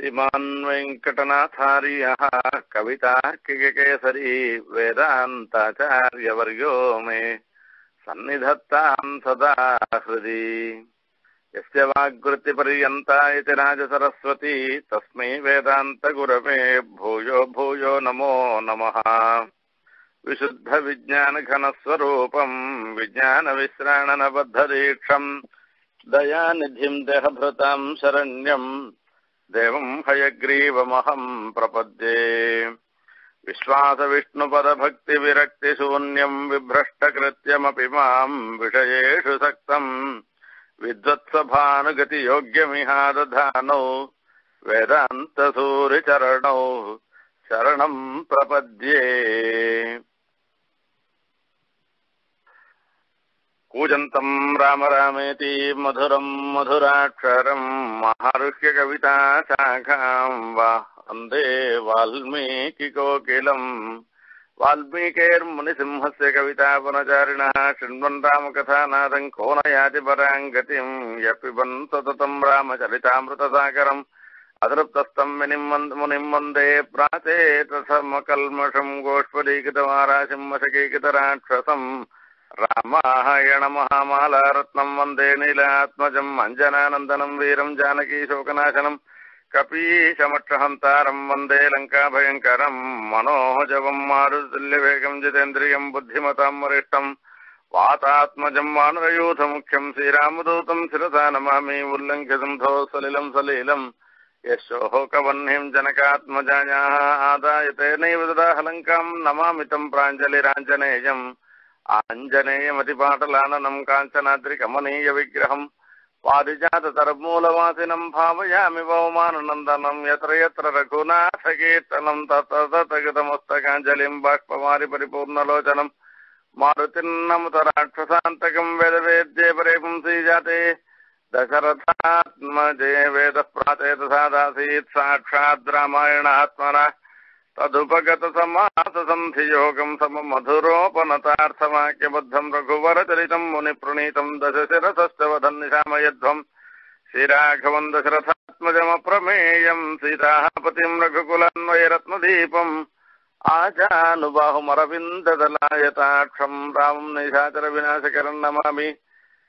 श्रीमान् वेङ्कटनाथार्यः कवितार्किककेसरी वेदान्ताचार्यवर्यो मे सन्निधत्ताम् सदा हृदि यस्य वाग्वृत्तिपर्यन्ता इति राजसरस्वती, तस्मै भूयो भूयो नमो नमः। विशुद्धविज्ञानघनस्वरूपम् विज्ञानविश्राणनबद्धदीक्षम् दयानिधिम् देहभृताम् शरण्यम् देवम् हयग्रीवमहम् प्रपद्ये। विश्वासविष्णुपदभक्तिविरक्तिशून्यम् बिभ्रष्टकृत्यमपि माम् विषयेषु सक्तम् विद्वत्सभानुगतियोग्यमिहादधानौ वेदान्तसूरिचरणौ शरणम् प्रपद्ये। कूजन्तम् राम रामेति मधुरम् मधुराक्षरम् महारुह्यकविता शाखाम् वा वंदे वाल्मीकिकोकिलम् वाल्मीकेर्मुनिसिंहस्य कविता पुनचारिणः शृण्वन् रामकथानादम् को न याति पराम् गतिम् यपिबन् सततम् रामचरितामृतसागरम्। अतृप्तस्तम् मुनिम् वंदे प्राचेतसमकल्मषम् गोष्पदीकृतमाराशिम् वशकीकृतराक्षसम् रामायणमहामालारत्नम् वन्दे नीलात्मजम् अञ्जनानन्दनम् वीरम् जानकीशोकनाशनम् कपीशमक्षहन्तारम् वन्दे लङ्काभयङ्करम् मनोजवम् मारुतुल्यवेगम् जितेन्द्रियम् बुद्धिमताम् वरिष्ठम् वातात्मजम् वानरयूथमुख्यम् श्रीरामदूतम् शिरसा नमामि उल्लङ्घ्यसन्धो सलिलम् सलीलम् यशोकवह्निम् जनकात्मजायाः आदाय तेनैव ఆంజనేయమతి పాటలాననం కాంచనాద్రి కమనీయ విగ్రహం. పారిజాతరమూలవాసినం భావయామి భవమానందనం ఎత్ర ఎత్ర రఘునాథ కీర్తనం తతగతమస్తకాంజలిం బాష్పమారి పరిపూర్ణలోచనం. మారుతిన్నముత రాక్షసాంతకం వేద వేద్యే పరేపం శ్రీజాతే. దశరథాత్మజే వేద ప్రాచేత సాదాసీత్ సాక్షాద్ రామాయణ ఆత్మన तदुपगतसमाससन्धियोगम् सममधुरोपनतार्थवाक्यबद्धम् रघुवरचरितम् मुनिप्रणीतम् दशशिरसश्च वधन्निशामयध्वम् श्रीराघवम् दशरथात्मजमप्रमेयम् सीतापतिम् रघुकुलान्वयरत्नदीपम् आजानुबाहुमरविन्ददलायताक्षम् रामम् निशाचरविनाशकरम् नमामि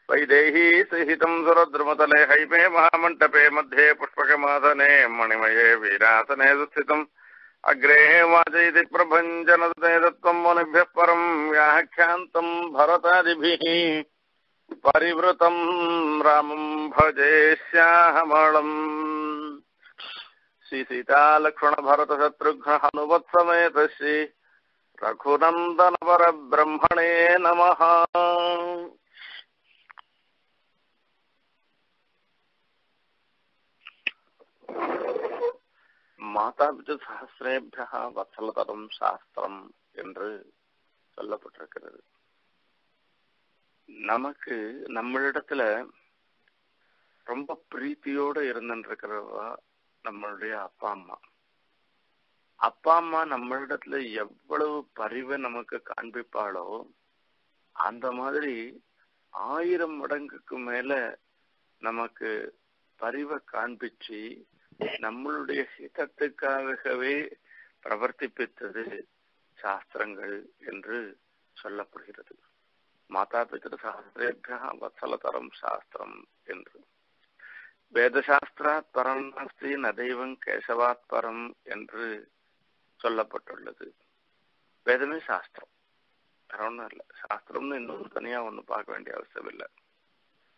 वैदेही सहितम् सुरद्रुमतले हैमे महामण्डपे मध्ये पुष्पकमासने मणिमये वीरासने सुस्थितम् अग्रे वाचयति प्रभञ्जनदते दत्तम् मुनिभ्यः परम् व्याख्यान्तम् भरतादिभिः। परिवृतम् रामम् भजे स्याहमळम् श्रीसीतालक्ष्मणभरतशत्रुघ्न हनुवत्समेत श्री रघुनन्दनपरब्रह्मणे नमः। மாதாபிதா சகசிரேபியா வத்சலதரம் சாஸ்திரம் என்று சொல்லப்பட்டிருக்கிறது. நமக்கு நம்மளிடத்துல ரொம்ப பிரீத்தியோடு இருந்துருக்கிறவா நம்மளுடைய அப்பா அம்மா. அப்பா அம்மா நம்மளிடத்துல எவ்வளவு பரிவை நமக்கு காண்பிப்பாளோ அந்த மாதிரி ஆயிரம் மடங்குக்கு மேல நமக்கு பரிவை காண்பிச்சு நம்மளுடைய ஹிதத்துக்காகவே பிரவர்த்திப்பித்தது சாஸ்திரங்கள் என்று சொல்லப்படுகிறது. மாதா பித்திரு சாஸ்திரேபியா வத்சலதரம் சாஸ்திரம் என்று. வேதசாஸ்திராத் பரம் நாஸ்தி தெய்வம் கேசவாத் பரம் என்று சொல்லப்பட்டுள்ளது. வேதமே சாஸ்திரம். வேற ஒன்றும் இல்லை. சாஸ்திரம்னு இன்னொரு தனியா ஒன்று பார்க்க வேண்டிய அவசியம் இல்லை.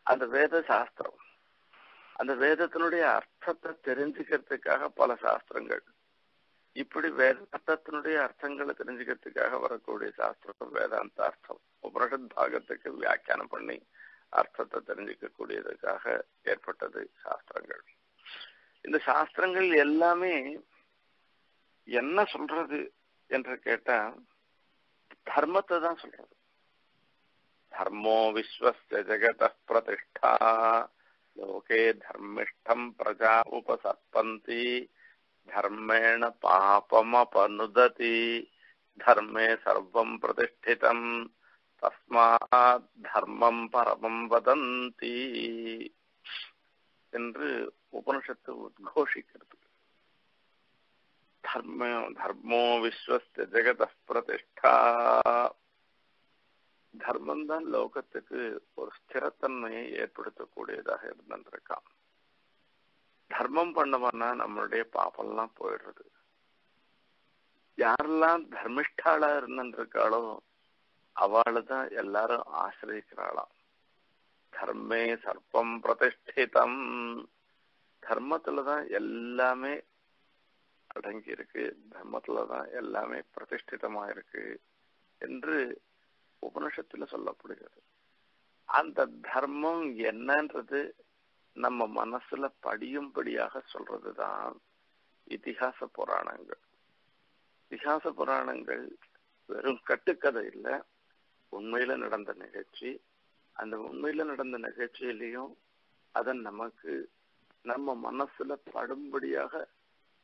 அந்த வேத சாஸ்திரம் அந்த வேதத்தினுடைய அர்த்தத்தை தெரிஞ்சுக்கிறதுக்காக பல சாஸ்திரங்கள். இப்படி வேதாந்தத்தினுடைய அர்த்தங்களை தெரிஞ்சுக்கிறதுக்காக வரக்கூடிய சாஸ்திரம் வேதாந்த அர்த்தம். உபனிஷத் பாகத்துக்கு வியாக்கியானம் பண்ணி அர்த்தத்தை தெரிஞ்சுக்கக்கூடியதுக்காக ஏற்பட்டது சாஸ்திரங்கள். இந்த சாஸ்திரங்கள் எல்லாமே என்ன சொல்றது என்று கேட்டா தர்மத்தை தான் சொல்றது. தர்மோ விஸ்வஸ்ய ஜெகத பிரதிஷ்டா லோகே தர்மிஷ்டம் பிரஜா உபசர்பந்தி தர்மேண பாபமபனுததி தர்மே சர்வம் பிரதிஷ்டிதம் தஸ்மாத் தர்மம் பரமம் வதந்தி என்று உபனிஷத்து உத்கோஷிக்கிறது. தர்ம தர்மோ விஸ்வஸ்த ஜெகத பிரதிஷ்டா தர்மம் தான் லோகத்துக்கு ஒரு ஸ்திரத்தன்மையை ஏற்படுத்தக்கூடியதாக இருந்திருக்கான் தர்மம் பண்ணவனா நம்மளுடைய பாப்பெல்லாம் போயிடுறது யாரெல்லாம் தர்மிஷ்டாளா இருந்திருக்காளோ அவளை தான் எல்லாரும் ஆசிரியக்கிறாளாம் தர்மே சர்ப்பம் பிரதிஷ்டிதம் தர்மத்துலதான் எல்லாமே அடங்கி இருக்கு தர்மத்துலதான் எல்லாமே பிரதிஷ்டிதமா இருக்கு என்று உபனிஷத்துல சொல்லப்படுகிறது. அந்த தர்மம் என்னன்றது நம்ம மனசுல படியும்படியாக சொல்றதுதான் இத்திகாச புராணங்கள். இதிகாச புராணங்கள் வெறும் கட்டுக்கதை இல்லை. உண்மையில நடந்த நிகழ்ச்சி. அந்த உண்மையில நடந்த நிகழ்ச்சியிலையும் அதன் நமக்கு நம்ம மனசுல படும்படியாக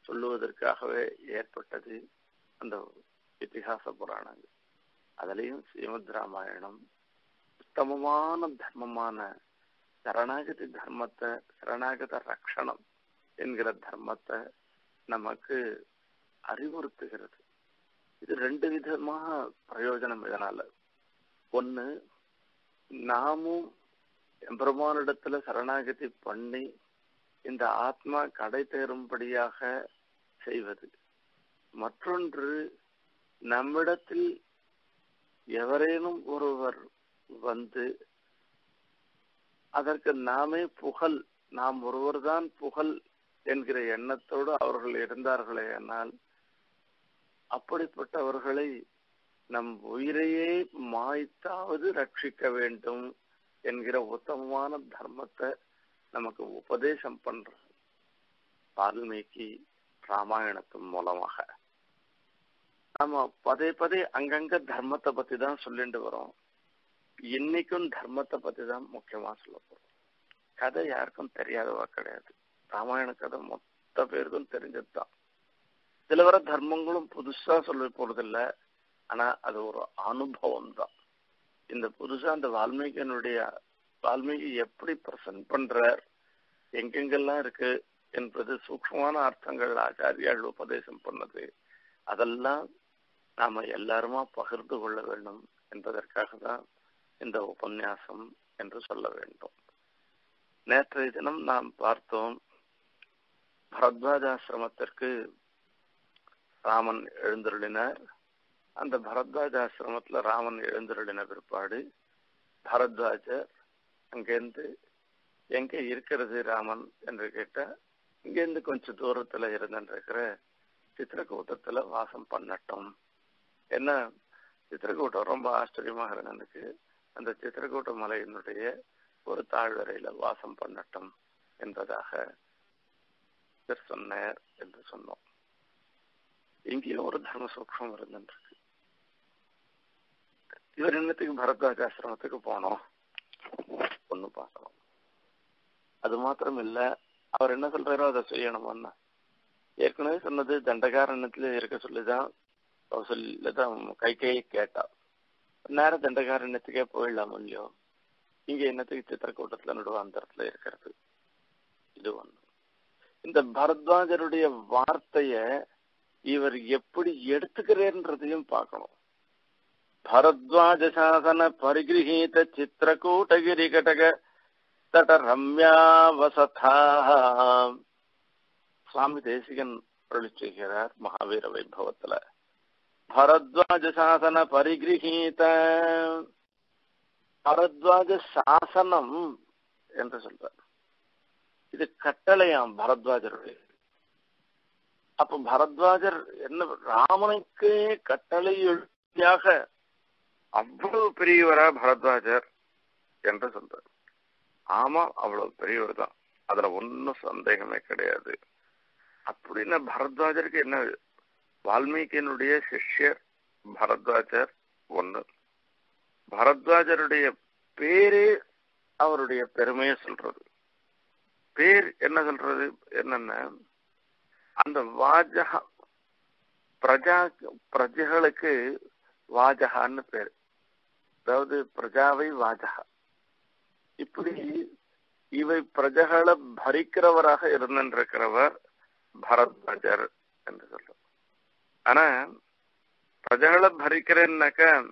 சொல்லுவதற்காகவே ஏற்பட்டது அந்த இத்திகாச புராணங்கள். அதுலயும் ஸ்ரீமத் ராமாயணம் உத்தமமான தர்மமான சரணாகதி தர்மத்தை சரணாகத ரக்ஷணம் என்கிற தர்மத்தை நமக்கு அறிவுறுத்துகிறது. இது ரெண்டு விதமாக பிரயோஜனம் இதனால. ஒன்று நாமும் எம்பெருமானிடத்துல சரணாகதி பண்ணி இந்த ஆத்மா கடை தேரும்படியாக செய்வது. மற்றொன்று நம்மிடத்தில் எவரேனும் ஒருவர் வந்து அதற்கு நாமே புகழ் நாம் ஒருவர்தான் புகழ் என்கிற எண்ணத்தோடு அவர்கள் இருந்தார்களே ஆனால் அப்படிப்பட்டவர்களை நம் உயிரையே மாய்த்தாவது ரட்சிக்க வேண்டும் என்கிற உத்தமமான தர்மத்தை நமக்கு உபதேசம் பண்ற வால்மீகி ராமாயணத்தின் மூலமாக. நம்ம பதே பதே அங்கங்க தர்மத்தை பத்தி தான் சொல்லிட்டு வரோம். இன்னைக்கும் தர்மத்தை பத்தி தான் முக்கியமா சொல்ல போறோம். கதை யாருக்கும் தெரியாதவா கிடையாது. ராமாயண கதை மொத்த பேருக்கும் தெரிஞ்சதுதான். சில வர தர்மங்களும் புதுசா சொல்ல போறதில்ல. ஆனா அது ஒரு அனுபவம் தான் இந்த புதுசா அந்த வால்மீகியனுடைய வால்மீகி எப்படி பிரசன்ட் பண்றார் எங்கெங்கெல்லாம் இருக்கு என்பது சூக்மமான அர்த்தங்கள் ஆச்சாரியால் உபதேசம் பண்ணது அதெல்லாம் நாம எல்லாருமா பகிர்ந்து கொள்ள வேண்டும் என்பதற்காக தான் இந்த உபன்யாசம் என்று சொல்ல வேண்டும். நேற்றைய தினம் நாம் பார்த்தோம் பரத்வாஜாசிரமத்திற்கு ராமன் எழுந்தருளினார். அந்த பரத்வாஜாசிரமத்துல ராமன் எழுந்தருளின பிற்பாடு பரத்வாஜர் அங்கேருந்து எங்கே இருக்கிறது ராமன்? என்று கேட்டால் இங்கேருந்து கொஞ்சம் தூரத்தில் இருந்துருக்கிற சித்திரக்கூட்டத்தில் வாசம் பண்ணட்டும். என்ன சித்திரக்கூட்டம் ரொம்ப ஆச்சரியமாக இருந்ததுக்கு அந்த சித்திரக்கூட்ட மலையினுடைய ஒரு தாழ்வரையில வாசம் பண்ணட்டும் என்பதாக சொன்னார் என்று சொன்னோம் இங்கேயும் ஒரு தர்ம சூக்ஷம் இருந்துருக்கு இவர் இன்னத்துக்கு பரத்வாஜ ஆசிரமத்துக்கு போனோம்? ஒண்ணு பார்க்கணும் அது மாத்திரம் இல்ல அவர் என்ன சொல்றாரோ அதை செய்யணும்னா ஏற்கனவே சொன்னது தண்டகாரணத்துல இருக்க சொல்லிதான் கௌசல்யதான் கை கை கேட்டா. நேர தண்டகாரண்யத்துக்கே போயிடலாம் இல்லையோ? இங்க என்னத்துக்கு சித்திரக்கூட்டத்துல நடுவாந்தரத்துல இருக்கிறது? இது ஒண்ணு. இந்த பரத்வாஜருடைய வார்த்தைய இவர் எப்படி எடுத்துக்கிறேன்றதையும் பார்க்கணும். பரத்வாஜ சாசன பரிகிரகீத சித்திரக்கூட்டகிரி கடக தட ரம்யாவசதா சுவாமி தேசிகன் அருளி செய்கிறார் மகாவீர வைபவத்துல. பரத்வாஜ சாசன பரிகிரகீத பரத்வாஜ சாசனம் என்று சொல்றார். இது கட்டளையாம் பரத்வாஜருடைய. அப்ப பரத்வாஜர் என்ன ராமனுக்கே கட்டளை எழுதியாக அவ்வளவு பெரியவரா பரத்வாஜர் என்று சொல்றார். ஆமா அவ்வளவு பெரியவர் தான். அதுல ஒன்னும் சந்தேகமே கிடையாது. அப்படின்னா பரத்வாஜருக்கு என்ன வால்மீகியினுடைய சிஷ்யர் பரத்வாஜர் ஒன்று. பரத்வாஜருடைய பேரே அவருடைய பெருமையை சொல்றது. பேர் என்ன சொல்றது? என்னன்னா அந்த வாஜக பிரஜா பிரஜைகளுக்கு வாஜகான்னு பேர். அதாவது பிரஜாவை வாஜகா இப்படி இவை பிரஜைகளை பரிக்கிறவராக இருந்திருக்கிறவர் பரத்வாஜர் என்று சொல்றார் ஆனா பிரஜைகளை பறிக்கிறேன்னாக்க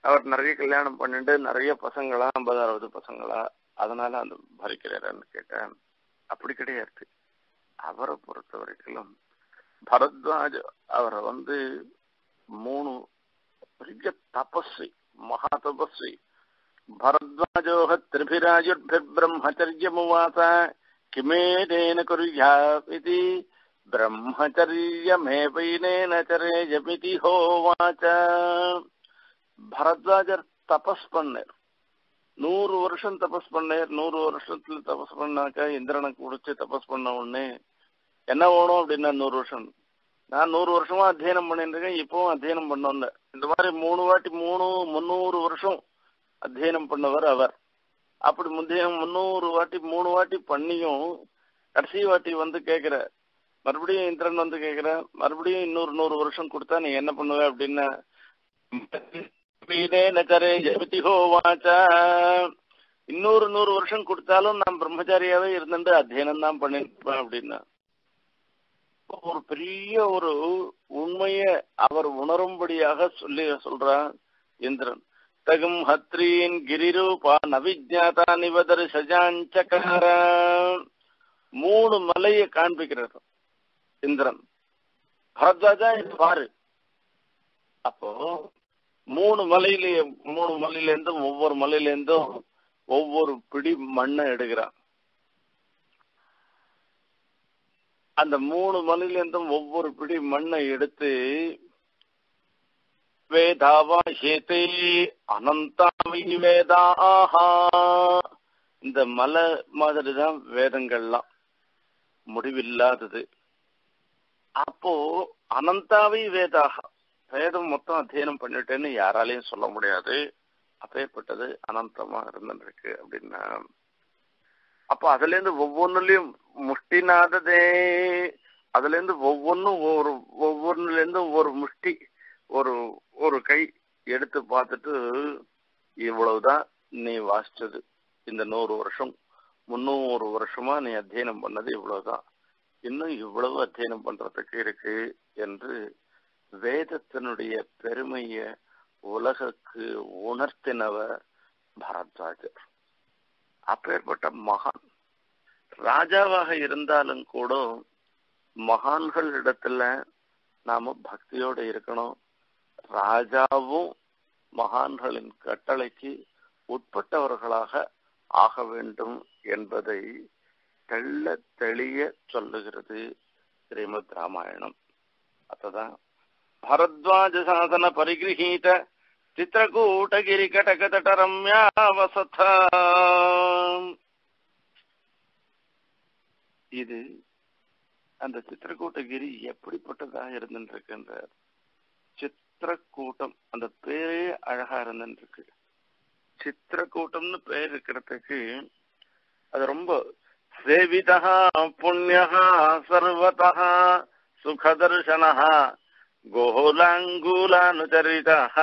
அவர் நிறைய கல்யாணம் பண்ணிட்டு நிறைய பசங்களா ஐம்பது அறுபது பசங்களா அதனால அந்த பரிக்கிறாரான்னு கேட்டேன். அப்படி கிடையாது. அவரை பொறுத்த வரைக்கும் பரத்வாஜ் அவரை வந்து மூணு பெரிய தபஸ்வி மகா தபஸ்வி. பரத்வாஜோக திரிபிராஜுர்பிரம்மச்சரியமுவாச கிமேதேன குர்யாபிதி பிரம்மச்சரியமேபைனேன ஜமிதி ஹோவாச்ச பரத்வாஜர் தபஸ் பண்ணார் நூறு வருஷம் தபஸ் பண்ணார் நூறு வருஷத்துல தபஸ் பண்ணாக்க இந்திரனை குடிச்சு தபஸ் பண்ண உடனே என்ன வேணும் அப்படின்னா நூறு வருஷம். நான் நூறு வருஷமா அத்தியனம் பண்ணிட்டு இருக்கேன் இப்பவும் அத்தியனம் பண்ண வந்தேன் இந்த மாதிரி மூணு வாட்டி மூணு முந்நூறு வருஷம் அத்தியனம் பண்ணவர் அவர். அப்படி முந்தைய முந்நூறு வாட்டி மூணு வாட்டி பண்ணியும் கடைசி வாட்டி வந்து கேக்குற மறுபடியும் இந்திரன் வந்து கேட்கிறேன் மறுபடியும் இன்னொரு நூறு வருஷம் கொடுத்தா நீ என்ன பண்ணுவ அப்படின்னா? இன்னொரு நூறு வருஷம் கொடுத்தாலும் நான் பிரம்மச்சாரியாவே இருந்துட்டு அத்தியனம் தான் பண்ணிருப்பேன் அப்படின்னா. ஒரு பெரிய ஒரு உண்மைய அவர் உணரும்படியாக சொல்லி சொல்றான் இந்திரன். தகும் ஹத்ரீன் கிரிரூபா நவிஜாதா நிவதர் சஜாஞ்சகார. மூணு மலையை காண்பிக்கிறார் இந்திரன் பரத்வாஜா இது பாரு. அப்போ மூணு மலையில மூணு மலையில இருந்தும் ஒவ்வொரு மலையில இருந்தும் ஒவ்வொரு பிடி மண்ணை எடுக்கிறான். அந்த மூணு மலையில இருந்தும் ஒவ்வொரு பிடி மண்ணை எடுத்து வேதாவா ஹேதே அனந்தாமி வேதாஹா இந்த மலை மாதிரிதான் வேதங்கள்லாம். முடிவில்லாதது. அப்போ அனந்தாவை வேதாக வேதம் மொத்தம் அத்தியனம் பண்ணிட்டேன்னு யாராலையும் சொல்ல முடியாது. அப்பேற்பட்டது அனந்தமா இருந்துருக்கு அப்படின்னா அப்போ அதுல இருந்து ஒவ்வொன்றுலயும் முஷ்டிநாததே அதுல இருந்து ஒவ்வொன்றும் ஒரு ஒவ்வொன்றுல இருந்து ஒரு முஷ்டி ஒரு ஒரு கை எடுத்து பார்த்துட்டு இவ்வளவுதான் நீ வாசிச்சது. இந்த நூறு வருஷம் முன்னூறு வருஷமா நீ அத்தியனம் பண்ணது இவ்வளவுதான். இன்னும் இவ்வளவு அத்தியனம் பண்றதுக்கு இருக்கு என்று வேதத்தினுடைய பெருமைய உலகுக்கு உணர்த்தினவர் பரத்வாஜர். அப்பேற்பட்ட மகான். ராஜாவாக இருந்தாலும் கூட மகான்கள் இடத்துல நாம பக்தியோட இருக்கணும். ராஜாவும் மகான்களின் கட்டளைக்கு உட்பட்டவர்களாக ஆக வேண்டும் என்பதை தெள்ள தெளிய சொல்லுகிறது ஸ்ரீமத் ராமாயணம். அத்ததான். பரத்வாஜ சாசன பரிகிரகீத சித்திரகூட்டகிரி கடகதட ரம்யா வசத. இது அந்த சித்திரக்கூட்டகிரி எப்படிப்பட்டதாக இருந்துருக்கின்றார் சித்திரக்கூட்டம் அந்த பேரே அழகா இருந்துருக்கு சித்திரக்கூட்டம்னு பேர் இருக்கிறதுக்கு அது ரொம்ப సేవిత పుణ్య సర్వతః సుఖదర్శనः గోహులాంగూలానుచరితः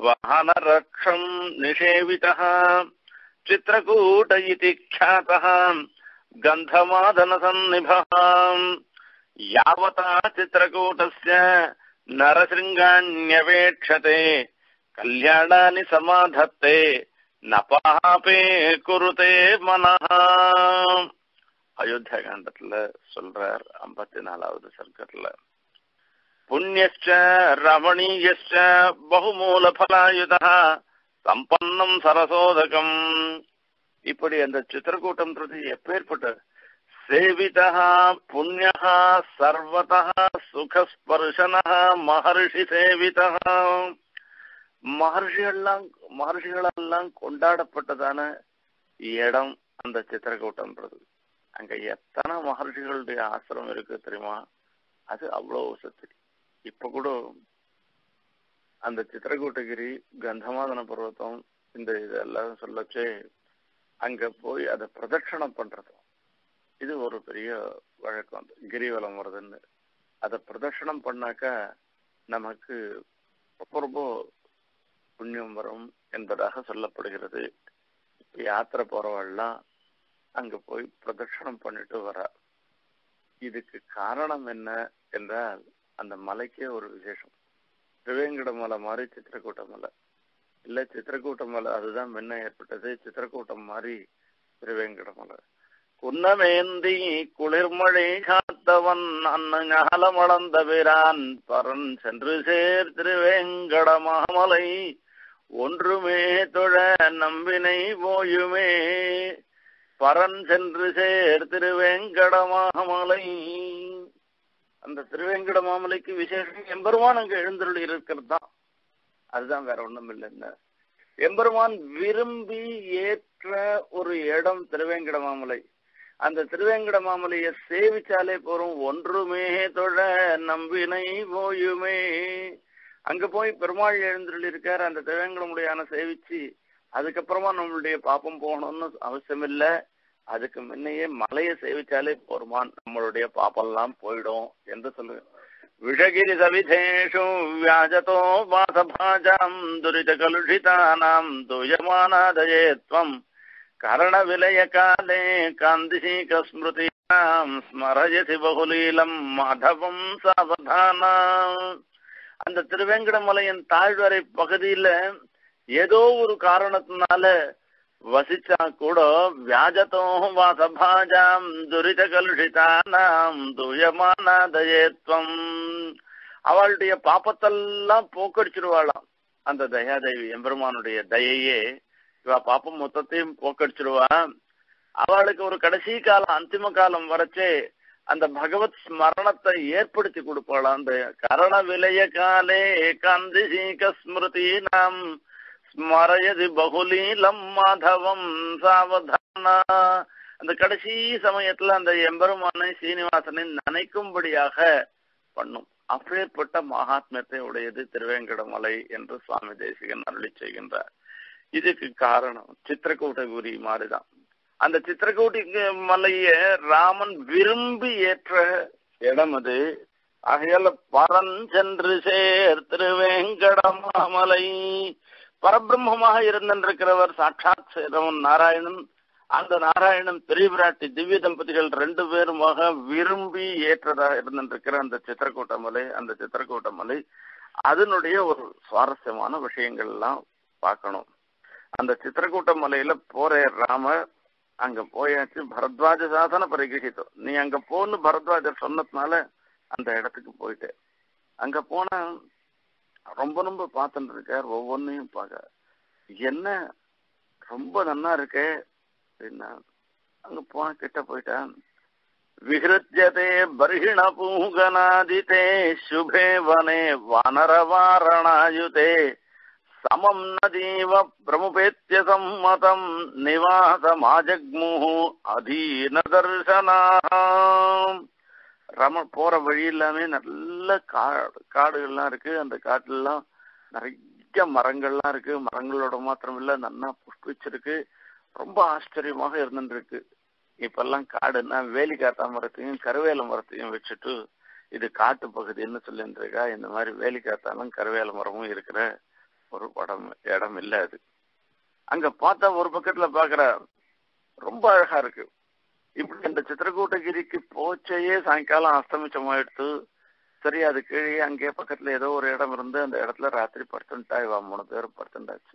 వహనరక్షం నిషేవితः చిత్రకూట ఇది ఖ్యాత గంధమాదన సన్నిభ యావతా చిత్రకూట నరశృంగాణ్యవేక్షతే కళ్యాణాన్ని సమాధత్తే நபாபே குருதே மனஹா. அயோத்தியா காண்டத்துல சொல்றார் ஐம்பத்தி நாலாவது சர்க்கத்துல புண்ணியச்ச ரமணீயச்ச பகுமூல பலாயுதா சம்பன்னம் சரசோதகம். இப்படி அந்த சித்திரக்கூட்டம் பிரதி எப்பேற்பட்ட சேவிதா புண்ணியா சர்வதா சுகஸ்பர்ஷனா மகர்ஷி சேவிதா மகர்ஷிகள்லாம் மகர்ஷிகளெல்லாம் கொண்டாடப்பட்டதான இடம் அந்த சித்திரக்கூட்டம்ன்றது அங்க எத்தனை மகர்ஷிகளுடைய ஆசிரமம் இருக்கு தெரியுமா? அது அவ்வளவு சக்தி. இப்ப கூட அந்த சித்திரக்கூட்டகிரி கந்தமாதன பர்வத்தம் இந்த இதெல்லாம் சொல்லச்சே அங்க போய் அதை பிரதட்சணம் பண்றது. இது ஒரு பெரிய வழக்கம் கிரிவலம் வருதுன்னு. அதை பிரதட்சணம் பண்ணாக்க நமக்கு ரொம்ப ரொம்ப புண்ணியம் வரும் என்பதாக சொல்லப்படுகிறது. யாத்திரை போறவெல்லாம் அங்க போய் பிரதட்சணம் பண்ணிட்டு வர. இதுக்கு காரணம் என்ன என்றால் அந்த மலைக்கே ஒரு விசேஷம். திருவேங்கட மலை மாதிரி சித்திரக்கூட்ட மலை. இல்ல சித்திரக்கூட்ட மலை அதுதான் முன்ன ஏற்பட்டது. சித்திரக்கூட்டம் மாதிரி திருவேங்கட மலை. குன்னமேந்தி குளிர்மழை காத்தவன் அன்ன அகலமளந்த பிரான் பரன் சென்று சேர் திருவேங்கட மாமலை. ஒன்றுமே தொழ நம்பினை போயுமே. பரன் சென்று சேர் திருவேங்கடமாமலை. அந்த திருவேங்கட மாமலைக்கு விசேஷம் எம்பெருமான் அங்க எழுந்தருள் இருக்கிறது தான். அதுதான் வேற ஒண்ணும் இல்லைன்னு எம்பெருமான் விரும்பி ஏற்ற ஒரு இடம் திருவேங்கட மாமலை அந்த திருவேங்கட மாமலையை சேவிச்சாலே போறோம் ஒன்றுமே தொழ நம்பினை போயுமே. அங்க போய் பெருமாள் எழுந்துள்ள இருக்கார் அந்த திருவேங்கடமுடையான சேவிச்சு அதுக்கப்புறமா நம்மளுடைய பாப்பம் போகணும்னு அவசியம் இல்லை அதுக்கு முன்னையே மலையை சேவிச்சாலே போருமான் நம்மளுடைய பாப்பெல்லாம் போயிடும் என்று சொல்லு. விஷகிரி சவிதேஷு வியாஜதோ வாசபாஜாம் துரித கலுஷிதானாம் துயமானாதயே துவம். கரண விலய காலே காந்திசீக ஸ்மிருதியாம் ஸ்மரயசி பகுலீலம் மாதவம் சாவதானா அந்த திருவேங்கடமலையின் தாழ்வரை பகுதியில ஏதோ ஒரு காரணத்தினால வசிச்சா கூட வியாஜதோ வாசபாஜாம் துரித கலுஷிதானாம் துயமானாதயேத்வம். அவளுடைய பாப்பத்தெல்லாம் போக்கடிச்சிருவாளாம். அந்த தயாதேவி எம்பெருமானுடைய தயையே. இவ பாப்பம் மொத்தத்தையும் போக்கடிச்சிருவா. அவளுக்கு ஒரு கடைசி காலம் அந்திம காலம் வரைச்சே அந்த பகவத் ஸ்மரணத்தை ஏற்படுத்தி கொடுப்பாளாம் அந்த கரண விலைய காலே கந்திசீக ஸ்மிருதி நாம் ஸ்மரயதி பகுலீலம் மாதவம் சாவதானா. அந்த கடைசி சமயத்துல அந்த எம்பெருமானை சீனிவாசனை நினைக்கும்படியாக பண்ணும். அப்பேற்பட்ட மகாத்மியத்தை உடையது திருவேங்கடமலை என்று சுவாமி தேசிகன் அருளி செய்கின்றார். இதுக்கு காரணம் சித்திரக்கூட்டகுரி மாதிரிதான். அந்த சித்திரக்கூட்டி மலைய ராமன் விரும்பி ஏற்ற இடம் அது. ஆகையால பரன் சென்று சேர் திருவேங்கடமாமலை. பரபிரம்மமாக இருந்திருக்கிறவர் சாட்சாத் சேரவன் நாராயணன். அந்த நாராயணன் பெரிய பிராட்டி திவ்ய தம்பதிகள் ரெண்டு பேருமாக விரும்பி ஏற்றதாக இருந்திருக்கிற அந்த சித்திரக்கூட்ட மலை அந்த சித்திரக்கூட்ட மலை. அதனுடைய ஒரு சுவாரஸ்யமான விஷயங்கள் எல்லாம் பார்க்கணும். அந்த சித்திரக்கூட்ட மலையில போற ராமர் அங்க போயாச்சு பரத்வாஜ சாதன பரிகிரகித்தோம் நீ அங்க போன்னு பரத்வாஜர் சொன்னதுனால அந்த இடத்துக்கு போயிட்டேன் அங்க போனா ரொம்ப ரொம்ப பார்த்துட்டு இருக்கார். ஒவ்வொன்னையும் பார்க்க என்ன? ரொம்ப நன்னா இருக்கே. அப்படின்னா அங்க போன கிட்ட போயிட்டான் விஹிருத்தியதே பர்ஹிண பூங்கனாதிதே சுபே வனே வானரவாரணாயுதே சமம் நதீவ பிரமுபேத்திய சம்மதம் நிவாசமாஜக்முஹு அதீன தர்சனாம் ரம போற வழி எல்லாமே நல்ல காடு காடுகள்லாம் இருக்கு. அந்த காட்டுலாம் நிறைய மரங்கள்லாம் இருக்கு. மரங்களோட மாத்திரம் இல்ல நன்னா புஷ்பிச்சிருக்கு ரொம்ப ஆச்சரியமாக இருந்துருக்கு இப்பெல்லாம் காடுன்னா வேலி காத்தா மரத்தையும் கருவேல மரத்தையும் வச்சுட்டு இது காட்டு பகுதின்னு சொல்லிட்டு இருக்கா இந்த மாதிரி வேலி காத்தாலும் கருவேல மரமும் இருக்கிற ஒரு படம் இடம் இல்லை அது. அங்க பார்த்தா ஒரு பக்கத்துல பாக்குற ரொம்ப அழகா இருக்கு. இப்படி அந்த சித்திரகூட்டகிரிக்கு போச்சையே சாயங்காலம் அஸ்தமிச்சமாயிடுத்து சரி அது கீழே அங்கே பக்கத்துல ஏதோ ஒரு இடம் இருந்து அந்த இடத்துல ராத்திரி படுத்துட்டா இவா மூணு பேரும் படுத்துட்டாச்சு.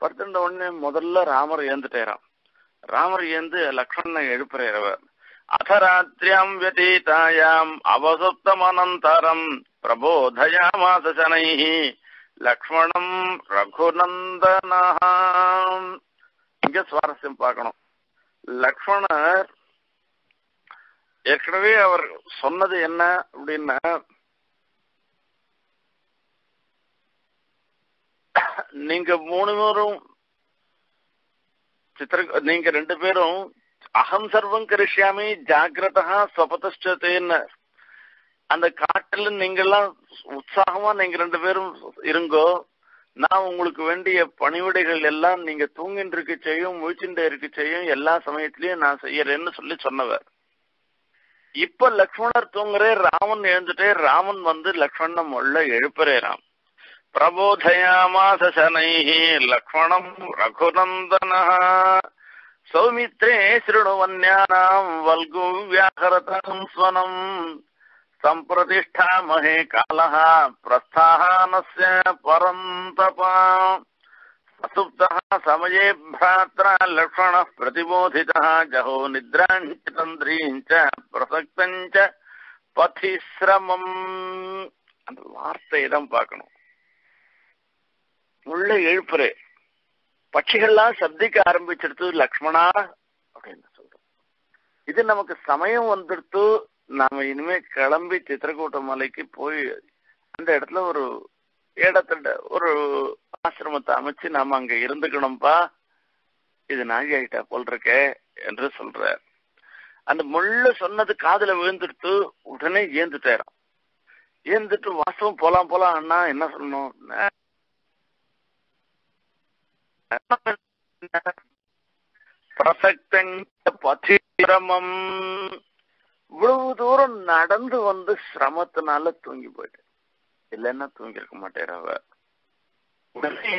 படுத்துட்ட உடனே முதல்ல ராமர் ஏந்துட்டேராம். ராமர் ஏந்து லக்ஷ்மணனை எழுப்புறவர் அதராத்திரியாம் வெதீதாயாம் அவசுப்தம் அனந்தரம் பிரபோதயாமாசனை லக்ஷ்மணம் ரகுநந்தனாம் இங்க சுவாரஸ்யம் பார்க்கணும். லக்ஷ்மணர் ஏற்கனவே அவர் சொன்னது என்ன அப்படின்னா நீங்க மூணு பேரும் சித்திர நீங்க ரெண்டு பேரும் அகம் சர்வம் கரிஷ்யாமி ஜாகிரதா ஸ்வபதேன்னு அந்த காட்டுல நீங்கெல்லாம் உற்சாகமா நீங்க ரெண்டு பேரும் இருங்கோ. நான் உங்களுக்கு வேண்டிய பணிவிடைகள் எல்லாம் நீங்க தூங்கிட்டு இருக்க செய்யும் முழிச்சுட்டு இருக்க செய்யும் எல்லா சமயத்திலயும் நான் செய்யறேன்னு சொல்லி சொன்னவர். இப்ப லக்ஷ்மணர் தூங்குறே ராமன் எழுந்துட்டே ராமன் வந்து லக்ஷ்மணன் உள்ள எழுப்புறேராம். பிரபோதயாமாச சனைः லக்ஷ்மணம் ரகுநந்தன. சௌமித்ரே ஸ்ருணுவன்யானாம் வல்கு வியாகரதம் ஸ்வனம். सम्प्रतिष्ठामहे कालः प्रस्थानस्य परन्तपा असुप्तः समये भ्रात्रा लक्ष्मणः प्रतिबोधितः जहो निद्राम् च तन्द्रीम् च பிரசக்தம் ச பதிசிரமம் அந்த வார்த்தையை தான் பார்க்கணும் உள்ள எழுப்புறே பட்சிகள்லாம் சப்திக்க ஆரம்பிச்சிருத்து லக்ஷ்மணா அப்படின்னு சொல்றோம் இது நமக்கு சமயம் வந்துடுத்து நாம இனிமே கிளம்பி சித்திரக்கூட்ட மலைக்கு போய் அந்த இடத்துல ஒரு இடத்துல ஒரு ஆசிரமத்தை அமைச்சு நாம அங்க இருந்துக்கணும்பா. இது நாகி ஆயிட்டா போல் இருக்கே என்று சொல்ற அந்த முள்ள சொன்னது காதுல விழுந்துட்டு உடனே ஏந்துட்டாராம். ஏந்துட்டு வாசம் போலாம் போலாம் அண்ணா என்ன சொல்லணும்? பிரசக்தங்க பச்சிரமம் இவ்வளவு தூரம் நடந்து வந்து சிரமத்தினால தூங்கி போயிட்டு இல்லைன்னா தூங்கி இருக்க மாட்டேன் அவ உடனே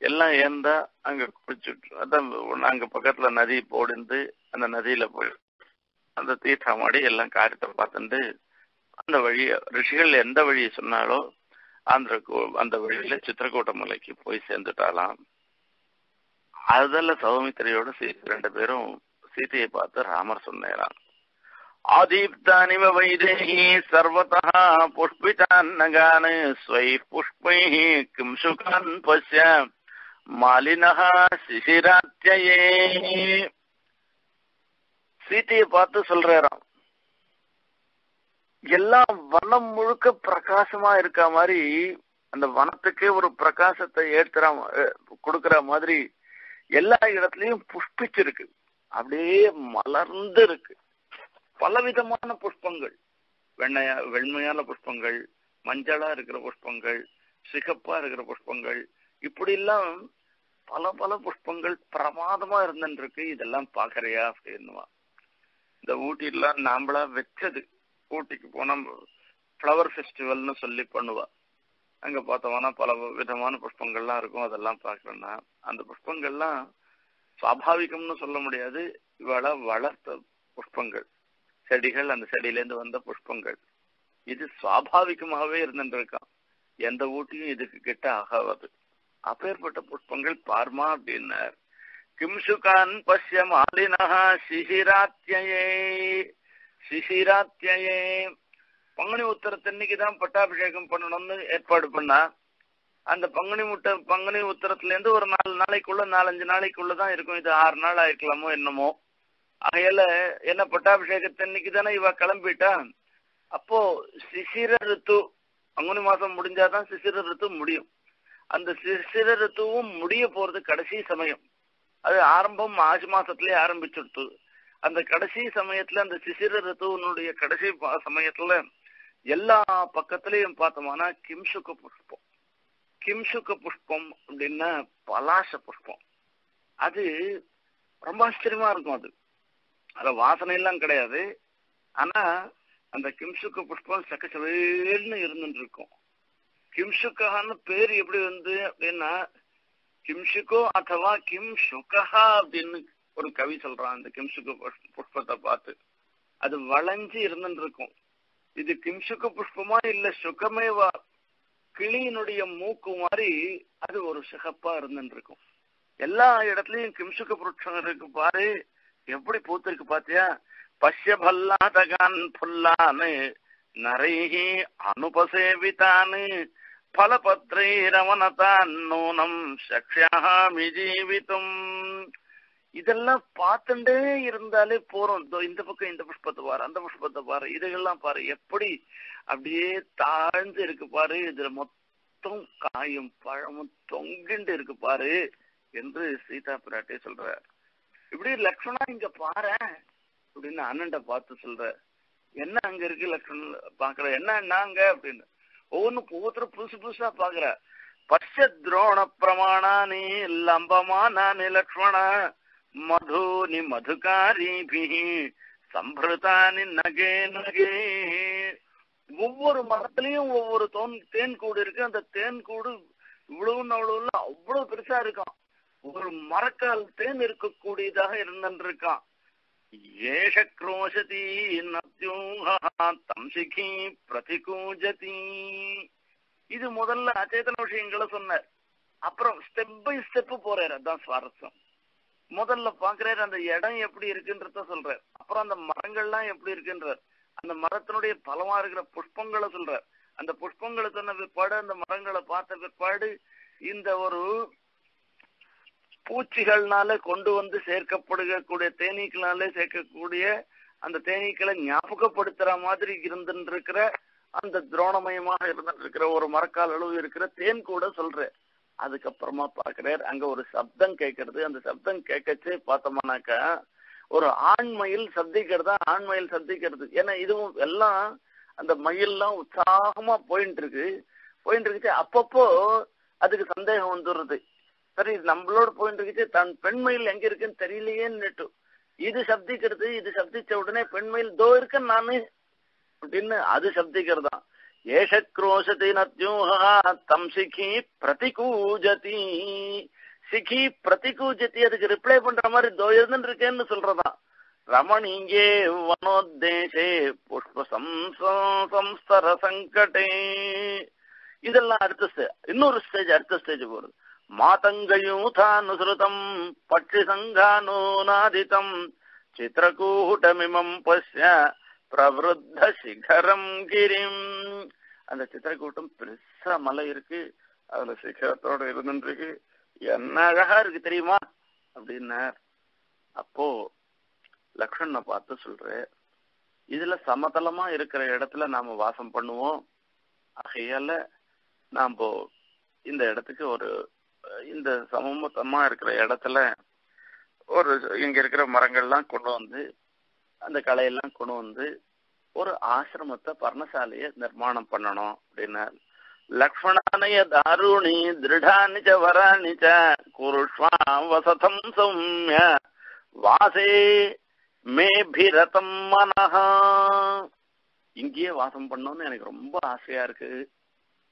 எல்லாம் ஏந்தா அங்க குளிச்சுட்டு அதான் அங்க பக்கத்துல நதி போடிந்து அந்த நதியில போய் அந்த தீர்த்தமாடி எல்லாம் காரியத்தை பார்த்துட்டு அந்த வழிய ரிஷிகள் எந்த வழியை சொன்னாலோ அந்த அந்த வழியில சித்திரக்கூட்ட மலைக்கு போய் சேர்ந்துட்டாலாம். அதில் சௌமித்திரையோட சீ ரெண்டு பேரும் சீதையை பார்த்து ராமர் சொன்னாராம். ஆதீப்தானிவ வைதேகி சர்வதா புஷ்பிதான் நகான் ஸ்வை புஷ்பை கிம் சுகான் பசிய சிசிராத்தியே சீத்தையை பார்த்து சொல்றாராம் எல்லாம் வனம் முழுக்க பிரகாசமா இருக்க மாதிரி அந்த வனத்துக்கே ஒரு பிரகாசத்தை ஏற்றுற கொடுக்கற மாதிரி எல்லா இடத்துலயும் புஷ்பிச்சிருக்கு. அப்படியே மலர்ந்து இருக்கு. பலவிதமான புஷ்பங்கள். வெண்ணையா வெண்மையான புஷ்பங்கள் மஞ்சளா இருக்கிற புஷ்பங்கள் சிகப்பா இருக்கிற புஷ்பங்கள். இப்படி எல்லாம் பல பல புஷ்பங்கள் பிரமாதமா இருந்துருக்கு இதெல்லாம் பாக்குறியா அப்படின்னுவா. இந்த ஊட்டிலாம் நாம்பளா வச்சது. ஊட்டிக்கு போனா ஃப்ளவர் ஃபெஸ்டிவல்னு சொல்லி பண்ணுவா. அங்க பார்த்தோம்னா பல விதமான புஷ்பங்கள்லாம் இருக்கும். அதெல்லாம் பார்க்கணும்னா அந்த புஷ்பங்கள்லாம் சுவாபாவிகம்னு சொல்ல முடியாது. இவள வளர்த்த புஷ்பங்கள். செடிகள் அந்த செடியிலேருந்து வந்த புஷ்பங்கள். இது சுவாபாவிகமாகவே இருந்துருக்கான் எந்த ஊட்டியும் இதுக்கு கிட்ட ஆகாது. அப்பேற்பட்ட புஷ்பங்கள் பார்மா அப்படின்னார். கிம்சுகான் பசிய மாலினா சிசிராத்தியே சிசிராத்தியே பங்குனி உத்தரத்தன்னைக்கு தான் பட்டாபிஷேகம் பண்ணணும்னு ஏற்பாடு பண்ணா. அந்த பங்குனி முட்டை பங்குனி உத்தரத்துல இருந்து ஒரு நாலு நாளைக்குள்ள நாலஞ்சு நாளைக்குள்ளதான் இருக்கும். இது ஆறு நாள் ஆயிருக்கலாமோ என்னமோ. ஆகையால என்ன பட்டாபிஷேகத்தன்னைக்கு தானே இவ கிளம்பிட்டா? அப்போ சிசிர ரித்து அங்குனி மாசம் முடிஞ்சாதான் சிசிர ரித்து முடியும். அந்த சிசிர ரித்துவும் முடிய போறது கடைசி சமயம். அது ஆரம்பம் ஆசி மாசத்திலே ஆரம்பிச்சுடுத்து. அந்த கடைசி சமயத்துல அந்த சிசிர ரித்துவனுடைய கடைசி சமயத்துல எல்லா பக்கத்திலையும் பார்த்தோம்னா கிம்சுக்க புஷ்பம். கிம்சுக்க புஷ்பம் அப்படின்னா பலாச புஷ்பம். அது ரொம்ப ஆச்சரியமா இருக்கும் அது. அதுல வாசனை எல்லாம் கிடையாது. ஆனா அந்த கிம்சுக்க புஷ்பம் சக்கச்சவேல்னு இருந்துட்டு இருக்கும் கிம்சுக்கான்னு பேர் எப்படி வந்து அப்படின்னா கிம்சுக்கோ அத்தவா கிம் சுகா அப்படின்னு ஒரு கவி சொல்றான். அந்த கிம்சுக புஷ்பத்தை பார்த்து. அது வளைஞ்சு இருந்துட்டு இருக்கும் இது கிம்சுக்க புஷ்பமா இல்ல சுகமேவா? கிளியினுடைய மூக்கு மாதிரி அது ஒரு சிகப்பா இருந்துட்டு இருக்கும் எல்லா இடத்துலயும் கிம்சுக புருஷம் இருக்கு பாரு. எப்படி பூத்திருக்கு பாத்தியா? பஷ்ய பல்லாதகான் புல்லான்னு நரைஹி அனுபசேவித்தான்னு பலபத்ரைரவனதான் நூனம் சக்ஷாமி ஜீவிதம் இதெல்லாம் பார்த்துட்டே இருந்தாலே போறோம். இந்த பக்கம் இந்த புஷ்பத்தை பாரு அந்த புஷ்பத்தை பாரு இதுகெல்லாம் பாரு. எப்படி அப்படியே தாழ்ந்து இருக்கு பாரு. இதுல மொத்தம் காயும் பழமும் தொங்கிண்டு இருக்கு பாரு என்று சீதா பிராட்டி சொல்ற இப்படி லக்ஷ்மணா இங்க பாரு அப்படின்னு அண்ணன்ட்ட பார்த்து சொல்ற. என்ன அங்க இருக்கு லக்ஷ்மணன் பாக்குற? என்ன அங்க? அப்படின்னு. ஒவ்வொன்னு ஒவ்வொருத்தரும் புதுசு புதுசா பாக்குற. பச்ச துரோண பிரமாணா நீ பிரமாணானி லம்பமானானி லக்ஷ்மண. மதுனி மதுகாரிபி சம்பிரதானி நகே நகே. ஒவ்வொரு மரத்துலயும் ஒவ்வொரு தோன் தேன் கூடு இருக்கு. அந்த தேன் கூடு இவ்வளவு அவ்வளவு அவ்வளவு பெருசா இருக்கும். ஒரு மரக்கால் தேன் இருக்கக்கூடியதாக இருந்திருக்கான் ஏஷ குரோஷதி தம்சிகி பிரதிகூஜதி. இது முதல்ல அச்சேதன விஷயங்களை சொன்னார். அப்புறம் ஸ்டெப் பை ஸ்டெப் போறாரு. அதான் சுவாரஸ்யம். முதல்ல பாக்குறாரு அந்த இடம் எப்படி இருக்குன்றத சொல்றாரு. அப்புறம் அந்த மரங்கள்லாம் எப்படி இருக்குன்றார். அந்த மரத்தினுடைய பலமா இருக்கிற புஷ்பங்களை சொல்றார். அந்த புஷ்பங்களை சொன்ன பிற்பாடு அந்த மரங்களை பார்த்த பிற்பாடு இந்த ஒரு பூச்சிகள்னால கொண்டு வந்து சேர்க்கப்படுகக்கூடிய தேனீக்களாலே சேர்க்கக்கூடிய அந்த தேனீக்களை ஞாபகப்படுத்துற மாதிரி இருந்துருக்கிற அந்த துரோணமயமாக இருந்துருக்கிற இருக்கிற ஒரு மரக்கால் அளவு இருக்கிற தேன் கூட சொல்ற. அதுக்கப்புறமா பாக்குறாரு அங்க ஒரு சப்தம் கேட்கறது. அந்த சப்தம் கேட்கச்சே பார்த்தோம்னாக்கா ஒரு ஆண் மயில் சப்திக்கிறதா ஆண் மயில் சப்திக்கிறது ஏன்னா இதுவும் எல்லாம் அந்த மயில்லாம் உற்சாகமா போயிட்டு இருக்கு போயிட்டு இருக்குச்சு அப்பப்போ அதுக்கு சந்தேகம் வந்துடுறது சரி இது நம்மளோட போயிட்டு இருக்குச்சு தன் பெண்மயில் எங்க இருக்குன்னு தெரியலையேன்னு இது சப்திக்கிறது இது சப்திச்ச உடனே பெண்மயில் தோ இருக்க நானு. அப்படின்னு அது சப்திக்கிறதா ஏஷ குரோஷதி நத்யூஹா தம் சிகி பிரதிகூஜதி. சிகி பிரதிகூஜதி அதுக்கு ரிப்ளை பண்ற மாதிரி தோ இருந்துட்டு இருக்கேன்னு சொல்றதா ரமணீங்கே வனோத்தேசே புஷ்ப சம்ஸ்தர சங்கடே. இதெல்லாம் அடுத்த ஸ்டேஜ் இன்னொரு ஸ்டேஜ் அடுத்த ஸ்டேஜ் போறது. மாதங்கயூதானுசృతం பட்சி சங்கானோநாதிதம் சித்திரகூட்டமிமம் பசிய பிரவருத்த சிகரம் கிரிம். அந்த சித்திரக்கூட்டம் பெருசா மலை இருக்கு. அதுல சிகரத்தோட இருந்துருக்கு என்ன அழகா இருக்கு தெரியுமா? அப்படின்னார். அப்போ லக்ஷ்மணனை பார்த்து சொல்ற இதுல சமதளமா இருக்கிற இடத்துல நாம வாசம் பண்ணுவோம். ஆகையால நாம இந்த இடத்துக்கு ஒரு இந்த சமமத்தமா இருக்கிற இடத்துல ஒரு இங்க இருக்கிற மரங்கள்லாம் கொண்டு வந்து அந்த கலையெல்லாம் கொண்டு வந்து ஒரு ஆசிரமத்தை பர்ணசாலைய நிர்மாணம் பண்ணணும் அப்படின்னா லக்ஷ்மணானய தாருணி திருடானி ச வராணி ச குருஷ்வா வசதம் சௌமிய வாசே மேபிரதம் மனஹா. இங்கேயே வாசம் பண்ணணும்னு எனக்கு ரொம்ப ஆசையா இருக்கு.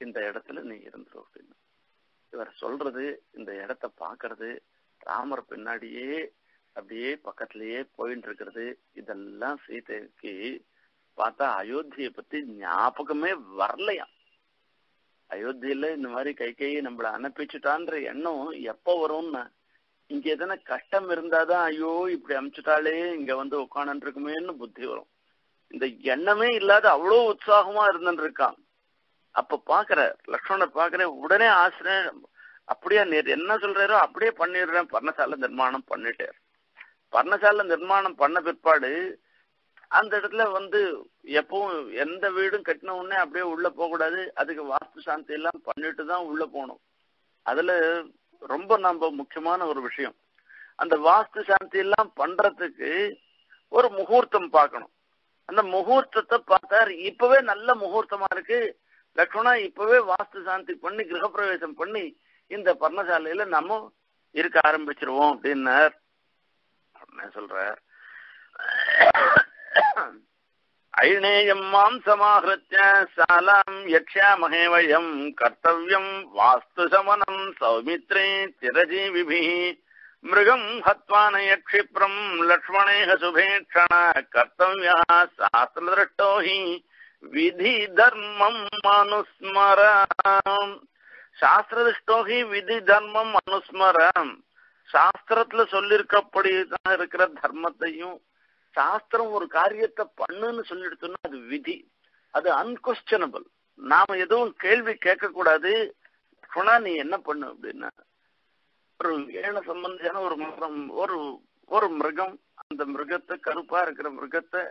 இந்த இடத்துல நீ இருந்துரு அப்படின்னு இவர் சொல்றது இந்த இடத்த பாக்குறது ராமர் பின்னாடியே அப்படியே பக்கத்திலேயே போயிட்டு இருக்கிறது இதெல்லாம் சீதைக்கு பார்த்தா அயோத்தியை பத்தி ஞாபகமே வரலையாம் அயோத்தியில இந்த மாதிரி கை கையை நம்மள அனுப்பிச்சுட்டான்ற எண்ணம் எப்ப வரும்னா? இங்க எதனா கஷ்டம் இருந்தாதான் ஐயோ இப்படி அமிச்சுட்டாலே இங்க வந்து உட்காந்துருக்குமேன்னு புத்தி வரும். இந்த எண்ணமே இல்லாத அவ்வளவு உற்சாகமா இருந்துருக்கான் அப்ப பாக்குற லக்ஷ்மணர் பாக்குற உடனே ஆசிரியர் அப்படியே என்ன சொல்றாரோ அப்படியே பண்ணிடுறேன். பர்ணசாலை நிர்மாணம் பண்ணிட்டார் பர்ணசாலை நிர்மாணம் பண்ண பிற்பாடு அந்த இடத்துல வந்து எப்பவும் எந்த வீடும் கட்டின உடனே அப்படியே உள்ள போக கூடாது. அதுக்கு வாஸ்து சாந்தி எல்லாம் பண்ணிட்டு தான் உள்ள போகணும். அதுல ரொம்ப நம்ம முக்கியமான ஒரு விஷயம். அந்த வாஸ்து சாந்தி எல்லாம் பண்றதுக்கு ஒரு முகூர்த்தம் பார்க்கணும். அந்த முகூர்த்தத்தை பார்த்தா இப்பவே நல்ல முகூர்த்தமா இருக்கு. லக்ஷ்மணா இப்பவே வாஸ்து சாந்தி பண்ணி கிரகப்பிரவேசம் பண்ணி இந்த பர்ணசாலையில நம்ம இருக்க ஆரம்பிச்சிருவோம் அப்படின்னார். என்ன சொல்ற ஐநேயம் மாம் சாலாம் யக்ஷாமஹே வயம் கர்த்தவியம் வாஸ்து சமனம் சௌமித்ரே சிரஜீவிபி மிருகம் ஹத்வான க்ஷிப்ரம் லக்ஷ்மணேக சுபேட்சண கர்த்தவியா சாஸ்திரதிருஷ்டோ ஹி விதி தர்மம் அனுஸ்மர சாஸ்திரதிஷ்டோகி விதி தர்மம் அனுஸ்மரம். சாஸ்திரத்துல சொல்லிருக்கப்படிதான் இருக்கிற தர்மத்தையும் சாஸ்திரம் ஒரு காரியத்தை பண்ணுன்னு சொல்லிடுத்தோம்னா அது விதி. அது அன்கொஸ்டனபிள் நாம எதுவும் கேள்வி கேட்கக்கூடாது. சொன்னா நீ என்ன பண்ணு அப்படின்னா ஒரு ஏன சம்பந்தியான ஒரு மரம் ஒரு ஒரு மிருகம் அந்த மிருகத்தை கருப்பா இருக்கிற மிருகத்தை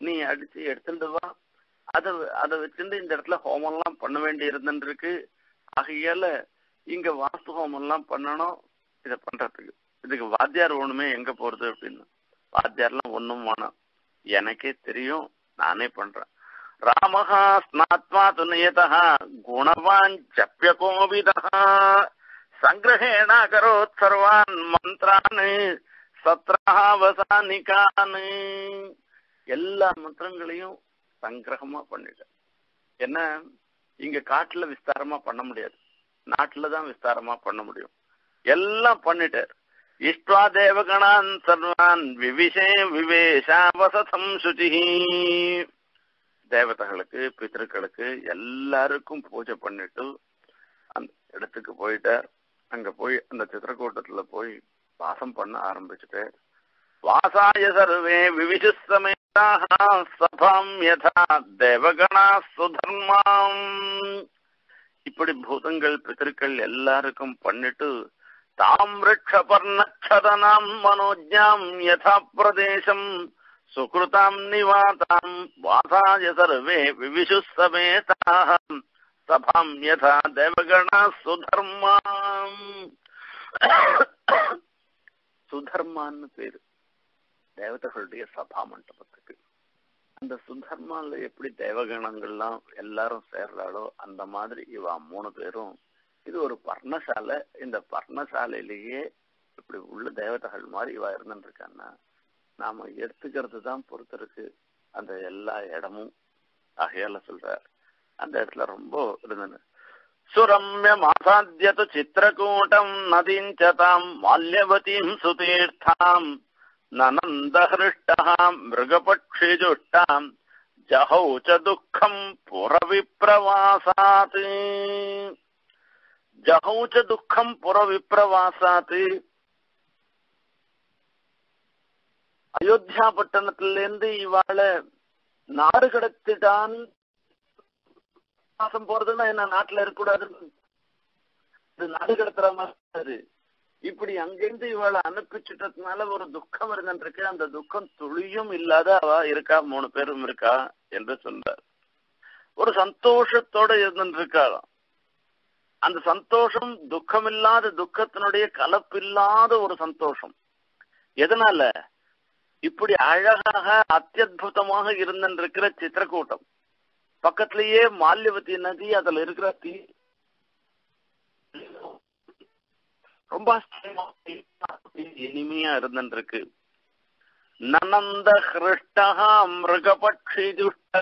நீ அடிச்சு எடுத்துட்டு வா. அதை அதை வச்சுட்டு இந்த இடத்துல ஹோமம் எல்லாம் பண்ண வேண்டி இருந்துருக்கு ஆகையால இங்க வாஸ்து ஹோமம் எல்லாம் பண்ணணும் இதை பண்றதுக்கு. இதுக்கு வாத்தியார் ஒண்ணுமே எங்க போறது அப்படின்னு. வாத்தியார்லாம் ஒண்ணும் வேணாம். எனக்கே தெரியும் நானே பண்றேன். ராமஹா ஸ்நாத்மா துணியதா குணவான் ஜப்பிய கோவிதா சங்கிரகேண கரோத் சர்வான் மந்திரான் சத்ராவசானிகான் எல்லா மந்திரங்களையும் சங்கிரகமா பண்ணிட்டேன். என்ன இங்க காட்டுல விஸ்தாரமா பண்ண முடியாது. நாட்டுல தான் விஸ்தாரமா பண்ண முடியும். எல்லாம் பண்ணிட்டார். இஷ்டா தேவகணான் சர்வான் விவிஷே விவேஷாவசதம் சுச்சி தேவதைகளுக்கு பித்திருக்களுக்கு எல்லாருக்கும் பூஜை பண்ணிட்டு அந்த இடத்துக்கு போயிட்டார். அங்க போய் அந்த சித்திரக்கூட்டத்துல போய் வாசம் பண்ண ஆரம்பிச்சுட்டு வாசாய சர்வே விவிஷு சமே சபாம் யதா தேவகணா சுதர்மாம் இப்படி பூதங்கள் பித்திருக்கள் எல்லாருக்கும் பண்ணிட்டு தாம் ரிக்ஷபர்ணச்சதனாம் மனோஜாம் யதா பிரதேசம் சுகிருதாம் நிவாதாம் வாசாய சர்வே விவிஷு சமேதாம் சபாம் யதா தேவகணா சுதர்மாம்। சுதர்மான்னு பேரு. தேவதைகளுடைய சபா மண்டபத்துக்கு. அந்த சுந்தர்மால எப்படி தேவகணங்கள்லாம் எல்லாரும் சேர்றாளோ அந்த மாதிரி இவா மூணு பேரும் இது ஒரு பர்ணசாலை. இந்த பர்ணசாலையிலேயே இப்படி உள்ள தேவதைகள் மாதிரி இவா இருந்துட்டு நாம எடுத்துக்கிறது தான் பொறுத்து இருக்கு. அந்த எல்லா இடமும் ஆகையால சொல்றார். அந்த இடத்துல ரொம்ப இருந்தது. சுரம்யமாசாத்தியது சித்திரக்கூட்டம் நதிஞ்சதாம் மால்யவதீம் சுதீர்த்தாம். நனந்தஹிருஷ்டாம் மிருகபக்ஷிஜுஷ்டாம் ஜஹௌ ச துக்கம் புறவிப்ரவாசாத் ஜஹௌ ச துக்கம் புறவிப்ரவாசாத் அயோத்தியா பட்டணத்திலிருந்து இவாள நாடு கடத்திட்டான் போறதுன்னா என்ன நாட்டுல இருக்கக்கூடாது நாடு கடத்துற மாதிரி இப்படி அங்கிருந்து இவளை அனுப்பிச்சுட்டதுனால ஒரு துக்கம் இருந்துருக்கு அந்த துக்கம் துளியும் இல்லாத அவ இருக்கா? மூணு பேரும் இருக்கா? என்று சொன்னார் ஒரு சந்தோஷத்தோட இருந்திருக்காளாம் அந்த சந்தோஷம் துக்கம் இல்லாத துக்கத்தினுடைய கலப்பில்லாத ஒரு சந்தோஷம். எதனால? இப்படி அழகாக அத்தியுதமாக இருந்திருக்கிற சித்திரக்கூட்டம். பக்கத்திலேயே மால்யவதி நதி அதுல இருக்கிற தீ ரொம்ப இனிமையா இருந்துருக்கு நனந்த ஹிருஷ்டகா மிருகபக்ஷி துஷ்ட.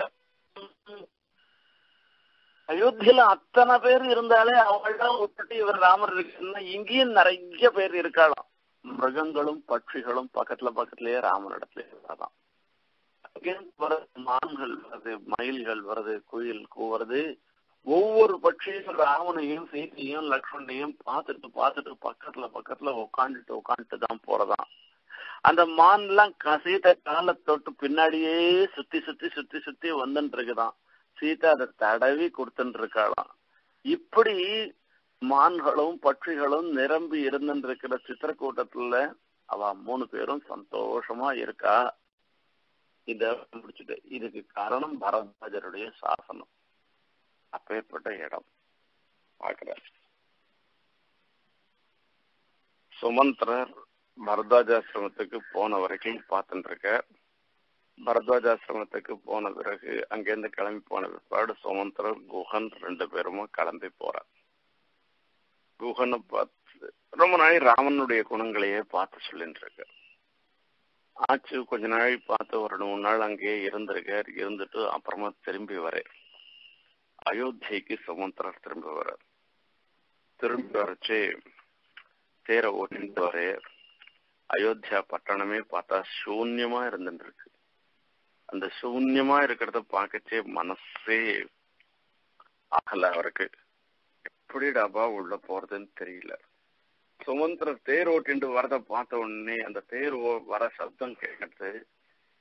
அயோத்தியில அத்தனை பேர் இருந்தாலே அவள்தான் விட்டுட்டு இவர் ராமர் இருக்குன்னா இங்கேயும் நிறைய பேர் இருக்காளாம் மிருகங்களும் பட்சிகளும் பக்கத்துல பக்கத்துலயே ராமனிடத்துல இருக்காதான். மான்கள் வருது மயில்கள் வருது குயில் கூவுறது ஒவ்வொரு பட்சியும் ராவணையும் சீத்தையும் லக்ஷ்மணையும் பார்த்துட்டு பார்த்துட்டு பக்கத்துல பக்கத்துல உட்காந்துட்டு உட்காந்துட்டு தான் போறதாம் அந்த மான் எல்லாம் சீத காலை தொட்டு பின்னாடியே சுத்தி சுத்தி சுத்தி சுத்தி வந்துட்டு இருக்குதான் சீதை அதை தடவி கொடுத்துட்டு இருக்காளாம் இப்படி மான்களும் பட்சிகளும் நிரம்பி இருந்துட்டு இருக்கிற சித்திரக்கூட்டத்துல அவ மூணு பேரும் சந்தோஷமா இருக்கா? இத முடிச்சுட்டு இதுக்கு காரணம் பரதராஜருடைய சாசனம். அப்பேற்பட்ட இடம். பார்க்கிறார். சுமந்திரர் பரத்வாஜாசிரமத்துக்கு போன வரைக்கும் பார்த்துட்டு இருக்க பரத்வாஜாசிரமத்துக்கு போன பிறகு அங்கேருந்து கிளம்பி போன பிற்பாடு சுமந்திரர் குஹன் ரெண்டு பேருமா கிளம்பி போறார். குஹனை பார்த்து ரொம்ப நாளை ராமனுடைய குணங்களையே பார்த்து சொல்லிட்டு இருக்க ஆச்சு கொஞ்ச நாள் பார்த்து ஒரு மூணு நாள் அங்கேயே இருந்திருக்கார். இருந்துட்டு அப்புறமா திரும்பி வரேன். அயோத்தியைக்கு சுமந்திரர் திரும்ப வர்றார் திரும்பி வரைச்சு தேர ஓட்டிட்டு வர அயோத்தியா பட்டணமே பார்த்தா சூன்யமா இருந்துட்டு இருக்கு அந்த சூன்யமா இருக்கிறத பார்க்கச்சே மனசே ஆகல அவருக்கு. எப்படி டபா உள்ள போறதுன்னு தெரியல. சுமந்திர தேர் ஓட்டிண்டு வரத பார்த்த உடனே அந்த தேர் வர சப்தம் கேட்கறது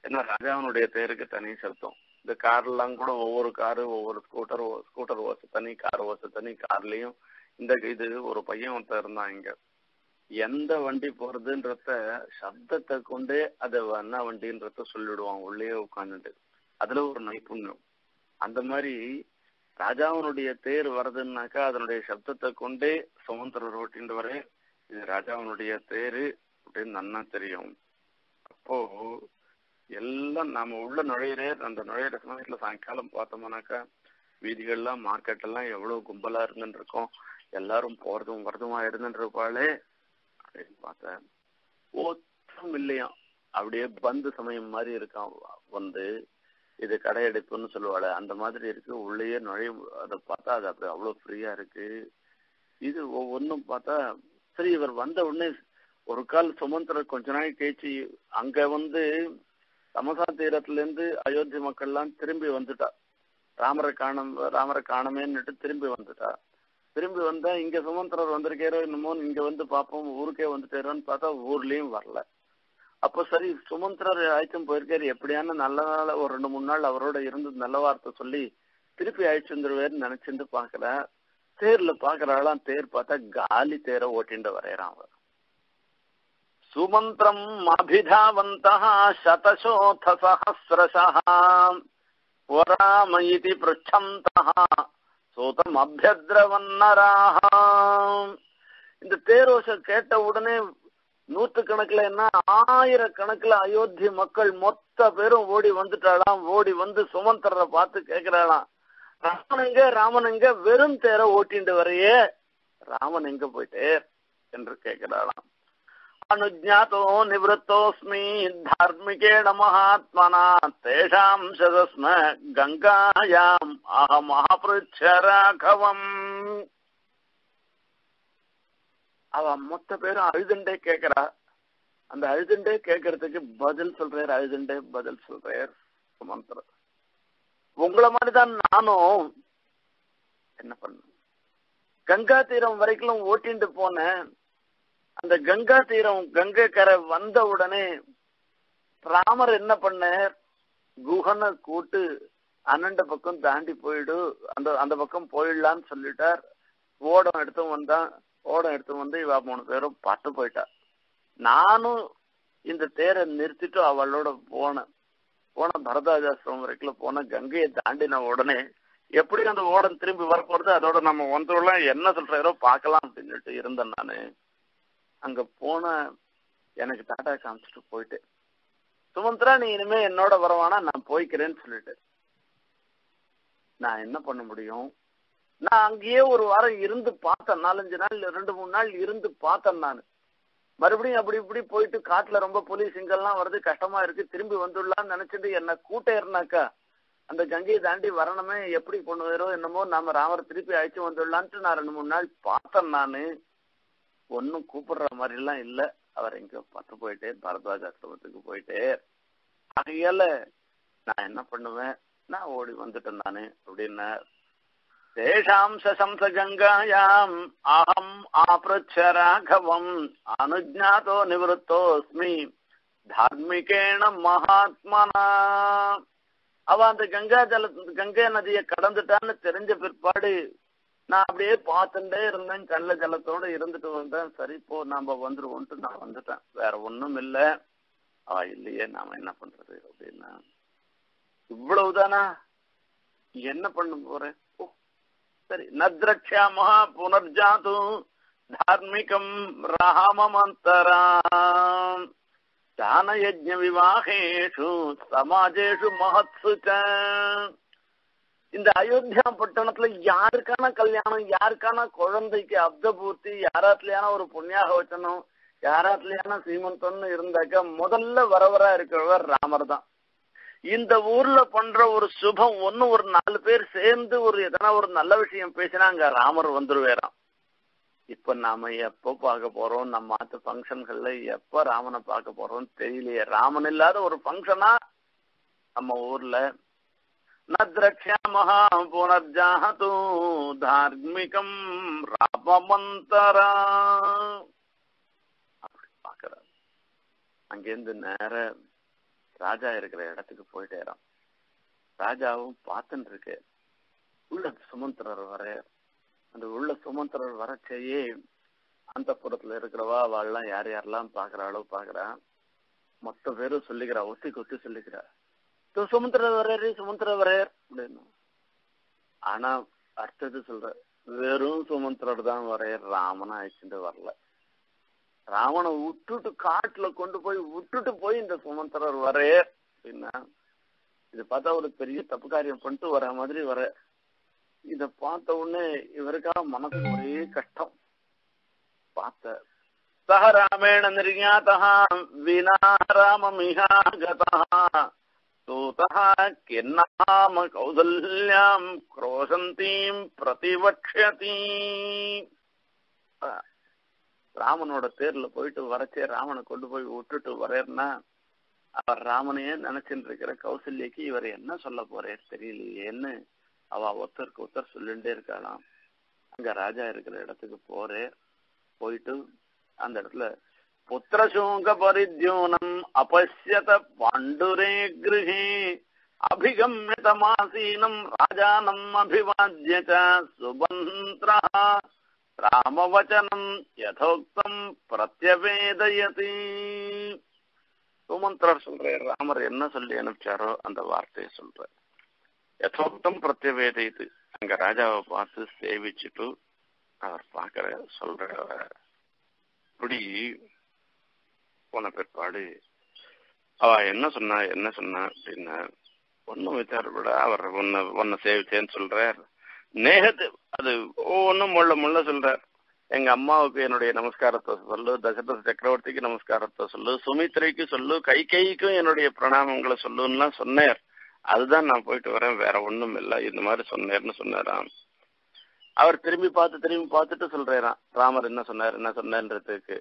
ஏன்னா ராஜாவனுடைய தேருக்கு தனி சப்தம். இந்த கார்லாம் கூட ஒவ்வொரு காரு ஒவ்வொரு ஸ்கூட்டர் ஸ்கூட்டர் ஓச தனி கார் ஓச தனி கார்லயும் இந்த இது ஒரு பையன் ஒருத்தர் இருந்தான் இங்க. எந்த வண்டி போறதுன்றத சப்தத்தை கொண்டே அது என்ன வண்டின்றத சொல்லிடுவான். உள்ளே உட்காந்துட்டு அதுல ஒரு நைப்புண்ணியம். அந்த மாதிரி ராஜாவனுடைய தேர் வருதுன்னாக்கா அதனுடைய சப்தத்தை கொண்டே சுமந்திரர் ஓட்டிட்டு வரேன் இது ராஜாவனுடைய தேரு அப்படின்னு நன்னா தெரியும். அப்போ எல்லாம் நாம உள்ள நுழையிற அந்த நுழையிற சமயத்துல சாயங்காலம் பார்த்தோம்னாக்கா வீதிகள்லாம் மார்க்கெட் எல்லாம் எவ்வளவு கும்பலா இருந்துட்டு இருக்கோம் எல்லாரும் போறதும் வரதுமா இருந்துட்டு இருப்பாளே அப்படின்னு பார்த்தேன். ஒத்தம் இல்லையா? அப்படியே பந்து சமயம் மாதிரி இருக்கான். வந்து இது கடையெடுப்புன்னு சொல்லுவாள். அந்த மாதிரி இருக்கு. உள்ளேயே நுழைய அதை பார்த்தா அது அப்படி அவ்வளவு ஃப்ரீயா இருக்கு. இது ஒவ்வொன்றும் பார்த்தா சரி இவர் வந்த உடனே ஒரு கால் சுமந்திர கொஞ்ச நாள் கழிச்சு அங்க வந்து சமசா தீரத்துல இருந்து அயோத்தி மக்கள்லாம் திரும்பி வந்துட்டா. ராமரை காணம் ராமரை காணமேன்னுட்டு திரும்பி வந்துட்டா. திரும்பி வந்தா இங்க சுமந்திரர் வந்திருக்காரோ என்னமோ இங்க வந்து பார்ப்போம் ஊருக்கே வந்துட்டாரோன்னு பார்த்தா ஊர்லயும் வரல. அப்போ சரி சுமந்திரர் அழைச்சும் போயிருக்காரு. எப்படியான நல்ல நாள் ஒரு ரெண்டு மூணு நாள் அவரோட இருந்து நல்ல வார்த்தை சொல்லி திருப்பி அழைச்சு வந்துருவாருன்னு நினைச்சிருந்து பாக்குறேன். தேர்ல பாக்குறாளாம் தேர் பார்த்தா காலி தேரை ஓட்டிண்டு வரையறான் அவர். சுமந்திரம் அபிதாவந்த சதசோத சஹசிரசः வராம இதி பிருச்சந்தः சூதம் அபியத்ரவன்னராக இந்த தேரோச கேட்ட உடனே நூத்து கணக்குல என்ன? ஆயிரக்கணக்குல அயோத்தி மக்கள் மொத்த பேரும் ஓடி வந்துட்டாளாம். ஓடி வந்து சுமந்தரை பார்த்து கேக்குறாளாம் ராமனுங்க ராமனுங்க? வெறும் தேர ஓட்டிண்டு வரையே. ராமன் எங்க போயிட்டே? என்று கேட்கிறாளாம். அனுஜாத்தோ நிவத்தோஸ்மி தார்மிகேண மகாத்மனா தேஷாம் சதஸ்ம கங்காயாம் அகமஹபிருச்ச ராഘவம் அவ மொத்த பேரும் அழுதுண்டே கேட்கிறா அந்த அழுதுண்டே கேட்கறதுக்கு பதில் சொல்றார் அழுதுண்டே பதில் சொல்றார் சுமந்திரர் உங்களை மாதிரிதான் நானும். என்ன பண்ண கங்கா தீரம் வரைக்கும் ஓட்டிட்டு போனேன். அந்த கங்கா தீரம் கங்கை கரை வந்த உடனே ராமர் என்ன பண்ணார்? குஹனை கூட்டு அண்ணன் பக்கம் தாண்டி போயிடு அந்த அந்த பக்கம் போயிடலான்னு சொல்லிட்டார். ஓடம் எடுத்து வந்தான். ஓடம் எடுத்து வந்து இவ மூணு பேரும் பார்த்து போயிட்டா. நானும் இந்த தேரை நிறுத்திட்டு அவளோட போனேன். போன பரதாஜாசிரமம் வரைக்கும் போன கங்கையை தாண்டின உடனே எப்படி அந்த ஓடம் திரும்பி வரப்போறது? அதோட நம்ம வந்துடலாம் என்ன சொல்றாரோ பார்க்கலாம் அப்படின்னுட்டு இருந்தேன் நானு. அங்க போன எனக்கு டாடா காமிச்சிட்டு போயிட்டு சுமந்திரா நீ இனிமே என்னோட வரவானா? நான் போய்க்கிறேன்னு சொல்லிட்டு. நான் என்ன பண்ண முடியும்? நான் அங்கேயே ஒரு வாரம் இருந்து பார்த்தேன். நாலஞ்சு நாள் ரெண்டு மூணு நாள் இருந்து பார்த்தேன் நான். மறுபடியும் அப்படி இப்படி போயிட்டு காட்டுல ரொம்ப போலீஸ் இங்கெல்லாம் வருது கஷ்டமா இருக்கு. திரும்பி வந்துடலாம்னு நினைச்சிட்டு என்ன கூட்டேறினாக்கா அந்த கங்கையை தாண்டி வரணுமே எப்படி கொண்டு பண்ணுவாரோ என்னமோ நாம ராமர் திருப்பி அழைச்சு வந்துடலான்ட்டு நான் ரெண்டு மூணு நாள் பார்த்தேன் நானு. ஒன்னும் கூப்பிடுற மாதிரி எல்லாம் இல்ல. அவர் எங்க பத்து போயிட்டே பரத்வாஜ் ஆசிரமத்துக்கு போயிட்டே ஆகையால நான் என்ன பண்ணுவேன்? நான் ஓடி வந்துட்டேன் நானு அப்படின்னார். தேஷாம் சசம்ச கங்காயாம் அகம் ஆபிரச்ச ராகவம் அனுஜாதோ நிவத்தோஸ்மி தார்மிகேண மகாத்மனா. அவ அந்த கங்கா ஜல கங்கை நதியை கடந்துட்டான்னு தெரிஞ்ச பிற்பாடு நான் அப்படியே பார்த்துட்டே இருந்தேன். கல்ல ஜலத்தோட இருந்துட்டு வந்தேன். சரி போ நாம வந்துருவோன்ட்டு நான் வந்துட்டேன். வேற ஒண்ணும் இல்லை. அவ இல்லையே நாம என்ன பண்றது அப்படின்னா. இவ்வளவுதானா? என்ன பண்ண போறேன்? ஓ சரி. நத்ரக்ஷாமா புனர்ஜாது தார்மிகம் ராமமந்தராம். தானயஜ்ஞ விவாகேஷு சமாஜேஷு மகத்சு இந்த அயோத்தியா பட்டணத்துல யாருக்கான கல்யாணம் யாருக்கான குழந்தைக்கு அப்தபூர்த்தி யாராத்துலயான ஒரு புண்ணியாக வச்சனும் யாராத்துலயான சீமந்தம்னு இருந்தாக்க முதல்ல வரவரா இருக்கிறவர் ராமர் தான். இந்த ஊர்ல பண்ற ஒரு சுபம் ஒண்ணு ஒரு நாலு பேர் சேர்ந்து ஒரு எதனா ஒரு நல்ல விஷயம் பேசினா அங்க ராமர் வந்துருவேறாம் இப்ப நாம எப்ப பார்க்க போறோம்? நம்ம மாத்து பங்கன்கள்ல எப்ப ராமனை பார்க்க போறோம் தெரியலையே. ராமன் இல்லாத ஒரு பங்கனா நம்ம ஊர்ல நத்ரக்ஷாமஹா புனர்ஜாஹது தார்மிகம் ராமமந்தரா அப்படி பாக்குறாரு அங்கிருந்து நேர ராஜா இருக்கிற இடத்துக்கு போயிட்டேறான். ராஜாவும் பார்த்துட்டு இருக்கு. உள்ள சுமந்திரர் வர அந்த உள்ள சுமந்திரர் வரச்சேயே அந்த புறத்துல இருக்கிறவா அவள்லாம் யார் யாரெல்லாம் பாக்குறாளோ பாக்குறா மொத்த பேரும் சொல்லிக்கிறா ஒத்தி கொத்தி சொல்லிக்கிறா. சுமந்திர வர்றாரு சுமந்திர வர்றார் அப்படின்னு. ஆனா அடுத்தது சொல்ற வெறும் சுமந்திரர் தான் வரையர் ராமனை அழைச்சிட்டு வரல. ராவனை விட்டுட்டு காட்டுல கொண்டு போய் விட்டுட்டு போய் இந்த சுமந்திரர் வரையர் அப்படின்னா இது பார்த்தா ஒரு பெரிய தப்பு காரியம் பண்ணிட்டு வர மாதிரி வர இத பார்த்த உடனே இவருக்காக மனசுக்கு ஒரே கஷ்டம். பார்த்த சக ராமேண நிர்யாதா வினா ராமமிகாகதா சூதः கின்னாம கௌசல்யாம் குரோசந்தீம் பிரதிவக்ஷதி ராமனோட தேர்ல போயிட்டு வரச்சே ராமனை கொண்டு போய் விட்டுட்டு வரேன்னா அவர் ராமனையே நினைச்சுட்டு இருக்கிற கௌசல்யக்கு இவர் என்ன சொல்ல போறாரு தெரியலையேன்னு அவ ஒருத்தருக்கு ஒருத்தர் சொல்லிட்டே இருக்காளாம். அங்க ராஜா இருக்கிற இடத்துக்கு போறே போயிட்டு அந்த இடத்துல புத்திரசூங்க பரித்யூனம் அபசியத பாண்டுரே கிருஹே அபிகம்யதமாசீனம் ராஜானம் அபிவாத்ய ச சுபந்திரா ராமவச்சனம் யதோக்தம் பிரத்யவேதயதி சுமந்திரர் சொல்றார் ராமர் என்ன சொல்லி அனுப்பிச்சாரோ அந்த வார்த்தையை சொல்றார் யதோக்தம் பிரத்யவேதித்து அங்க ராஜாவை பார்த்து சேவிச்சுட்டு அவர் பார்க்கிற சொல்ற இப்படி போன பிற்பாடு அவ என்ன சொன்னா என்ன சொன்னா அப்படின்னா ஒன்னும் விசாரப்பட அவர் உன்னை உன்னை சேவிச்சேன்னு சொல்றார். நேகத்து அது ஒன்னும் முள்ள முள்ள சொல்றார். எங்க அம்மாவுக்கு என்னுடைய நமஸ்காரத்தை சொல்லு தசரத சக்கரவர்த்திக்கு நமஸ்காரத்தை சொல்லு சுமித்ரைக்கு சொல்லு கை கைக்கும் என்னுடைய பிரணாமங்களை சொல்லுன்னுலாம் சொன்னார். அதுதான் நான் போயிட்டு வரேன் வேற ஒண்ணும் இல்லை இந்த மாதிரி சொன்னேர்னு சொன்னாராம். அவர் திரும்பி பார்த்து திரும்பி பார்த்துட்டு சொல்றாராம். ராமர் என்ன சொன்னார் என்ன சொன்னார்ன்றதுக்கு.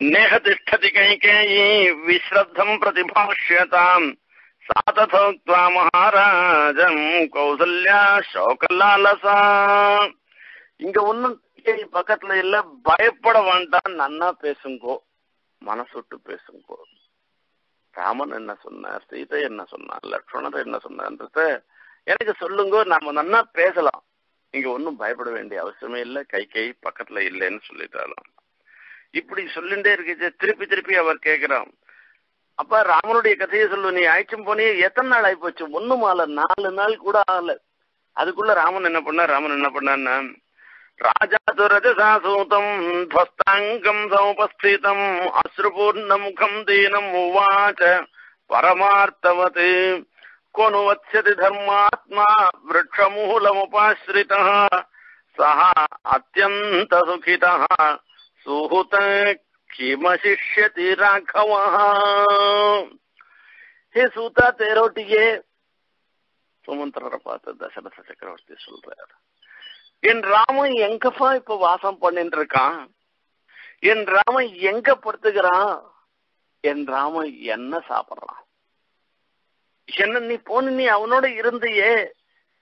நேகதிஷ்டதி கைகேயி விஸ்ரத்தம் பிரதிபாஷ்யதாம் சாததோக்வா மகாராஜம் கௌசல்யா சோகலாலசா இங்க ஒன்னும் பக்கத்துல இல்ல பயப்பட வேண்டாம் நன்னா பேசுங்கோ மனசுட்டு பேசுங்கோ. ராமன் என்ன சொன்னார் சீதை என்ன சொன்னார் லட்சுமணர் என்ன சொன்னார்ன்றத எனக்கு சொல்லுங்க நாம நன்னா பேசலாம். இங்க ஒன்னும் பயப்பட வேண்டிய அவசியமே இல்லை கை கை பக்கத்துல இல்லைன்னு சொல்லிட்டாலும். இப்படி சொல்லிண்டே இருக்கு திருப்பி திருப்பி அவர் கேக்குறான் அப்ப ராமனுடைய கதையை சொல்லு நீ ஆயிடுச்சும் போனே எத்தனை நாள் ஆயிப்போச்சு? ஒண்ணும் ஆல நாலு நாள் கூட ஆகல. அதுக்குள்ள ராமன் என்ன பண்ணா ராமன் என்ன பண்ணான்னா ராஜா துரஜசாசூதம் ஸ்வஸ்தாங்கம் சமுபஸ்திதம் அஸ்ருபூர்ண முகம் தீனம் உவாச்ச பரமார்த்தவது கொனு வச்சதி தர்மாத்மா விரக்ஷமூலமுபாஸ்ரிதः சஹா அத்தியந்த சுகிதா சுஹுத கிமசிஷ்யதி ராഘவः ஹே சூதா தேரோட்டியே சுமந்திரரை பார்த்து தசரத சக்கரவர்த்தி சொல்றார் என் ராமன் எங்கப்பா இப்ப வாசம் பண்ணிட்டு இருக்கான் என் ராமன் எங்க படுத்துக்கிறான் என் ராமன் என்ன சாப்பிடுறான் என்ன நீ போன நீ அவனோட இருந்தியே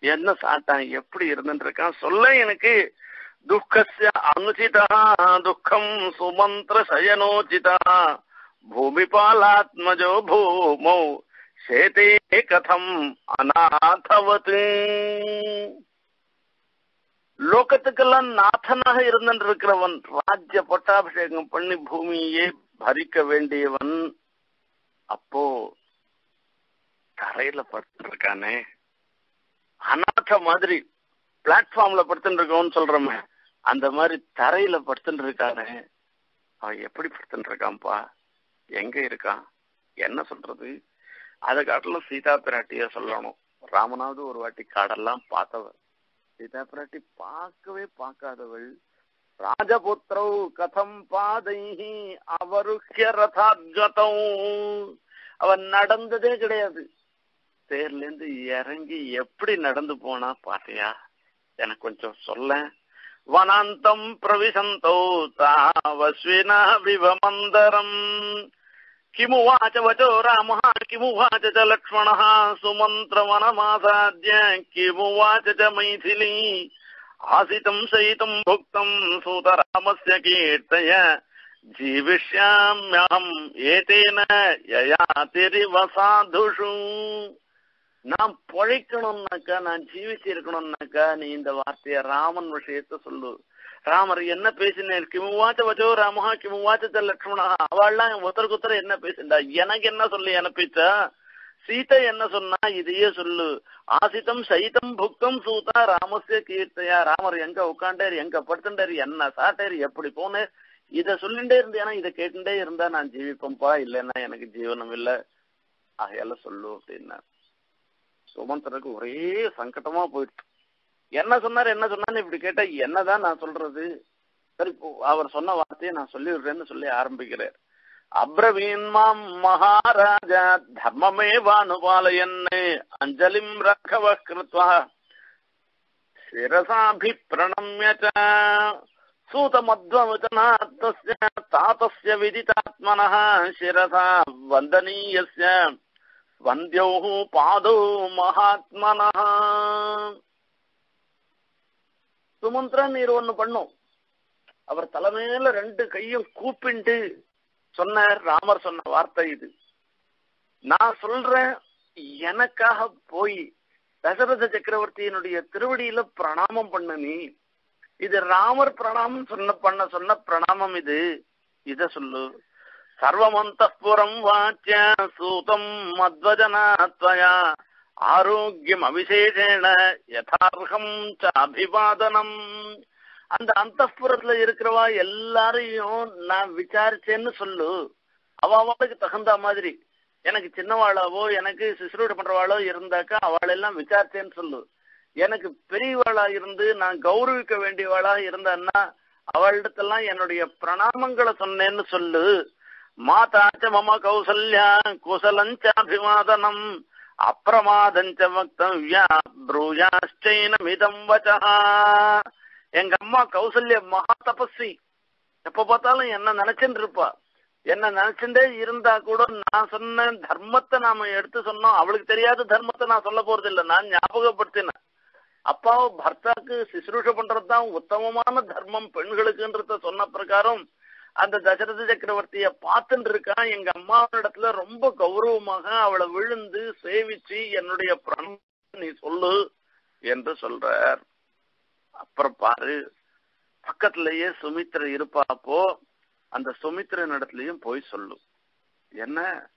என்ன சாப்பிட்டான் எப்படி இருந்துட்டு இருக்கான் சொல்ல எனக்கு துக்கஸ்ய அனுச்சிதா துக்கம் சுமந்திர சயனோச்சிதா பூமிபாலாத்மஜோ பூமௌ சேதே கதம் அநாதவத் லோகத்துக்கெல்லாம் நாதனாக இருந்துட்டு இருக்கிறவன் ராஜ்ய பட்டாபிஷேகம் பண்ணி பூமியே பறிக்க வேண்டியவன். அப்போ தரையில படுத்துட்டு இருக்கானே அநாத மாதிரி பிளாட்ஃபார்ம்ல படுத்துட்டு இருக்கோம்னு சொல்றமே. அந்த மாதிரி தரையில படுத்துட்டு இருக்கானே அவன் எப்படி படுத்துட்டு இருக்கான்ப்பா எங்க இருக்கான்? என்ன சொல்றது? அதை காட்டிலும் சீதா பிராட்டிய சொல்லணும். ராமனாவது ஒரு வாட்டி காடெல்லாம் பார்த்தவர் சீதா பிராட்டி பார்க்கவே பார்க்காதவள். ராஜபுத்திரௌ கதம் பாதைஹி அவருக்கிய ரதாத்கதம். அவன் நடந்ததே கிடையாது. தேர்ல இருந்து இறங்கி எப்படி நடந்து போனா பாத்தியா? எனக்கு கொஞ்சம் சொல்ல वनान्तम् प्रविशन्तौ तावस्विनाभिवमन्दरम् किमुवाच वचो रामः, किमुवाच च लक्ष्मणः, सुमन्त्रवनमासाद्य किमुवाच च मैथिली। आसितम् शयितम् भुक्तम् सुतरामस्य कीर्तय, जीविष्याम्यहम् एतेन ययातिरिव साधुषु। நான் பொழைக்கணும்னாக்கா நான் ஜீவிச்சு இருக்கணும்னாக்கா நீ இந்த வார்த்தைய ராமன் விஷயத்த சொல்லு. ராமர் என்ன பேசினேன்? கிமுவாச்ச வச்சோ ராமஹா கிமுவாச்ச லட்சுமணா. அவள்லாம் ஒருத்தருக்கு ஒருத்தர் என்ன பேசிண்டா எனக்கு என்ன சொல்லி அனுப்பிச்சா? சீதை என்ன சொன்னா? இதையே சொல்லு. ஆசித்தம் சைத்தம் புக்கம் சூதா ராமசிய கீர்த்தையா. ராமர் எங்க உட்காண்டாரு எங்க படுத்துட்டாரு என்ன சாட்டாரு எப்படி போனேன் இத சொல்லிண்டே இருந்தேனா. இத கேட்டுட்டே இருந்தா நான் ஜீவிப்பேன்ப்பா இல்லைன்னா எனக்கு ஜீவனம் இல்ல. ஆகையால சொல்லு அப்படின்னா சுமந்திரனுக்கு ஒரே சங்கடமா போயிடுச்சு. என்ன சொன்னாரு என்ன சொன்னான்னு இப்படி கேட்டா என்னதான் நான் சொல்றது? சரி அவர் சொன்ன வார்த்தையை நான் சொல்லிடுறேன்னு சொல்லி ஆரம்பிக்கிறார். அப்ரவீன்மாம் மகாராஜா தர்மமே வானுபாலயன்னு அஞ்சலிம் ரகவ கிருத்வா சிரசாபி சூத சூதமத்வவச்சனாத்மஸ்ய தாத்தஸ்ய விதிதாத்மனः சிரசா வந்தனீயஸ்ய वन्द्यौः पादौ महात्मनः சுமந்திரா நீர் ஒண்ணு பண்ணும் அவர் தலைமையில ரெண்டு கையும் கூப்பிண்டு சொன்ன ராமர் சொன்ன வார்த்தை இது நான் சொல்றேன் எனக்காக போய் தசரத சக்கரவர்த்தியினுடைய திருவடியில பிரணாமம் பண்ண நீ இது ராமர் பிரணாமம் சொன்ன பண்ண சொன்ன பிரணாமம் இது இத சொல்லு சர்வமந்தபுரம் வாச்ச சூதம் மத்வஜனாத்வயா ஆரோக்கியம் அபிஷேகேன யதார்த்தம் ச அபிவாதனம். அந்த அந்தப்புறத்துல இருக்கிறவா எல்லாரையும் நான் விசாரிச்சேன்னு சொல்லு. அவளுக்கு தகுந்த மாதிரி. எனக்கு சின்னவாளாவோ எனக்கு சிசுரோடு பண்றவாளோ இருந்தாக்கா அவளெல்லாம் விசாரிச்சேன்னு சொல்லு. எனக்கு பெரியவாளா இருந்து நான் கௌரவிக்க வேண்டியவாளா இருந்தான்னா அவளிடத்தெல்லாம் என்னுடைய பிரணாமங்களை சொன்னேன்னு சொல்லு. மாதாச்ச மம கௌசல்யா குசலஞ்சாபிவாதனம் அப்பிரமாதஞ்ச வக்தவ்யா ப்ரூயாச்சைனமிதம் வச்சா எங்க அம்மா கௌசல்ய மகா தபஸ்வி. எப்ப பார்த்தாலும் என்ன நினைச்சுட்டு இருப்பா. என்ன நினைச்சுட்டே இருந்தா கூட நான் சொன்ன தர்மத்தை நாம எடுத்து சொன்னோம். அவளுக்கு தெரியாத தர்மத்தை நான் சொல்ல போறது இல்லை நான் ஞாபகப்படுத்தினேன். அப்பாவை பர்த்தாக்கு சிசுரூஷ பண்றதுதான் உத்தமமான தர்மம். பெண்களுக்குன்றத சொன்ன பிரகாரம் அந்த தசரத சக்கரவர்த்திய பார்த்துட்டு இருக்கான். எங்க அம்மாவிடத்துல ரொம்ப கௌரவமாக அவளை விழுந்து சேவிச்சு என்னுடைய பிரணம் நீ சொல்லு என்று சொல்றார். அப்புறம் பாரு பக்கத்திலேயே சுமித்ர இருப்பா அப்போ அந்த சுமித்ரன் இடத்துலயும் போய் சொல்லு. என்ன?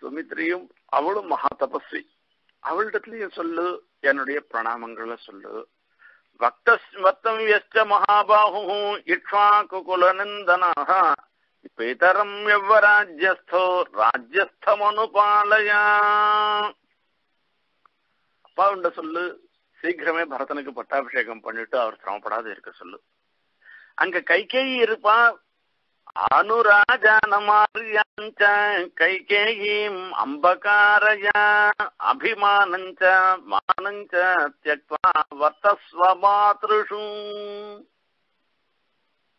சுமித்ரையும் அவளும் மகா தபஸ்வி. அவளிடத்துலயும் சொல்லு என்னுடைய பிரணாமங்களை சொல்லு. வக்தம் யச்ச மகாபாஹு இக்ஷ்வாகுகுலநந்தனாக பிதரம் எவ்வராஜ்யஸ்தோ ராஜ்யஸ்தமனுபாலயா அப்பாவுண்ட சொல்லு. சீக்கிரமே பரதனுக்கு பட்டாபிஷேகம் பண்ணிட்டு அவர் சிரமப்படாத இருக்க சொல்லு. அங்க கைகேயி இருப்பா அனுராஜானமாரியாஞ்ச கைகேயீம் அம்பகாரயா அபிமானஞ்ச மானஞ்ச தியக்வா வர்த்தஸ்வ மாத்ருஷு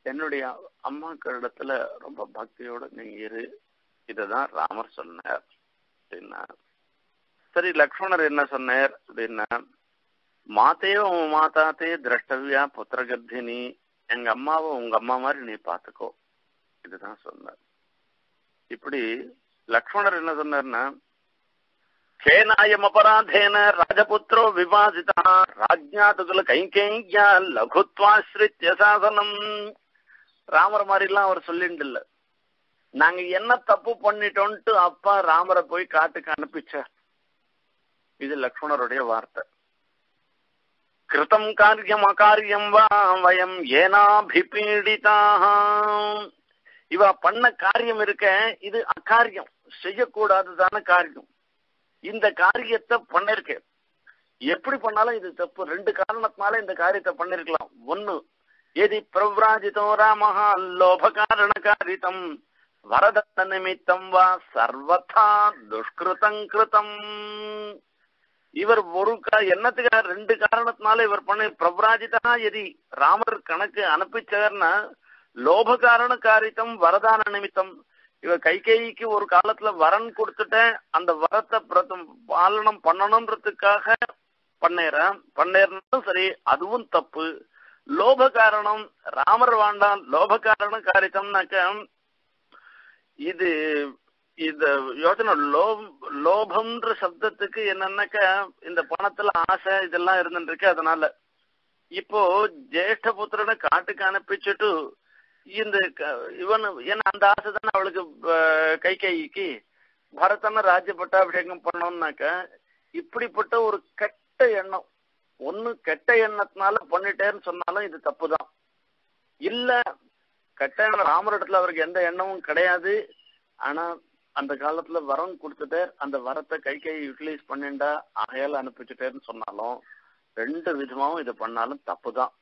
என்னுடைய அம்மாக்களிடத்துல ரொம்ப பக்தியோட நீ இரு. இததான் ராமர் சொன்னார் அப்படின்னா சரி லக்ஷ்மணர் என்ன சொன்னார் அப்படின்னா மாத்தையோ மாதாத்தே திரஷ்டவியா புத்திரகர்த்தினி எங்க அம்மாவை உங்க அம்மா மாதிரி நீ பாத்துக்கோ. இதுதான் சொன்னார். இப்படி லக்ஷ்மணர் என்ன சொன்னார்னா சேனாயம் அபராதேன ராஜபுத்திரோ விவாதிதா ராஜ்ஞாதுகுல கைங்கேங்கியா லகுத்வாசிரித்ய சாசனம். ராமர் மாதிரிலாம் அவர் சொல்லிட்டு இல்ல நாங்க என்ன தப்பு பண்ணிட்டோம்ட்டு அப்பா ராமரை போய் காட்டுக்கு அனுப்பிச்சார். இது லக்ஷ்மணருடைய வார்த்தை. கிருதம் காரியம் அகாரியம் வா வயம் ஏனாபிபீடிதாக இவ பண்ண காரியம் இருக்க இது அக்காரியம் செய்யக்கூடாததான காரியம். இந்த காரியத்தை பண்ணிருக்க. எப்படி பண்ணாலும் இது தப்பு. ரெண்டு காரணத்தினால இந்த காரியத்தை பண்ணிருக்கலாம். ஒண்ணு எதி பிரவ்ராஜிதோ ராமஹா லோப காரண காரிதம் வரதத்த நிமித்தம் வா சர்வதா துஷ்கிருதம் கிருதம். இவர் ஒரு என்னத்துக்காக ரெண்டு காரணத்தினால இவர் பண்ண பிரவ்ராஜிதா எதி ராமர் கணக்கு அனுப்பிச்சார்னா லோப காரண காரித்தம் வரதான நிமித்தம். இவ கைகேயிக்கு ஒரு காலத்துல வரன் கொடுத்துட்டேன். அந்த வரத்தை பாலனம் பண்ணணும்ன்றதுக்காக பண்ணேறேன். பண்ணேறனாலும் சரி அதுவும் தப்பு. லோப காரணம் ராமர் வாண்டான் லோப காரண காரித்தம்னாக்க இது இந்த யோசனை லோ லோபம்ன்ற சப்தத்துக்கு என்னன்னாக்க இந்த பணத்துல ஆசை இதெல்லாம் இருந்துருக்கு அதனால. இப்போ ஜேஷ்ட புத்திரனை காட்டுக்கு அனுப்பிச்சுட்டு இந்த இவன் ஏன்னா அந்த ஆசை தானே அவளுக்கு கை கைக்கு பரதனை ராஜ்ய பட்டாபிஷேகம் பண்ணோம்னாக்க இப்படிப்பட்ட ஒரு கெட்ட எண்ணம். ஒண்ணு கெட்ட எண்ணத்தினால பண்ணிட்டேன்னு சொன்னாலும் இது தப்புதான். இல்ல கெட்ட எண்ணம் ராமரிடத்துல அவருக்கு எந்த எண்ணமும் கிடையாது. ஆனா அந்த காலத்துல வரம் கொடுத்துட்டு அந்த வரத்தை கை கை யூட்டிலைஸ் பண்ணிண்டா ஆகையால் அனுப்பிச்சுட்டேன்னு சொன்னாலும் ரெண்டு விதமாவும் இதை பண்ணாலும் தப்புதான்.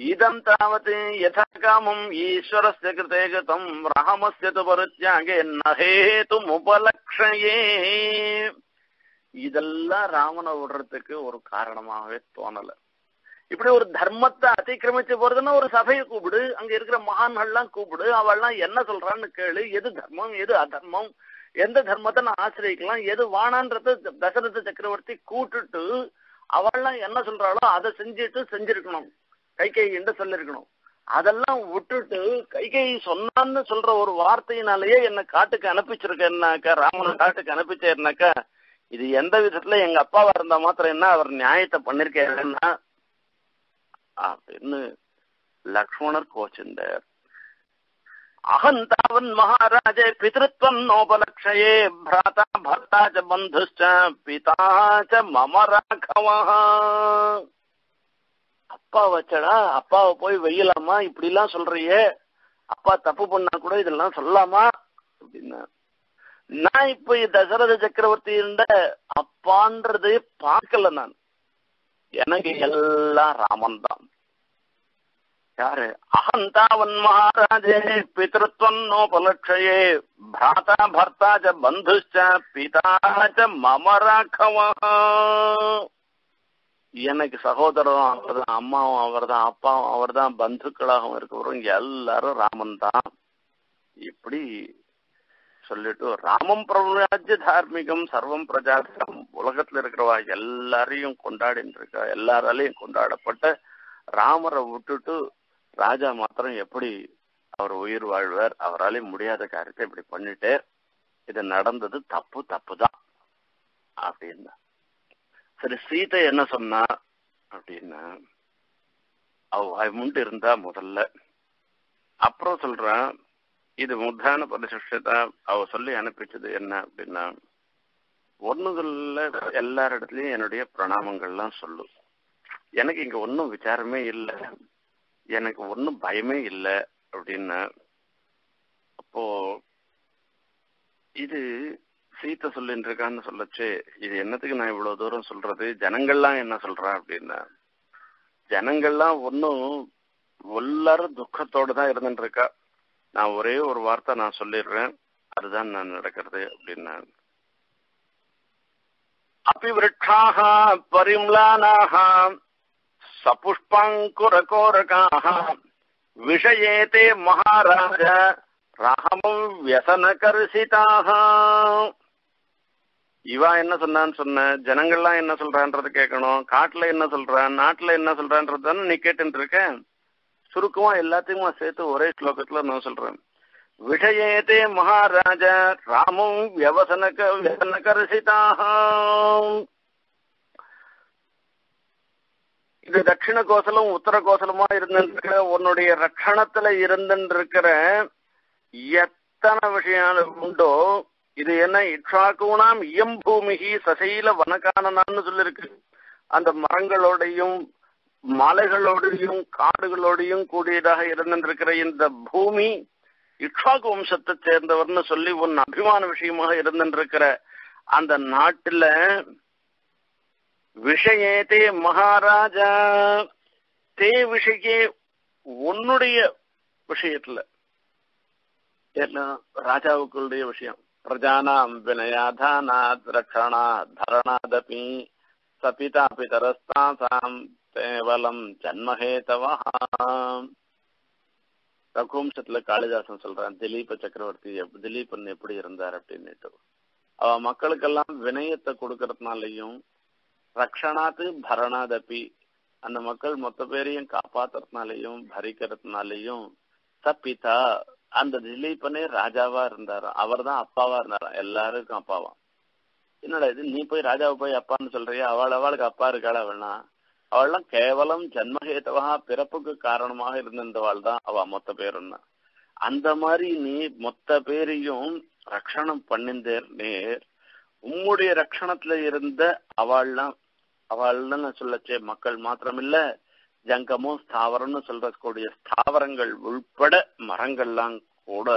இதம் தாவது யதா காமம் ஈஸ்வரஸ்ய கிருதே கதம் ரஹமஸ்ய து பரித்யாகே நஹேதும் உபலக்ஷயே இதெல்லாம் ராமனை விடுறதுக்கு ஒரு காரணமாகவே தோணல. இப்படி ஒரு தர்மத்தை அதிக்கிரமிச்சு போறதுன்னா ஒரு சபையை கூப்பிடு அங்க இருக்கிற மகான்கள்லாம் கூப்பிடு அவள்லாம் என்ன சொல்றான்னு கேளு எது தர்மம் எது அதர்மம் எந்த தர்மத்தை நான் ஆசிரியக்கலாம் எது வானான்றத தசரத சக்கரவர்த்தி கூட்டுட்டு அவள்லாம் என்ன சொல்றாளோ அதை செஞ்சுட்டு செஞ்சிருக்கணும். கைகை என்று சொல்லிருக்கணும். அதெல்லாம் விட்டுட்டு கைகை சொன்னான்னு சொல்ற ஒரு வார்த்தையினாலேயே என்ன காட்டுக்கு அனுப்பிச்சிருக்கேன்னாக்கா ராமனை காட்டுக்கு அனுப்பிச்சேன்னாக்கா இது எந்த விதத்துல எங்க அப்பாவா இருந்தா மாத்திரம் என்ன அவர் நியாயத்தை பண்ணிருக்கேன்னா அப்படின்னு லக்ஷ்மணர் கோச்சிந்தார். அகந்தாவன் மகாராஜே பிதத்வம் நோபலக்ஷயே பிராதா பர்த்தா ச பந்துஷ்ச பிதா ச மம ராഘவா அப்பா வச்சடா அப்பாவை போய் வெய்யலாமா இப்படி எல்லாம் சொல்றியே. அப்பா தப்பு பண்ணா கூட இதெல்லாம் சொல்லலாமா அப்படின்னா நான் இப்ப தசரத சக்கரவர்த்தி இருந்த அப்பான்றதே பார்க்கல நான். எனக்கு எல்லாம் ராமன் தான். யாரு? அகந்தாவன் மகாராஜே பிதೃತ್வம் நோபலட்சயே பிராதா பர்த்தா ச பந்துஷ்ச பிதா ச மம எனக்கு சகோதரரும் அவர்தான் அம்மாவும் அவர்தான் அப்பாவும் அவர்தான் பந்துக்களாகவும் இருக்கிறவரும் எல்லாரும் ராமன் தான். இப்படி சொல்லிட்டு ராமம் பிரபுராஜ்ய தார்மிகம் சர்வம் பிரஜாசம் உலகத்துல இருக்கிறவா எல்லாரையும் கொண்டாடின்னு இருக்கா எல்லாராலையும் கொண்டாடப்பட்ட ராமரை விட்டுட்டு ராஜா மாத்திரம் எப்படி அவர் உயிர் வாழ்வார் அவராலே முடியாத காரியத்தை இப்படி பண்ணிட்டு இது நடந்தது தப்பு தப்பு தான் அப்படின்னா சரி சீதை என்ன சொன்னா அப்படின்னா அவ வாய்முண்டு இருந்தா முதல்ல. அப்புறம் சொல்றான் இது முத்தான பரிசுஷத்தை அவ சொல்லி அனுப்பிச்சது என்ன அப்படின்னா ஒண்ணுதல்ல எல்லார் இடத்துலயும் என்னுடைய பிரணாமங்கள்லாம் சொல்லு. எனக்கு இங்க ஒன்னும் விசாரமே இல்லை. எனக்கு ஒன்னும் பயமே இல்லை அப்படின்னா அப்போ இது சீத்தை சொல்லிட்டு இருக்கான்னு சொல்லச்சு. இது என்னத்துக்கு நான் இவ்வளவு தூரம் சொல்றது? ஜனங்கள்லாம் என்ன சொல்றா அப்படின்னா ஜனங்கள்லாம் ஒன்னும் எல்லாரும் துக்கத்தோட தான் இருந்துட்டு இருக்கா நான் ஒரே ஒரு வார்த்தை நான் சொல்லிடுறேன். அதுதான் நான் நடக்கிறது அப்படின்னா அபிவிருட்சாக பரிம்லானாக சபுஷ்பாங்குரகோரகாக விஷயேதே மகாராஜ ராமம் வியசனகர்ஷிதாக இவா என்ன சொன்னான்னு சொன்ன ஜனங்கள்லாம் என்ன சொல்றான்றது கேட்கணும் காட்டுல என்ன சொல்றான் நாட்டுல என்ன சொல்றான்றது தானே நீ கேட்டுட்டு இருக்க சுருக்கமா எல்லாத்தையும் சேர்த்து ஒரே ஸ்லோகத்துல நான் சொல்றேன். விஷயத்தே மகாராஜ ராமம் வியவசனக வியசனகர்ஷிதாக இது தட்சிண கோசலம் உத்தர கோசலமா இருந்துருக்கிற உன்னுடைய ரட்சணத்துல இருந்துருக்கிற எத்தனை விஷயம் உண்டோ இது என்ன? இட்சாக்கூனாம் இயம் பூமிகி சசைல வனகானனான்னு சொல்லிருக்கு. அந்த மரங்களோடையும் மலைகளோடையும் காடுகளோடையும் கூடியதாக இருந்திருக்கிற இந்த பூமி இக்ஷாக்கு வம்சத்தை சேர்ந்தவர்னு சொல்லி உன் அபிமான விஷயமாக இருந்திருக்கிற அந்த நாட்டுல விஷயத்தே மகாராஜா. தே விஷயே உன்னுடைய விஷயத்துல. என்ன ராஜாவுக்களுடைய விஷயம். பிரஜானாம் வினயாதானாத் ரக்ஷணா தரணாதபி சபிதா பிதரஸ்தாசாம் கேவலம் ஜன்மஹேதவா ரகுவம்சத்துல காளிதாசன் சொல்றான் திலீப சக்கரவர்த்தி திலீபன் எப்படி இருந்தார் அப்படின்னுட்டு. அவ மக்களுக்கெல்லாம் வினயத்தை கொடுக்கறதுனாலையும் ரக்ஷணாத்து பரணாதபி அந்த மக்கள் மொத்த பேரையும் காப்பாத்துறதுனாலையும் பரிக்கிறதுனாலையும் சப்பிதா அந்த திலீபனே ராஜாவா இருந்தாரு? அவர் தான் அப்பாவா இருந்தாரா? எல்லாருக்கும் அப்பாவா. என்னடா இது? நீ போய் ராஜாவை போய் அப்பான்னு சொல்றியா? அவள் அவளுக்கு அப்பா இருக்காளா அவள்னா? அவள்லாம் கேவலம் ஜன்மஹேதவா பிறப்புக்கு காரணமாக இருந்திருந்தவாள் தான் அவ மொத்த பேருன்னா. அந்த மாதிரி நீ மொத்த பேரையும் ரக்ஷணம் பண்ணிந்தேர் நேர். உம்முடைய ரக்ஷணத்துல இருந்த அவள்லாம் அவள்னு சொல்லச்சே மக்கள் மாத்திரமில்ல. ஜங்கமும் ஸ்தாவரம்னு சொல்றக்கூடிய ஸ்தாவரங்கள் உள்பட மரங்கள்லாம் கூட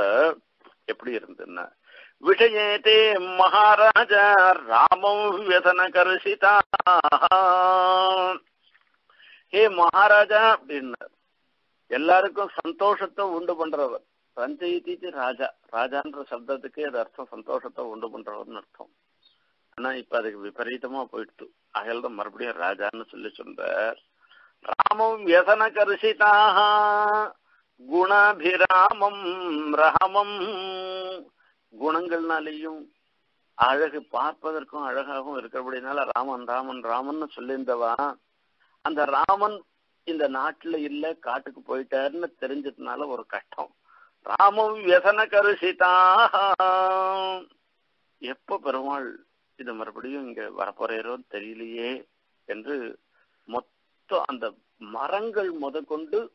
எப்படி இருந்துன்னா விஷயத்தே மகாராஜா ராமம் வியசன கருஷிதா ஹே மகாராஜா அப்படின்னார். எல்லாருக்கும் சந்தோஷத்தை உண்டு பண்றவர். ரஞ்சயித்தி ராஜா ராஜான்ற சப்தத்துக்கு அது அர்த்தம் சந்தோஷத்தை உண்டு பண்றவர்னு அர்த்தம். ஆனா இப்ப அதுக்கு விபரீதமா போயிடுத்து அகல்தான் மறுபடியும் ராஜான்னு சொல்லி சொல்றார். ராமம் வியசனகர்ஷிதாக குணாபிராமம் ரகமம் குணங்கள்னாலேயும் அழகு பார்ப்பதற்கும் அழகாகவும் இருக்கிறபடினால ராமன் ராமன் ராமன் சொல்லியிருந்தவா அந்த ராமன் இந்த நாட்டுல இல்ல காட்டுக்கு போயிட்டாருன்னு தெரிஞ்சதுனால ஒரு கஷ்டம். ராமம் வியசன கருசிதா எப்ப பெருமாள் இது மறுபடியும் இங்க வரப்போறோன்னு தெரியலையே என்று மொத்த மொத்தம் அந்த மரங்கள் முதற்கொண்டு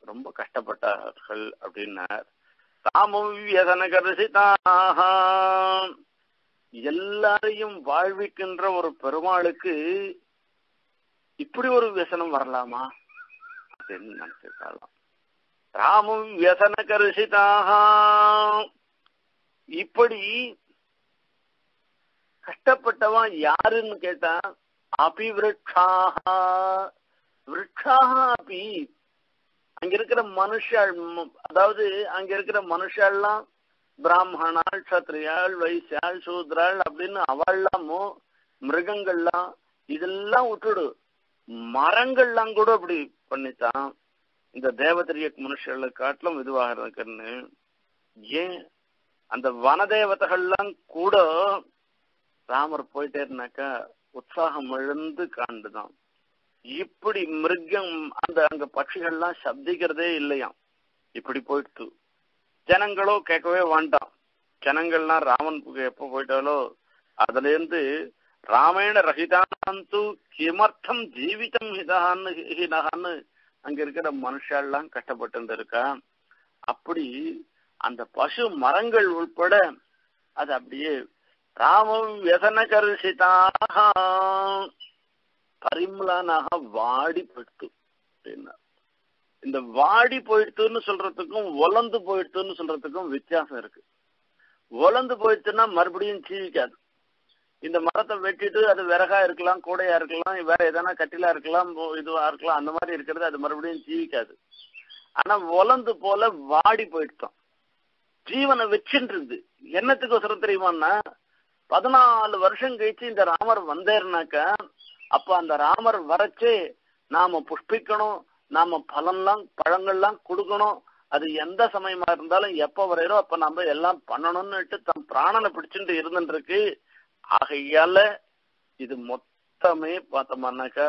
ரொம்ப கஷ்டப்பட்டார்கள் அப்படின்னார். ராமம் வியசன எல்லாரையும் வாழ்விக்கின்ற ஒரு பெருமாளுக்கு இப்படி ஒரு வியசனம் வரலாமா? அப்படின்னு நினைச்சிருக்கலாம் ராமம் வியசன கருஷிதாக இப்படி கஷ்டப்பட்டவன் யாருன்னு கேட்டா அபிவிருட்சாக விரட்சாக அபி அங்க இருக்கிற மனுஷாள் அதாவது அங்க இருக்கிற மனுஷாள்லாம் பிராமணாள் சத்திரியாள் வைசியாள் சூத்ராள் அப்படின்னு அவள்லாமோ மிருகங்கள்லாம் இதெல்லாம் விட்டுடு மரங்கள்லாம் கூட அப்படி பண்ணித்தான். இந்த தேவதரிய மனுஷர்களை காட்டிலும் இதுவாக இருக்குன்னு. ஏன்? அந்த வனதேவதைகள்லாம் கூட ராமர் போயிட்டே இருந்தாக்கா உற்சாகம் இழந்து காண்டுதான் இப்படி மிருகம் அந்த அங்க பட்சிகள்லாம் சப்திக்கிறதே இல்லையாம். இப்படி போயிடுத்து. ஜனங்களோ கேட்கவே வேண்டாம். ஜனங்கள்லாம் ராமன் எப்ப போயிட்டாலோ அதுல இருந்து ராமேண ரஹிதாந்து கிமர்த்தம் ஜீவிதம் ஹிதான்னு ஹினகான்னு அங்க இருக்கிற மனுஷெல்லாம் கஷ்டப்பட்டு இருக்கா அப்படி அந்த பசு மரங்கள் உள்பட அது அப்படியே రామవ్యసనకర్షితా பரிம்லனாக வாடி போயிடுத்து இந்த வாடி போயிடுத்துன்னு சொல்றதுக்கும் ஒலந்து போயிடுத்துன்னு சொல்றதுக்கும் வித்தியாசம் இருக்கு. ஒலந்து போயிடுச்சுன்னா மறுபடியும் சீவிக்காது. இந்த மரத்தை வெட்டிட்டு அது விறகா இருக்கலாம் கூடையா இருக்கலாம் வேற எதனா கட்டிலா இருக்கலாம் இதுவா இருக்கலாம் அந்த மாதிரி இருக்கிறது அது மறுபடியும் ஜீவிக்காது ஆனா ஒலந்து போல வாடி போயிடுத்தோம். ஜீவனை வச்சுன்றது. என்னத்துக்கு ஒசரம் தெரியுமான்னா பதினாலு வருஷம் கழிச்சு இந்த ராமர் வந்தேருனாக்க அப்ப அந்த ராமர் வரைச்சு நாம புஷ்பிக்கணும் நாம பழம்லாம் பழங்கள்லாம் கொடுக்கணும். அது எந்த சமயமா இருந்தாலும் எப்ப வரையறோ அப்ப நம்ம எல்லாம் பண்ணணும்னுட்டு தன் பிராணனை பிடிச்சிட்டு இருந்துருக்கு இருக்கு ஆகையால இது மொத்தமே பார்த்தோம்னாக்கா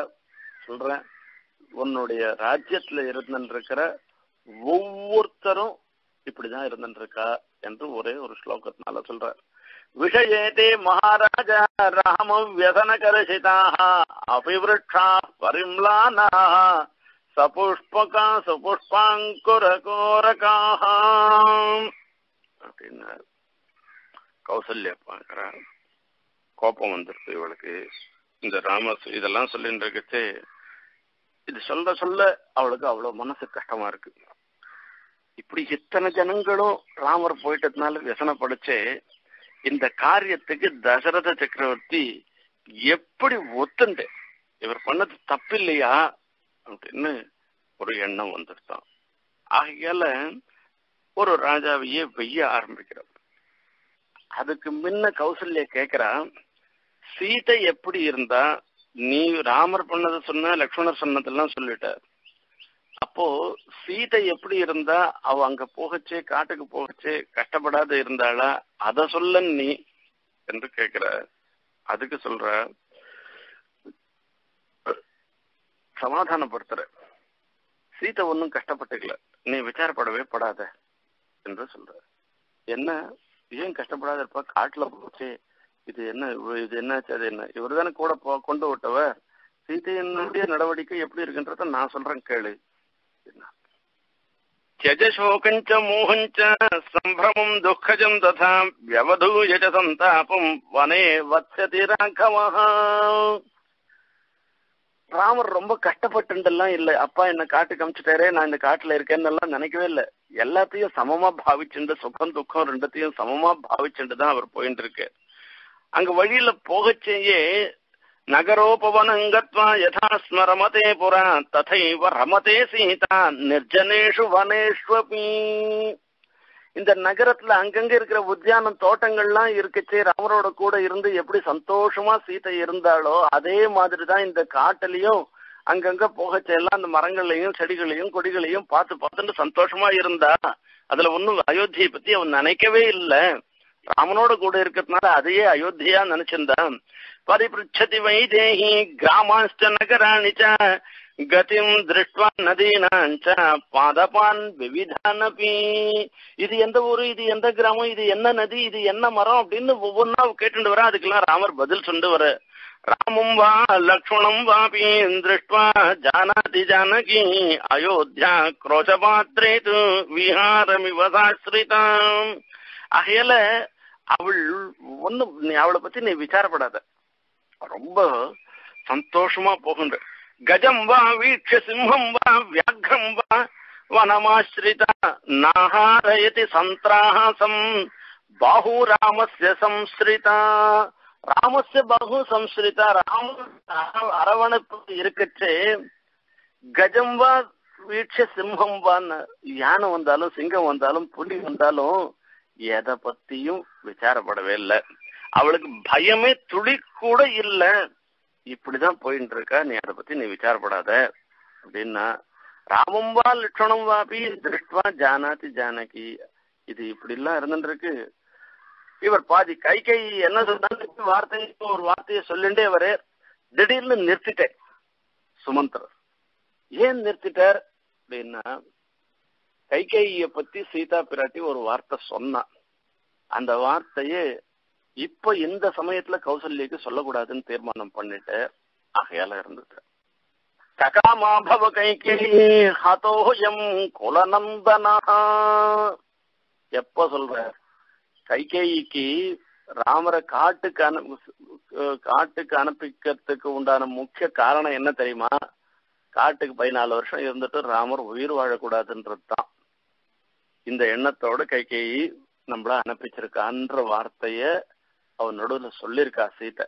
சொல்றேன் உன்னுடைய ராஜ்யத்துல இருந்துட்டு இருக்கிற ஒவ்வொருத்தரும் இப்படிதான் இருந்துருக்கா இருக்கா என்று ஒரே ஒரு ஸ்லோகத்தினால சொல்ற விஷயேதே மகாராஜா ராமம் வியசனகரசிதாக அபிவிருட்சா பரிம்லானாக சபுஷ்பகா சுபுஷ்பாங்குரகோரகாக அப்படின்னு கௌசல்யா பார்க்கிறா கோபம் வந்திருக்கு இவளுக்கு. இந்த ராம இதெல்லாம் சொல்லிட்டு இருக்கச்சு இது சொல்ல சொல்ல அவளுக்கு அவ்வளவு மனசு கஷ்டமா இருக்கு. இப்படி இத்தனை ஜனங்களும் ராமர் போயிட்டதுனால வியசனப்படுச்சே இந்த காரியத்துக்கு தசரத சக்கரவர்த்தி எப்படி ஒத்துண்டு? இவர் பண்ணது தப்பில்லையா? அப்படின்னு ஒரு எண்ணம் வந்துருத்தான் ஆகையால ஒரு ராஜாவையே வெய்ய ஆரம்பிக்கிறார் அதுக்கு முன்ன கௌசல்யா கேக்குறா சீதை எப்படி இருந்தா? நீ ராமர் பண்ணதை சொன்ன லக்ஷ்மணர் சொன்னதெல்லாம் சொல்லிட்ட அப்போ சீதை எப்படி இருந்தா அவ அங்க போகச்சே காட்டுக்கு போகச்சே கஷ்டப்படாத இருந்தாளா அத சொல்ல நீ என்று கேக்குற அதுக்கு சொல்ற சமாதானப்படுத்துற. சீதை ஒன்னும் கஷ்டப்பட்டுக்கல. நீ விசாரப்படவே படாத என்று சொல்ற என்ன? ஏன் கஷ்டப்படாத இருப்பா? காட்டுல போச்சு. இது என்ன இது என்னாச்சு அது என்ன? இவர் தானே கூட கொண்டு விட்டவ சீதையினுடைய நடவடிக்கை எப்படி இருக்குன்றத நான் சொல்றேன் கேளு. त्यज शोकञ्च मोहञ्च सम्भ्रमम् दुःखजम् तथा व्यवधूय च सन्तापम् वने वत्सति ராகவः ராமர் ரொம்ப கஷ்டப்பட்டுலாம் இல்ல அப்பா என்ன காட்டுக்கு அமிச்சுட்டாரே நான் இந்த காட்டுல இருக்கேன்னு எல்லாம் நினைக்கவே இல்ல எல்லாத்தையும் சமமா பாவிச்சுண்டு சுகம் துக்கம் ரெண்டுத்தையும் சமமா பாவிச்சுண்டு தான் அவர் போயிட்டு இருக்கு அங்க வழியில போகச்சேயே நகரோபவனங்கத்வா யதா ஸ்ம ரமதே புரா ததைவ ரமதே சீதா நிர்ஜனேஷு வனேஷ்வபி இந்த நகரத்துல அங்கங்க இருக்கிற உத்தியானம் தோட்டங்கள்லாம் இருக்குச்சே ராமரோட கூட இருந்து எப்படி சந்தோஷமா சீதை இருந்தாலோ அதே மாதிரிதான் இந்த காட்டுலயும் அங்கங்க போகச்செல்லாம் அந்த மரங்களையும் செடிகளையும் கொடிகளையும் பார்த்து பார்த்துட்டு சந்தோஷமா இருந்தா அதுல ஒன்னும் அயோத்தியை பத்தி அவன் நினைக்கவே இல்லை. ராமனோட கூட இருக்கிறதுனால அதையே அயோத்தியா நினைச்சிருந்தான். பரிபிருச்சதி வைதேகி கிராமாஷ்ட நகராணி ச கதிம் திருஷ்டுவா நதீனாஞ்ச பாதபான் விவிதானபி இது எந்த ஊரு? இது எந்த கிராமம்? இது என்ன நதி? இது என்ன மரம்? அப்படின்னு ஒவ்வொன்றா கேட்டுட்டு வர அதுக்கெல்லாம் ராமர் பதில் சொல்லிட்டு வர. ராமம் வா லக்ஷ்மணம் வாபி திருஷ்டுவா ஜானாதி ஜானகி அயோத்தியா குரோஷபாத்ரே து விஹாரமிவதாஸ்ரிதாம் ஆகையால அவள் ஒண்ணு அவளை பத்தி நீ விசாரப்படாத. ரொம்ப சந்தோஷமா போகின்ற கஜம் வா வீட்ச சிம்ஹம் வா வியாக்ரம் வா வனமாஸ்ரிதா நாஹாரயதி சந்திராசம் பாஹு ராமஸ்ய சம்ஸ்ரிதா ராமஸ்ய பாஹு சம்ஸ்ரிதா ராம அரவணைப்பு இருக்கச்சே கஜம் வா வீட்ச சிம்ஹம் வான்னு யானை வந்தாலும் சிங்கம் வந்தாலும் புலி வந்தாலும் எதை பத்தியும் விசாரப்படவே இல்லை அவளுக்கு பயமே துளி கூட இல்ல. இப்படிதான் போயிட்டு இருக்கா நீ அதை பத்தி நீ விசாரப்படாத. அப்படின்னா ராமம் வா லட்சணம் வாபி திருஷ்டுவா ஜானாதி ஜானகி. இது இப்படி எல்லாம் இருந்துட்டு இருக்கு இவர் பாதி கை கை என்ன சொன்னாலும் வார்த்தை ஒரு வார்த்தையை சொல்லிண்டே அவரு திடீர்னு நிறுத்திட்டேன். சுமந்தர் ஏன் நிறுத்திட்டார்? அப்படின்னா கைகைய பத்தி சீதா பிராட்டி ஒரு வார்த்தை சொன்னா. அந்த வார்த்தையே இப்ப இந்த சமயத்துல கௌசல்யக்கு சொல்லக்கூடாதுன்னு தீர்மானம் பண்ணிட்டு ஆகையால இருந்தது. ககாமாபவ பவ கைகே ஹதோயம் குலநந்தனா. எப்ப சொல்ற? கைகேயிக்கு ராமரை காட்டுக்கு அனு காட்டுக்கு அனுப்பிக்கிறதுக்கு உண்டான முக்கிய காரணம் என்ன தெரியுமா? காட்டுக்கு பதினாலு வருஷம் இருந்துட்டு ராமர் உயிர் வாழக்கூடாதுன்றது தான் இந்த எண்ணத்தோட கைகேயி நம்மள அனுப்பிச்சிருக்கான்ற வார்த்தைய அவன் நடுவுல சொல்லியிருக்கா சீதை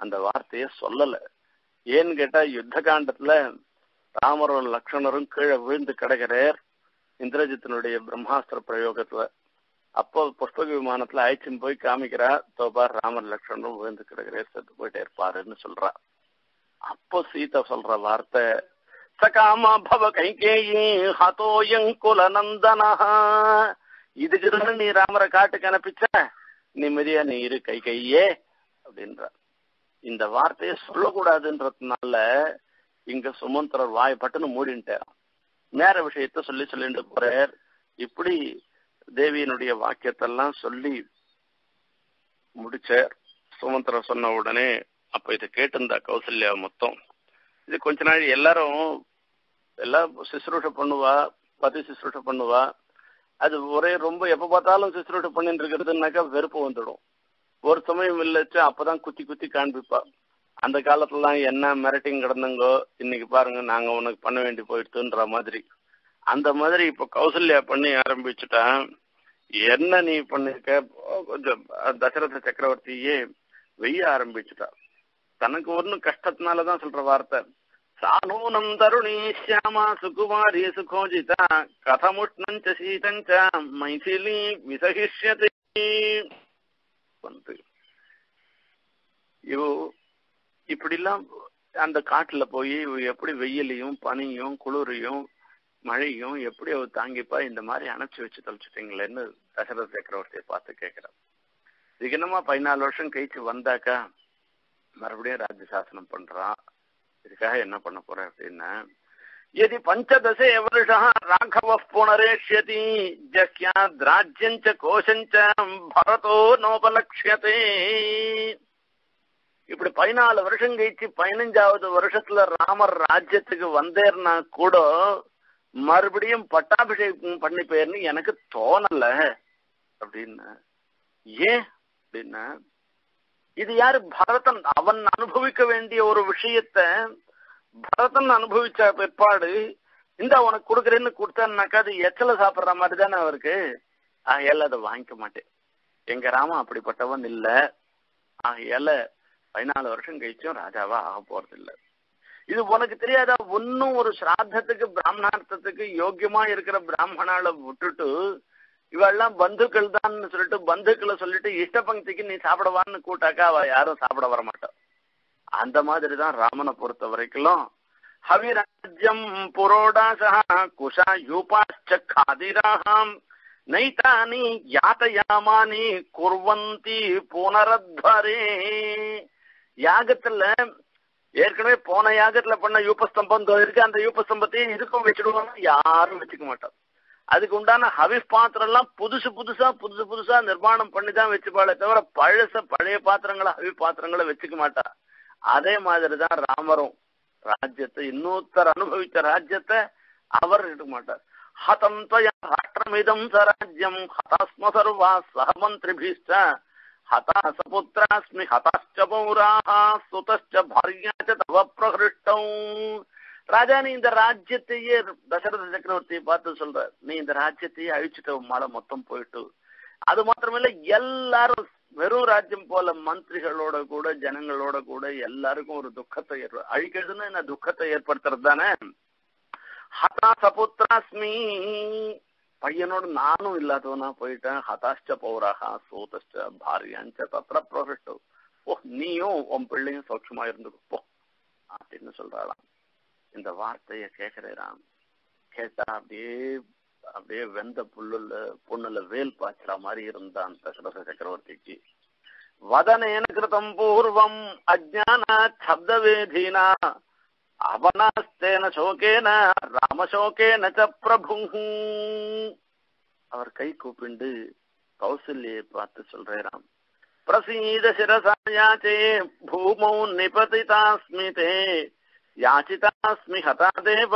அந்த வார்த்தைய சொல்லல. ஏன்னு கேட்டா யுத்த காண்டத்துல ராமரும் லக்ஷ்மணரும் கீழே விழுந்து கிடக்கிறார் இந்திரஜித்தினுடைய பிரம்மாஸ்திர பிரயோகத்துல. அப்போ புஷ்பக விமானத்துல அழைச்சின்னு போய் காமிக்கிறா தோபார் ராமர் லக்ஷ்மணரும் விழுந்து கிடக்கிறார் செத்து போயிட்டே இருப்பாருன்னு சொல்றா. அப்போ சீதா சொல்ற வார்த்தை சகாமா பவ கைகேயி ஹதோயங்குல நந்தனா இதுக்கு நீ ராமரை காட்டுக்கு அனுப்பிச்ச நிம்மதியா நீ இரு கை கையே அப்படின்ற இந்த வார்த்தையை சொல்லக்கூடாதுன்றதுனால இங்க சுமந்திரர் வாய் பட்டுன்னு மூடின்ட்டார். நேர விஷயத்த சொல்லி சொல்லிட்டு போறார். இப்படி தேவியினுடைய வாக்கியத்தெல்லாம் சொல்லி முடிச்சார். சுமந்திரர் சொன்ன உடனே அப்ப இதை கேட்டிருந்தா கௌசல்யா மொத்தம். இது கொஞ்ச நாள் எல்லாரும் எல்லாம் சிசுரூஷ பண்ணுவா பதி சிசுரூஷ பண்ணுவா அது ஒரே ரொம்ப எப்ப பார்த்தாலும் சிசுரூஷ பண்ணிட்டு இருக்கிறதுனாக்கா வெறுப்பு வந்துடும். ஒரு சமயம் இல்லச்சு அப்பதான் குத்தி குத்தி காண்பிப்பா. அந்த காலத்துலாம் என்ன மிரட்டிங் கிடந்தங்கோ இன்னைக்கு பாருங்க நாங்க உனக்கு பண்ண வேண்டி போயிடுதுன்ற மாதிரி. அந்த மாதிரி இப்ப கௌசல்யா பண்ணி ஆரம்பிச்சுட்டா என்ன நீ பண்ணிருக்க? கொஞ்சம் தசரத சக்கரவர்த்தியே வெய்ய ஆரம்பிச்சுட்டா. தனக்கு ஒன்னும் கஷ்டத்தினாலதான் சொல்ற வார்த்தை. சானூனம் தருணி சியாமா சுகுமாரி சுகோஜிதா கதமுஷ்ணஞ்ச சீதஞ்ச மைதிலி விசகிஷ்யதே வந்து இவ இப்படிலாம் அந்த காட்டுல போய் எப்படி வெயிலையும் பனியும் குளிரையும் மழையும் எப்படி அவ தாங்கிப்பா இந்த மாதிரி அணைச்சு வச்சு தொலைச்சிட்டீங்களேன்னு தசரத சக்கரவர்த்தியை பார்த்து கேட்கிறார். தினமா பதினாலு வருஷம் கழிச்சு வந்தாக்கா மறுபடியும் ராஜ்ய சாசனம் பண்றான் இதுக்காக என்ன பண்ண போறேன் அப்படின்னா எதி பஞ்சதசே வருஷா ராகவ புனரேஷ்யதி ஜஹ்யாத் ராஜ்யஞ்ச கோஷஞ்ச பரதோ நோபலக்ஷியதே. இப்படி பதினாலு வருஷம் கழிச்சு பதினஞ்சாவது வருஷத்துல ராமர் ராஜ்யத்துக்கு வந்தேர்னா கூட மறுபடியும் பட்டாபிஷேகம் பண்ணி போயிருன்னு எனக்கு தோணல. அப்படின்னு ஏன் அப்படின்னா இது யாரு பரதன்? அவன் அனுபவிக்க வேண்டிய ஒரு விஷயத்த பரதன் அனுபவிச்ச பிற்பாடு இந்த உனக்கு கொடுக்குறேன்னு கொடுத்தான்னாக்கா அது எச்சல சாப்பிடுற மாதிரி தானே அவருக்கு? ஆகையால அதை வாங்கிக்க மாட்டேன். எங்க ராமன் அப்படிப்பட்டவன் இல்ல. ஆகையால பதினாலு வருஷம் கழிச்சும் ராஜாவா ஆக போறது இல்ல இது உனக்கு தெரியாதா? ஒன்னும் ஒரு சிராத்தத்துக்கு பிராமணார்த்தத்துக்கு யோக்கியமா இருக்கிற பிராமணால விட்டுட்டு இவெல்லாம் பந்துக்கள் தான் சொல்லிட்டு பந்துக்களை சொல்லிட்டு இஷ்ட பங்கிக்கு நீ சாப்பிடவான்னு கூட்டாக்கா அவ யாரும் சாப்பிட வர மாட்டான் அந்த மாதிரி தான் ராமனை பொறுத்த வரைக்கும். ஹவிராஜ்யம் புரோடாசா குஷா யூபாச்ச காதிராகாம் நைதானி யாத்தயாமானி குர்வந்தி புனரத்வரே. யாகத்துல ஏற்கனவே போன யாகத்துல பண்ண யூபஸ்தம்பம் இருக்கு அந்த யூபஸ்தம்பத்தையும் இதுக்கும் வச்சுடுவாங்க. யாரும் வச்சுக்க மாட்டாங்க அதுக்கு உண்டான ஹவிஸ் பாத்திரம் எல்லாம் புதுசு புதுசா புதுசு புதுசா நிர்மாணம் பண்ணி தான் வச்சுப்பாளே தவிர பழச பழைய பாத்திரங்களை ஹவி பாத்திரங்களை வச்சுக்க மாட்டா. அதே மாதிரிதான் ராமரும் ராஜ்யத்தை இன்னொருத்தர் அனுபவித்த ராஜ்யத்தை அவர் எடுக்க மாட்டார். ஹதம் ராஷ்டிரமிதம் சராஜ்யம் ஹதாஸ்ம சர்வா சகமந்திரிபிஷ்ட ஹதா சபுத்திராஸ்மி ஹதாச்ச பௌராஹா சுதச்ச பாரியாச்ச தவ பிரகிருஷ்டம் ராஜா நீ இந்த ராஜ்யத்தையே தசரத சக்கரவர்த்தியை பார்த்து சொல்ற நீ இந்த ராஜ்யத்தையே அழிச்சுட்ட மழை மொத்தம் போயிட்டு. அது மாத்திரமில்ல எல்லாரும் வெறும் ராஜ்யம் போல மந்திரிகளோட கூட ஜனங்களோட கூட எல்லாருக்கும் ஒரு துக்கத்தை ஏற்ப அழிக்கிறதுன்னு என்ன? துக்கத்தை ஏற்படுத்துறது தானே? ஹதா சபுத்ராஸ்மி பையனோட நானும் இல்லாதவனா போயிட்டேன். ஹதாஷ்ட பௌராகா சூதஷ்ட பாரியாஞ்ச தத்திர ப்ரோஃபிட்டோ ஓ நீயும் உன் பிள்ளையும் சௌட்சமா இருந்துக்கோ. அப்படின்னு சொல்றாளாம். இந்த வார்த்தையை கேக்குறான் கேட்டா அப்படியே அப்படியே வெந்த புல்லுல பொண்ணுல வேல் பாய்ச்சுற மாதிரி இருந்தான் தசரத சக்கரவர்த்திக்கு. வதனேன கிருதம் பூர்வம் அஜான சப்தவேதீனா. அவனாஸ்தேன சோகேன ராமசோகேன ச பிரபு அவர் கை கூப்பிண்டு கௌசல்யை பார்த்து சொல்றாராம். பிரசீத சிரசாயாச்சே பூமௌ நிபதிதாஸ்மிதே. யாச்சிதாஸ்மி ஹதா தேவ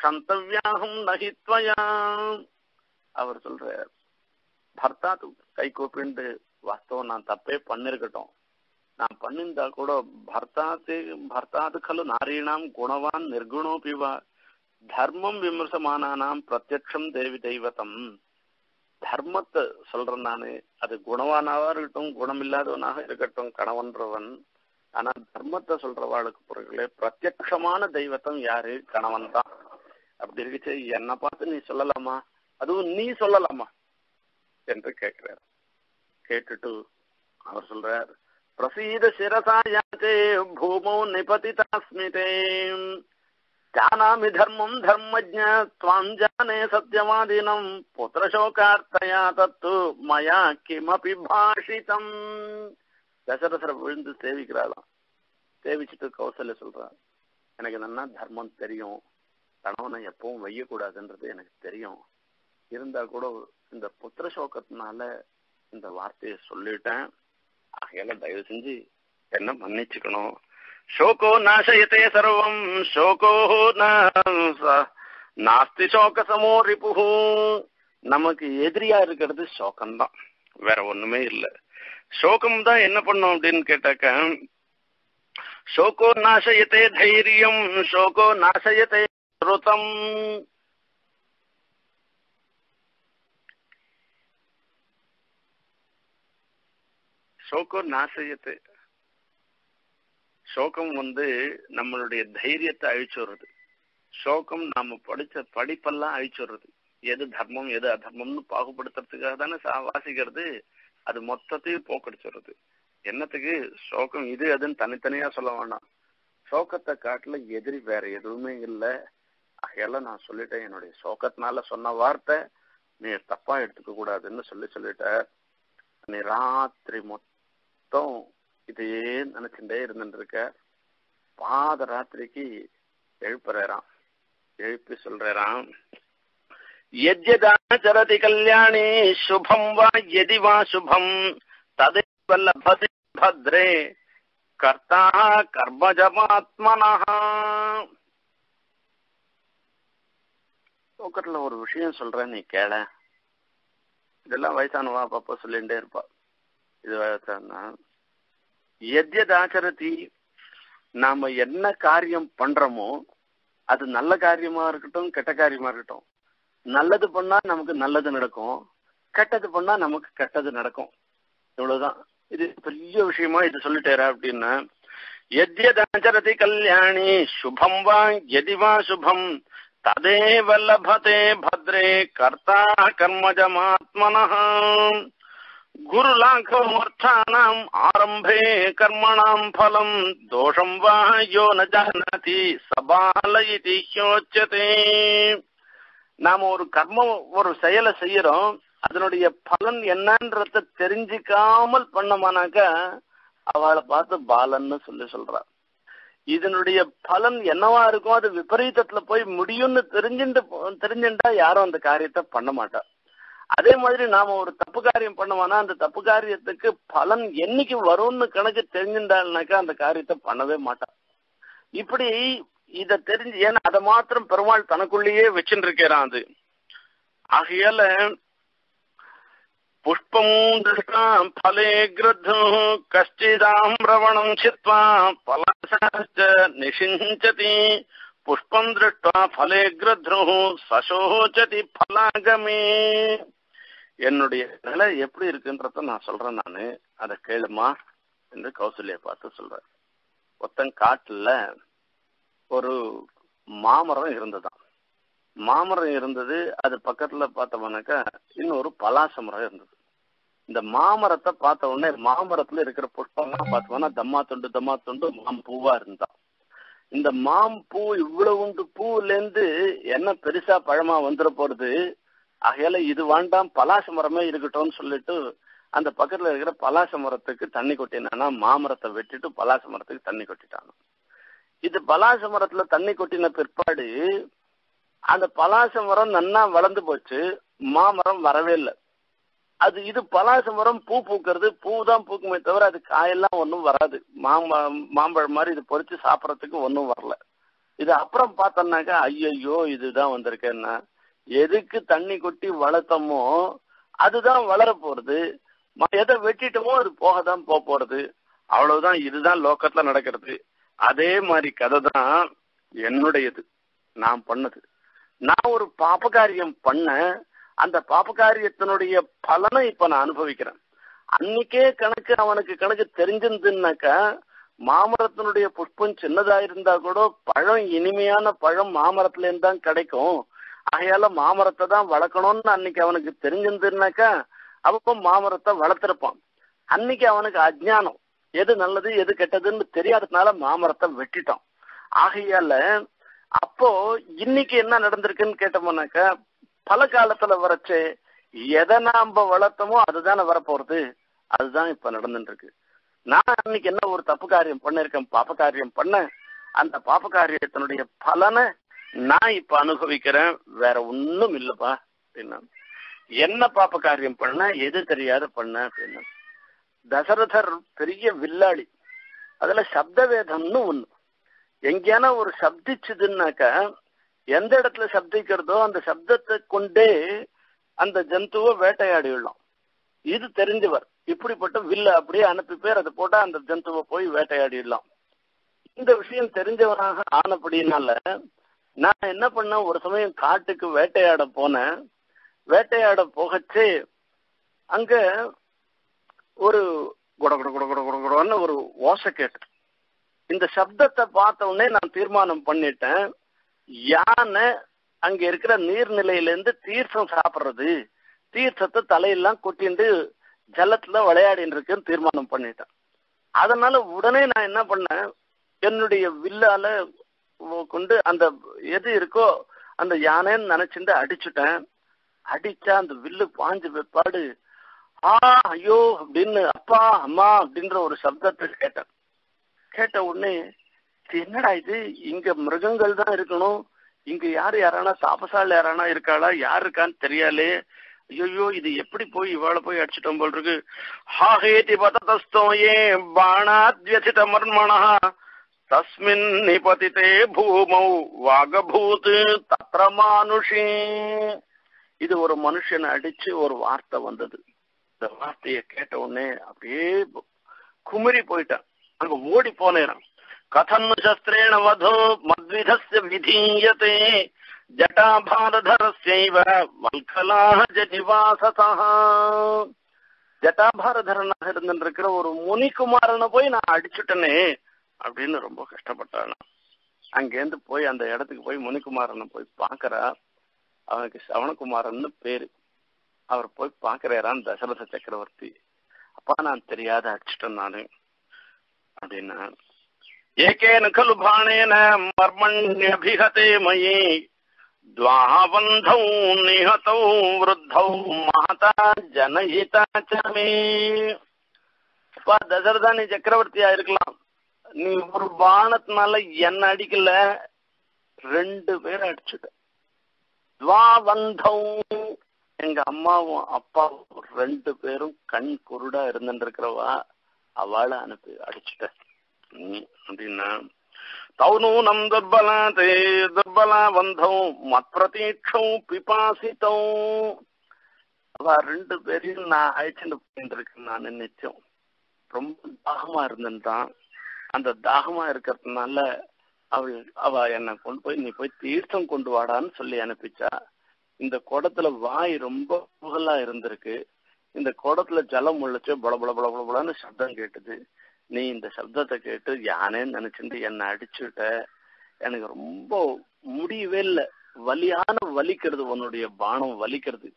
க்ஷந்தவ்யாஹம் நஹி அவர் சொல்றார் பர்த்தா கை கூப்பிண்டு வாஸ்தவம் நான் தப்பே பண்ணிருக்கட்டும். நான் பண்ணிருந்தா கூட பர்த்தாத்து பர்த்தாது கலு நாரீணாம் குணவான் நிர்குணோபிவா தர்மம் விமர்சமானானாம் பிரத்யக்ஷம் தேவி தெய்வத்தம். தர்மத்தை சொல்றேன் நானு அது குணவானாவா இருக்கட்டும் குணமில்லாதவனாக இருக்கட்டும் கணவன்றவன் ஆனா தர்மத்தை சொல்றவாளுக்கு பொருட்களே பிரத்யக்ஷமான தெய்வத்தம் யாரு? கணவன் தான். அப்படி இருக்குச்சு என்ன பார்த்து நீ சொல்லலாமா? அதுவும் நீ சொல்லலாமா? என்று கேட்கிறார். கேட்டுட்டு அவர் சொல்றார் பிரசீத சிரசாயாச்சே பூமௌ நிபதிதாஸ்மி தே ஜானாமி தர்மம் தர்மஜ துவாம் ஜானே சத்தியவாதினம் புத்திரசோகார்த்தயா தத்து மயா கிமபி பாஷிதம். தசரசர விழுந்து சேவிக்கிறாளாம். சேவிச்சுட்டு கௌசல்ய சொல்றான் எனக்கு என்னன்னா தர்மம் தெரியும். கணவனை எப்பவும் வையக்கூடாதுன்றது எனக்கு தெரியும். இருந்தா கூட இந்த புத்திர சோகத்தினால இந்த வார்த்தையை சொல்லிட்டேன். ஆகையால தயவு செஞ்சு என்ன மன்னிச்சுக்கணும். சோகோ நாசயத்தே சர்வம் சோகோ நாஸ்தி சோக சமோ ரிபுகும் நமக்கு எதிரியா இருக்கிறது சோகம்தான். வேற ஒண்ணுமே இல்லை. சோகம் தான் என்ன பண்ணும் அப்படின்னு கேட்டாக்க சோகோ நாசயத்தே தைரியம் சோகோ நாசயத்தே ருதம் சோகம் நாசயத்தை சோகம் வந்து நம்மளுடைய தைரியத்தை அழிச்சுடுறது சோகம் நாம படிச்ச படிப்பெல்லாம் அழிச்சுடுறது எது தர்மம் எது அதர்மம்னு பாகுபடுத்துறதுக்காக தானே வாசிக்கிறது. அது மொத்தத்தையும் போக்கடிச்சுடுறது. என்னத்துக்கு? சோகம் இது அதுன்னு தனித்தனியா சொல்ல வேண்டாம் சோகத்தை காட்டுல எதிரி வேற எதுவுமே இல்லை. ஆகையால நான் சொல்லிட்டேன் என்னுடைய சோகத்தினால சொன்ன வார்த்தை நீ தப்பா எடுத்துக்க கூடாதுன்னு சொல்லி சொல்லிட்ட நீ ராத்திரி மொத்தம் இதையே நினைச்சுட்டே இருந்துட்டு இருக்க பாத ராத்திரிக்கு எழுப்புறான் எழுப்பி சொல்றான் யஜ்யதாச்சரதி கல்யாணி சுபம் வா எதி வா சுபம் ததை வல்லபதி பத்ரே கர்த்தா கர்மஜமாத்மனா போக்கட்ல ஒரு விஷயம் சொல்றேன் நீ கேள. இதெல்லாம் வயசானவா அப்பப்ப சொல்லிட்டே இருப்பா. இது வயசானா? எத்யதாச்சரதி நாம என்ன காரியம் பண்றோமோ அது நல்ல காரியமா இருக்கட்டும் கெட்ட காரியமா இருக்கட்டும். நல்லது பண்ணா நமக்கு நல்லது நடக்கும். கெட்டது பண்ணா நமக்கு கெட்டது நடக்கும். இவ்வளவுதான். இது பெரிய விஷயமா இது சொல்லிட்டேரா அப்படின்னா எத்யதாச்சரதி கல்யாணி சுபம் வா எதி வா சுபம். ததே லபதே பத்ரே கர்த்தா கர்மஜமாத்மனா குரு லாഘവമൂർധാനാം ആരംഭേ കർമ്മണാം ഫലം ദോഷം വാ യോ നജാനതി സബാലയിതി ഹ്യോച്യത്തെ நாம ஒரு கர்மம் ஒரு செயலை செய்யறோம் அதனுடைய பலன் என்னன்றத தெரிஞ்சுக்காமல் பண்ணமானாக்க அவளை பார்த்து பாலன்னு சொல்லி சொல்றா. இதனுடைய பலன் என்னவா இருக்கும் அது விபரீதத்துல போய் முடியும்னு தெரிஞ்சுட்டு தெரிஞ்சுட்டா யாரும் அந்த காரியத்தை பண்ண மாட்டா. அதே மாதிரி நாம ஒரு தப்பு காரியம் பண்ணுவோம்னா அந்த தப்பு காரியத்துக்கு பலன் என்னைக்கு வரும்னு கணக்கு தெரிஞ்சுட்டாள்னாக்கா அந்த காரியத்தை பண்ணவே மாட்டான் இப்படி இத தெரிஞ்சு ஏன்னா அதை மாத்திரம் பெருமாள் தனக்குள்ளேயே வச்சுருக்கிறான் அது? ஆகையால புஷ்பம் திருஷ்டா பலே கிரத்தோ கஷ்டிதாம் ரவணம் சித்வா பலாசாச்ச நிஷிஞ்சதி. புஷ்பம் திருஷ்டா பலே கிருத்ரு சசோச்சதி பலாகமே. என்னுடைய நிலை எப்படி இருக்குன்றத நான் சொல்றேன் நானு. அதை கேளுமா என்று கௌசல்ய பார்த்து சொல்றேன் ஒத்தன் காட்டுல ஒரு மாமரம் இருந்ததாம். மாமரம் இருந்தது அது பக்கத்துல பார்த்தோம்னாக்கா இன்னொரு பலாச மரம் இருந்தது. இந்த மாமரத்தை பார்த்த உடனே மாமரத்துல இருக்கிற புஷ்பம்லாம் பார்த்தோம்னா தம்மா தொண்டு தம்மா தொண்டு மாம் பூவா இருந்தா இந்த மாம் பூ இவ்வளவுண்டு பூல இருந்து என்ன பெருசா பழமா வந்துட போறது? ஆகையால இது வேண்டாம் பலாச மரமே இருக்கட்டும்னு சொல்லிட்டு அந்த பக்கத்துல இருக்கிற பலாச மரத்துக்கு தண்ணி கொட்டினானா மாமரத்தை வெட்டிட்டு பலாச மரத்துக்கு தண்ணி கொட்டிட்டானா இது பலாச மரத்துல தண்ணி கொட்டின பிற்பாடு அந்த பலாச மரம் நன்னா வளர்ந்து போச்சு. மாமரம் வரவே இல்லை. அது இது பலாச மரம் பூ பூக்கிறது. பூ தான் பூக்குமே தவிர அது காயெல்லாம் ஒன்றும் வராது. மாம்பழம் மாம்பழம் மாதிரி இது பொறிச்சு சாப்பிட்றதுக்கு ஒன்றும் வரல. இது அப்புறம் பார்த்தோம்னாக்கா ஐயையோ இதுதான் வந்திருக்கேன்னா. எதுக்கு தண்ணி கொட்டி வளர்த்தோமோ அதுதான் வளர போறது. எதை வெட்டிட்டோமோ அது போக தான் போக போறது. அவ்வளவுதான். இதுதான் லோக்கத்துல நடக்கிறது. அதே மாதிரி கதை தான் என்னுடையது. நான் பண்ணது. நான் ஒரு பாபகாரியம் பண்ண அந்த பாபகாரியத்தினுடைய பலனை இப்ப நான் அனுபவிக்கிறேன். அன்னைக்கே கணக்கு அவனுக்கு கணக்கு தெரிஞ்சிருந்துன்னாக்கா மாமரத்தினுடைய புஷ்பம் சின்னதா இருந்தா கூட பழம் இனிமையான பழம் மாமரத்துல இருந்தான் கிடைக்கும். ஆகையால மாமரத்தை தான் வளர்க்கணும்னு அன்னைக்கு அவனுக்கு தெரிஞ்சிருந்துனாக்கா அவன் மாமரத்தை வளர்த்திருப்பான். அன்னைக்கு அவனுக்கு அஜ்ஞானம். எது நல்லது எது கெட்டதுன்னு தெரியாததுனால மாமரத்தை வெட்டிட்டோம். ஆகையால அப்போ இன்னைக்கு என்ன நடந்திருக்குன்னு கேட்டோம்னாக்கா பல காலத்துல வரைச்சு எதை நாம வளர்த்தோமோ அதுதானே வரப்போறது. அதுதான் இப்ப நடந்துட்டு இருக்கு நான் அன்னைக்கு என்ன ஒரு தப்பு காரியம் பண்ணிருக்கேன் பாப்ப காரியம் பண்ண அந்த பாப்ப காரியத்தினுடைய பலனை நான் இப்ப அனுபவிக்கிறேன். வேற ஒண்ணும் இல்லப்பா அப்படின்னா என்ன பாப்ப காரியம் பண்ண எது தெரியாத பண்ண அப்படின்னா தசரதர் பெரிய வில்லாளி. அதுல சப்த வேதம்னு ஒண்ணு. எங்கேனா ஒரு சப்திச்சுதுன்னாக்கா எந்த இடத்துல சப்திக்கிறதோ அந்த சப்தத்தை கொண்டே அந்த ஜந்துவை வேட்டையாடிடலாம் இது தெரிஞ்சவர் இப்படிப்பட்ட வில்ல அப்படியே அனுப்பி பேர் அதை போட்டா அந்த ஜந்துவை போய் வேட்டையாடிடலாம் இந்த விஷயம் தெரிஞ்சவனாக ஆனப்படினால நான் என்ன பண்ணேன்? ஒரு சமயம் காட்டுக்கு வேட்டையாட போனேன். வேட்டையாட போகச்சு அங்க ஒரு குட குட குட குட குட குடன்னு ஒரு ஓசை கேட்டு இந்த சப்தத்தை பார்த்த உடனே நான் தீர்மானம் பண்ணிட்டேன். யானை அங்க இருக்கிற நீர்நிலையிலேருந்து தீர்த்தம் சாப்பிட்றது தீர்த்தத்தை தலையெல்லாம் கொட்டிண்டு ஜலத்துல விளையாடின்னு இருக்குன்னு தீர்மானம் பண்ணிட்டேன். அதனால உடனே நான் என்ன பண்ணேன் என்னுடைய வில்லால கொண்டு அந்த எது இருக்கோ அந்த யானைன்னு நினைச்சுட்டு அடிச்சுட்டேன். அடிச்சா அந்த வில்லு பாஞ்சு பிற்பாடு ஆ ஐயோ அப்படின்னு அப்பா அம்மா அப்படின்ற ஒரு சப்தத்தை கேட்டேன். கேட்ட உடனே என்னடா இது? இங்க மிருகங்கள் தான் இருக்கணும். இங்க யாரு யாரானா தாபசால் யாரானா இருக்காளா? யார் இருக்கான்னு தெரியாலே ஐயோ இது எப்படி போய் இவாளை போய் அடிச்சிட்டோம் போல் இருக்கு. ஹாஹேதி பததஸ்தோ ஏ பாணாத்யசித மர்மணா. தஸ்மின் நிபதிதே பூமௌ வாகபூத் தத்ர மானுஷி இது ஒரு மனுஷனை அடிச்சு ஒரு வார்த்தை வந்தது. இந்த வார்த்தையை கேட்ட உடனே அப்படியே குமரி போயிட்டான். அங்க ஓடி போனேனான் கதன்னு சஸ்திரேண வதோ மத்விதஸ்ய விதீயதே. ஜட்டாபாரதரஸ்யைவ வல்கலாக ஜனிவாசதா ஜட்டாபாரதரனாக இருந்திருக்கிற ஒரு முனிகுமாரனை போய் நான் அடிச்சுட்டனே அப்படின்னு ரொம்ப கஷ்டப்பட்டானா. அங்கேருந்து போய் அந்த இடத்துக்கு போய் முனிகுமாரனை போய் பாக்குறா அவனுக்கு சவணகுமாரன்னு பேரு. அவர் போய் பாக்குறாரான் தசரத சக்கரவர்த்தி அப்பா நான் தெரியாத அடிச்சிட்டேன் நானு அப்படின்னா ஏகேன கலு பாணேன மர்மண்யபிஹதே மயி द्वावन्धौ निहतौ वृद्धौ மாதா ஜனயிதா சமே அப்பா தசரதா நீ சக்கரவர்த்தியா இருக்கலாம் நீ ஒரு பானத்தினால என்ன அடிக்கல ரெண்டு பேர் அடிச்சுட்ட துவாவந்தௌ எங்க அம்மாவும் அப்பாவும் ரெண்டு பேரும் கண் குருடா இருந்துருக்கிறவா அவளை அனுப்பி அடிச்சுட்ட நீ அப்படின்னா தௌநூனம் துர்பலாத் துர்பலா வந்தோம் மத்பிரதீட்சௌ பிபாசித்தோம். அவ ரெண்டு பேரையும் நான் அழைச்சிட்டு போயிட்டு இருக்கேன் நான் நிச்சயம். ரொம்ப தாகமா இருந்துட்டான் அந்த தாகமா இருக்கிறதுனால அவள் அவ என்னை கொண்டு போய் நீ போய் தீர்த்தம் கொண்டு வாடான்னு சொல்லி அனுப்பிச்சா. இந்த குடத்துல வாய் ரொம்ப புகழா இருந்திருக்கு. இந்த குடத்துல ஜலம் முழிச்சு பல பல பல பல பலன்னு சப்தம் கேட்டுது. நீ இந்த சப்தத்தை கேட்டு யானேன்னு நினைச்சிட்டு என்னை அடிச்சுட்ட. எனக்கு ரொம்ப முடியவே இல்லை. வலியான வலிக்கிறது உன்னுடைய பானம் வலிக்கிறது.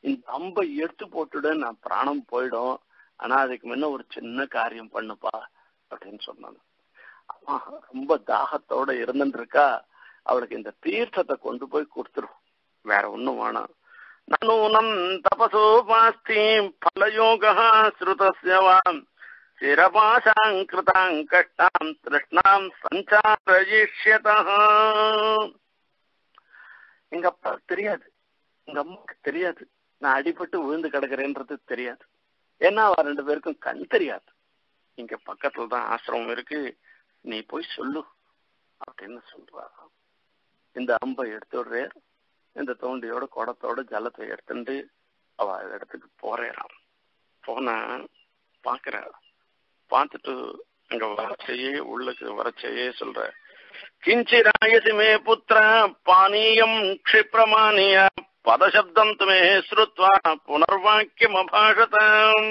இந்த அம்பை எடுத்து போட்டுட நான் பிராணம் போயிடும். ஆனா அதுக்கு முன்ன ஒரு சின்ன காரியம் பண்ணுப்பா அப்படின்னு சொன்னாங்க. அம்மா ரொம்ப தாகத்தோட இருந்துட்டு இருக்கா. அவளுக்கு இந்த தீர்த்தத்தை கொண்டு போய் கொடுத்துரும் வேற ஒண்ணும் வேணாம். நனூனம் தபசோபாஸ்தி பலயோகா ஸ்ருதஸ்யவாம் சிரபாஷாங் கிருதாங் கஷ்டாம் திருஷ்ணாம் சஞ்சாரயிஷ்யதா எங்க அப்பா தெரியாது. எங்க அம்மாவுக்கு தெரியாது. நான் அடிபட்டு விழுந்து கிடக்குறேன்றது தெரியாது. ஏன்னா அவ ரெண்டு பேருக்கும் கண் தெரியாது. இங்க பக்கத்துல தான் ஆசிரமம் இருக்கு. நீ போய் சொல்லு. அப்படின்னு சொல்றா. இந்த அம்பை எடுத்துடுறேன் இந்த தோண்டியோட குடத்தோட ஜலத்தை எடுத்துட்டு அவ இடத்துக்கு போறேறான். போனா பாக்குற பார்த்துட்டு அங்க வரச்சையே உள்ளுக்கு வரச்சையே சொல்ற கிஞ்சிராயசி மே புத்திர பானீயம் க்ஷிப்ரமானிய பதசப்தம் துமே ஸ்ருத்வா புனர்வாக்கியம் அபாஷதம்.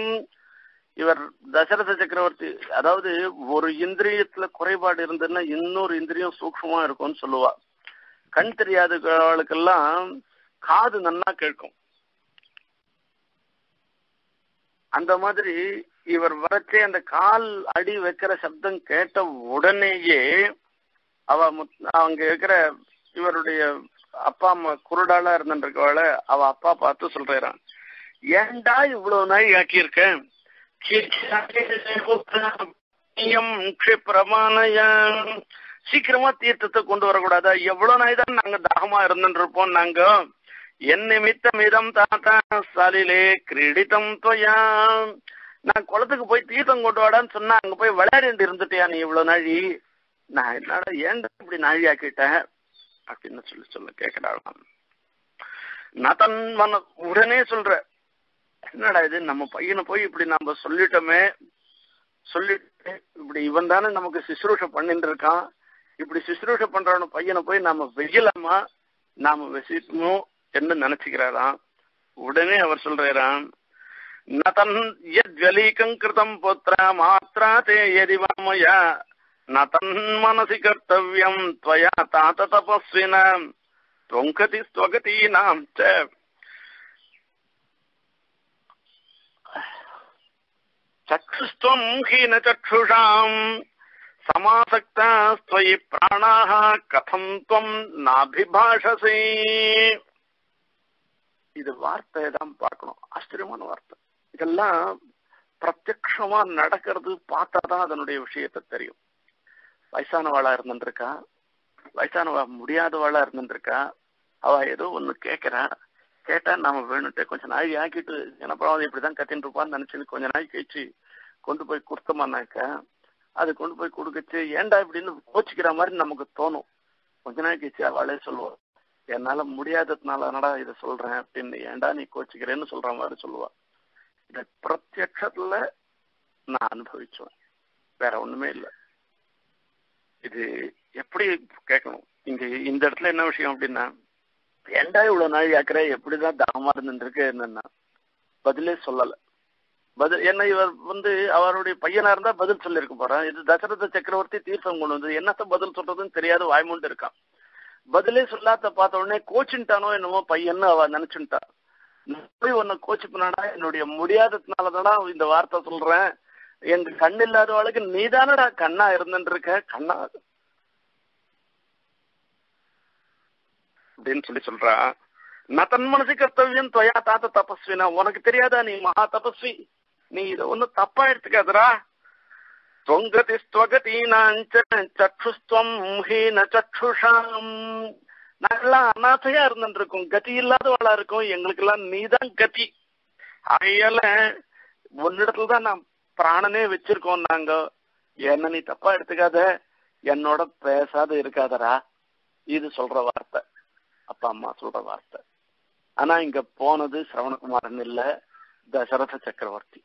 இவர் தசரத சக்கரவர்த்தி அதாவது ஒரு இந்திரியத்துல குறைபாடு இருந்ததுன்னா இன்னொரு இந்திரியம் சூக்ஷமா இருக்கும்னு சொல்லுவா. கண் தெரியாதவர்களுக்கெல்லாம் காது நன்னா கேட்கும். அந்த மாதிரி இவர் வரச்சே அந்த கால் அடி வைக்கிற சப்தம் கேட்ட உடனேயே அவ அங்க இருக்கிற இவருடைய அப்பா அம்மா குருடாளா இருந்துருக்கவள அவ அப்பா பார்த்து சொல்றான் ஏன்டா இவ்வளவு நாய் ஆக்கியிருக்க சீக்கிரமா தீர்த்தத்தை கொண்டு வரக்கூடாதா. எவ்வளவு நாய் தான் நாங்க தாகமா இருந்துட்டு இருப்போம் நாங்க? என் நிமித்தம் இதம் தாத்தா சாலிலே கிரீடித்தம் தொயா. நான் குளத்துக்கு போய் தீர்த்தம் கொண்டு வாடான்னு சொன்னா அங்க போய் விளையாடிட்டு இருந்துட்டியா நீ இவ்வளவு நாழி நான் என்னடா ஏன்டா இப்படி நாழி ஆக்கிட்டேன் அப்படின்னு சொல்லி சொல்ல கேட்கிறாளாம் நதன் மன உடனே சொல்ற என்னடா இது நம்ம பையனை போய் இப்படி நாம சொல்லிட்டோமே. சொல்லிட்டு இப்படி இவன் தானே நமக்கு சிசுரூஷ பண்ணிட்டு இருக்கான். இப்படி சுசுரூஷ பண்றவன பையனை போய் நாம வெயிலாமா நாம வசிக்கணும் என்று நினைச்சுக்கிறாராம். உடனே அவர் சொல்றாராம் நதன் எத்வலீகம் கிருதம் புத்திரா மாத்ரா தே எதிவாமயா நதன் மனசி கர்த்தவியம் துவயா தாத தபஸ்வினாம் தொங்கதி ஸ்வகதீனாம் ச. சக்ஷுஸ்துவம் ஹீன சக்ஷுஷாம். சமாசக்தாஸ்வயி பிராணாக கதம் துவம் நாபிபாஷசி. இது வார்த்தை தான் பார்க்கணும். ஆச்சரியமான வார்த்தை. இதெல்லாம் பிரத்யமா நடக்கிறது பார்த்தாதான் அதனுடைய விஷயத்தை தெரியும். வயசானவாளா இருந்திருக்கா? வயசானவா முடியாதவாளா இருந்திருக்கா? அவ ஏதோ ஒண்ணு கேட்கிறா கேட்டா நாம வேணுட்டு கொஞ்ச நாய் ஆக்கிட்டு என்ன பரவாயில்ல இப்படிதான் கத்தின்னு இருப்பான்னு நினைச்சு கொஞ்ச நாய் கழிச்சு கொண்டு போய் கொடுத்தோமானாக்கா அது கொண்டு போய் கொடுக்கச்சு. ஏன்டா இப்படின்னு கோச்சிக்கிற மாதிரி நமக்கு தோணும். கொஞ்ச நாள் கழிச்சு அவளே சொல்லுவா. என்னால முடியாததுனால என்னடா இதை சொல்றேன்? அப்படின்னு. ஏன்டா நீ கோச்சிக்கிறேன்னு சொல்ற மாதிரி சொல்லுவா. இத பிரத்யத்துல நான் அனுபவிச்சேன் வேற ஒண்ணுமே இல்லை. இது எப்படி கேட்கணும்? இங்க இந்த இடத்துல என்ன விஷயம் அப்படின்னா ஏண்டா இவ்வளவு நாள் யாக்கிற எப்படிதான் தாமா இருந்துருக்கு என்னன்னா பதிலே சொல்லலை. பதில் என்ன இவர் வந்து அவருடைய பையனா இருந்தா பதில் சொல்லியிருக்க போறான். இது தசரத சக்கரவர்த்தி தீர்த்தம் கொண்டு வந்து என்னத்த பதில் சொல்றதுன்னு தெரியாத வாய்மூண்டு இருக்கான். பதிலே சொல்லாத பார்த்த உடனே கோச்சுட்டானோ என்னமோ பையன்னு அவ நினைச்சுட்டான் போய் உன்னை கோச்சுப்பினாடா என்னுடைய முடியாததுனாலதாடா இந்த வார்த்தை சொல்றேன். எங்க கண் இல்லாதவளுக்கு நீதானடா கண்ணா இருந்துட்டு இருக்க கண்ணா. அப்படின்னு சொல்லி சொல்றா. தன் மனசு கர்த்தவியம் தொயா தாத்த தபஸ்வினா. உனக்கு தெரியாதா நீ மகா தபஸ்வி? நீ இத ஒன்னும் தப்பா எடுத்துக்காதரா தொங்கதி ஸ்வகதீனாஞ்ச சக்ஷுஸ்துவம் ஹீன சக்ஷுஷாம். நாங்கெல்லாம் அநாதையா இருந்துருக்கோம். கதி இல்லாதவளா இருக்கும். எங்களுக்கு எல்லாம் நீதான் கதி. அதையால உன்னிடத்துலதான் நான் பிராணனே வச்சிருக்கோம் நாங்க. என்ன நீ தப்பா எடுத்துக்காத. என்னோட பேசாத இருக்காதரா இது சொல்ற வார்த்தை. அப்பா அம்மா சொல்ற வார்த்தை. ஆனா இங்க போனது சிரவணகுமாரன் இல்ல. தசரத சக்கரவர்த்தி.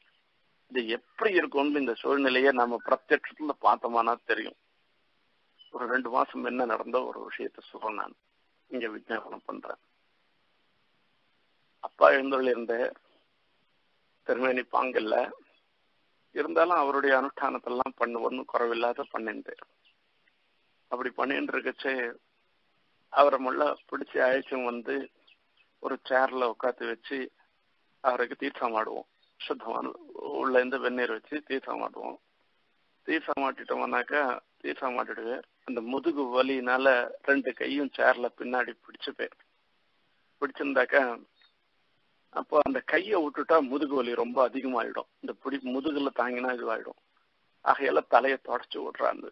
இது எப்படி இருக்கும்னு இந்த சூழ்நிலையை நம்ம பிரத்யட்சத்துல பார்த்தோமானா தெரியும். ஒரு ரெண்டு மாசம் என்ன நடந்த ஒரு விஷயத்த சொல்றேன் நான். இங்க விஜயாபனம் பண்றேன். அப்பா எழுந்தொழி இருந்த திருமேனி பாங்கல்ல இருந்தாலும் அவருடைய அனுஷ்டானத்தெல்லாம் பண்ண ஒன்றும் குறைவில்லாத பண்ணிட்டு. அப்படி பண்ணிட்டு இருக்கச்சு அவரை முள்ள பிடிச்சி அழைச்சும் வந்து ஒரு சேர்ல உட்காந்து வச்சு அவருக்கு தீர்த்தமாடுவோம் சுத்தமான உள்ள இருந்து வெந்நீர் வச்சு தீர்த்தம் மாட்டுவோம் தீர்த்தம் மாட்டிட்டோம்னாக்கா தீர்த்தம் மாட்டிடுவேன் அந்த முதுகு வலினால ரெண்டு கையும் சேர்ல பின்னாடி பிடிச்சுப்பேன் பிடிச்சிருந்தாக்கா அப்போ அந்த கையை விட்டுட்டா முதுகு வலி ரொம்ப அதிகமாயிடும் இந்த பிடி முதுகுல தாங்கினா இதுவாயிடும் ஆகையால தலையை தொடச்சு விடுறான்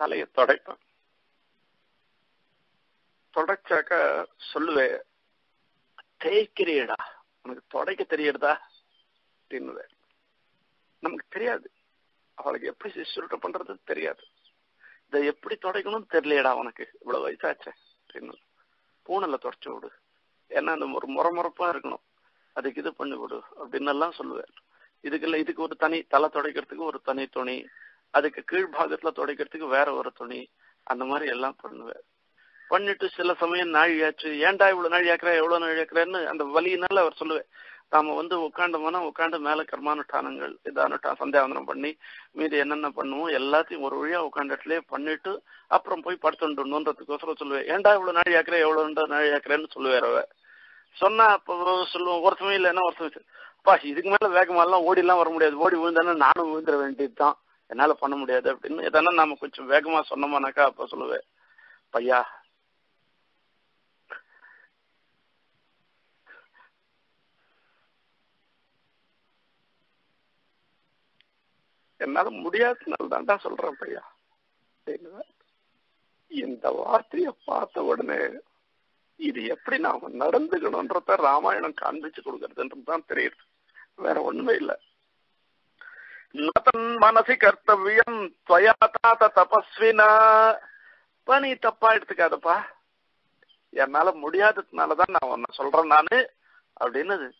தலையை தொடைப்பேன் தொடச்சாக்க சொல்லுவேன் தேய்க்கிறீடா உனக்கு தொடைக்க தெரியறதா? அப்படின்னு நமக்கு தெரியாது. அவளுக்கு எப்படி சுருட்ட பண்றது தெரியாது. இதை எப்படி தொடைக்கணும்னு தெரியலடா உனக்கு. இவ்வளவு வயசாச்சே அப்படின்னு பூனல தொடச்சு விடு. ஏன்னா அந்த ஒரு முறமுறப்பா இருக்கணும். அதுக்கு இது பண்ணி விடு அப்படின்னு எல்லாம் சொல்லுவேன். இதுக்குள்ள இதுக்கு ஒரு தனி தலை துடைக்கிறதுக்கு ஒரு தனி துணி அதுக்கு கீழ்பாகத்துல துடைக்கிறதுக்கு வேற ஒரு துணி அந்த மாதிரி எல்லாம் பண்ணுவேன். பண்ணிட்டு சில சமயம் நாழியாச்சு ஏன்டா இவ்வளவு நாழி ஆக்குற எவ்வளவு நாழி அந்த வலியினால அவர் சொல்லுவேன் நாம வந்து உட்காண்டோம்னா உட்காந்து மேல கர்மானுஷ்டானங்கள் இதானுட்டா சந்தியாவந்தனம் பண்ணி மீதி என்னென்ன பண்ணுவோம்? எல்லாத்தையும் ஒரு வழியா உட்காண்டட்டுலயே பண்ணிட்டு அப்புறம் போய் படுத்துட்டுன்றதுக்கோசரம் சொல்லுவேன் ஏன்டா இவ்வளவு நாழி ஆக்குற எவ்வளவு நாழி ஆக்குறேன்னு சொல்லுவேன் அவ சொன்னா அப்போ சொல்லுவோம் ஒரு சமயம் இல்லைன்னா ஒரு சமயம் அப்பா இதுக்கு மேல வேகமாலாம் ஓடி எல்லாம் வர முடியாது. ஓடி விழுந்தானே நானும் விழுந்துட வேண்டியதுதான். என்னால பண்ண முடியாது அப்படின்னு. எதனா நாம கொஞ்சம் வேகமா சொன்னோமானாக்கா அப்ப சொல்லுவேன் பையா என்னால முடியாதனால தான்டா சொல்றேன் பையா. இந்த வார்த்தையை பார்த்த உடனே இது எப்படி நாம நடந்துக்கணும்ன்றத ராமாயணம் காண்பிச்சு கொடுக்கறதுன்றது தான் தெரியுது. வேற ஒண்ணுமே இல்லை. நதன் மனசி கர்த்தவியம் துவயா தபஸ்வினா. நீ தப்பா எடுத்துக்காதப்பா. என்னால முடியாததுனாலதான் நான் உன்ன சொல்றேன் நானு. அப்படின்னு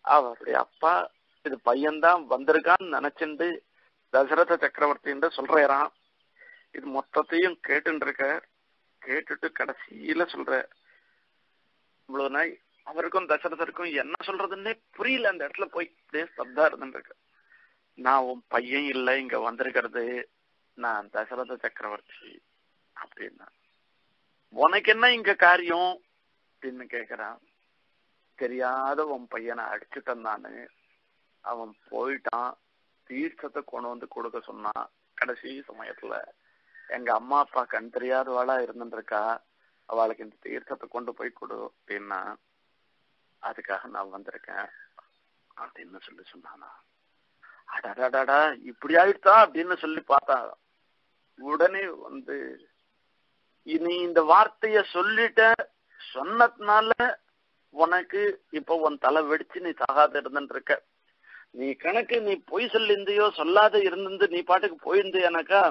அவருடைய அப்பா இது பையன்தான் வந்திருக்கான்னு நினைச்சுண்டு தசரத சக்கரவர்த்தின்னு சொல்றாராம். இது மொத்தத்தையும் கேட்டுட்டு கேட்டுட்டு கடைசியில சொல்ற இவ்வளவு நாய் அவருக்கும் தசரதருக்கும் என்ன சொல்றதுன்னே புரியல. அந்த இடத்துல போய் அப்படியே சப்தா இருந்துருக்கு நான் உன் பையன் இல்லை இங்க வந்திருக்கிறது. நான் தசரத சக்கரவர்த்தி அப்படின்னா. உனக்கு என்ன இங்க காரியம்? அப்படின்னு கேக்குறான். தெரியாத உன் பையனை அடிச்சுட்டேன் நானு. அவன் போயிட்டான். தீர்த்தத்தை கொண்டு வந்து கொடுக்க சொன்னான் கடைசி சமயத்துல எங்க அம்மா அப்பா கண் தெரியாதவாளா இருந்துருக்கா அவளுக்கு இந்த தீர்த்தத்தை கொண்டு போய் கொடு அப்படின்னா அதுக்காக நான் வந்திருக்கேன் அப்படின்னு சொல்லி சொன்னானா. அடடாடாடா இப்படி ஆயிடுதா அப்படின்னு சொல்லி பார்த்தா உடனே வந்து இனி இந்த வார்த்தைய சொல்லிட்ட சொன்னதுனால உனக்கு இப்ப உன் தலை வெடிச்சு நீ சாகாத இருந்துட்டு இருக்க நீ கணக்கு நீ பொய் சொல்லிருந்தையோ சொல்லாத இருந்து நீ பாட்டுக்கு போயிருந்தியானாக்கா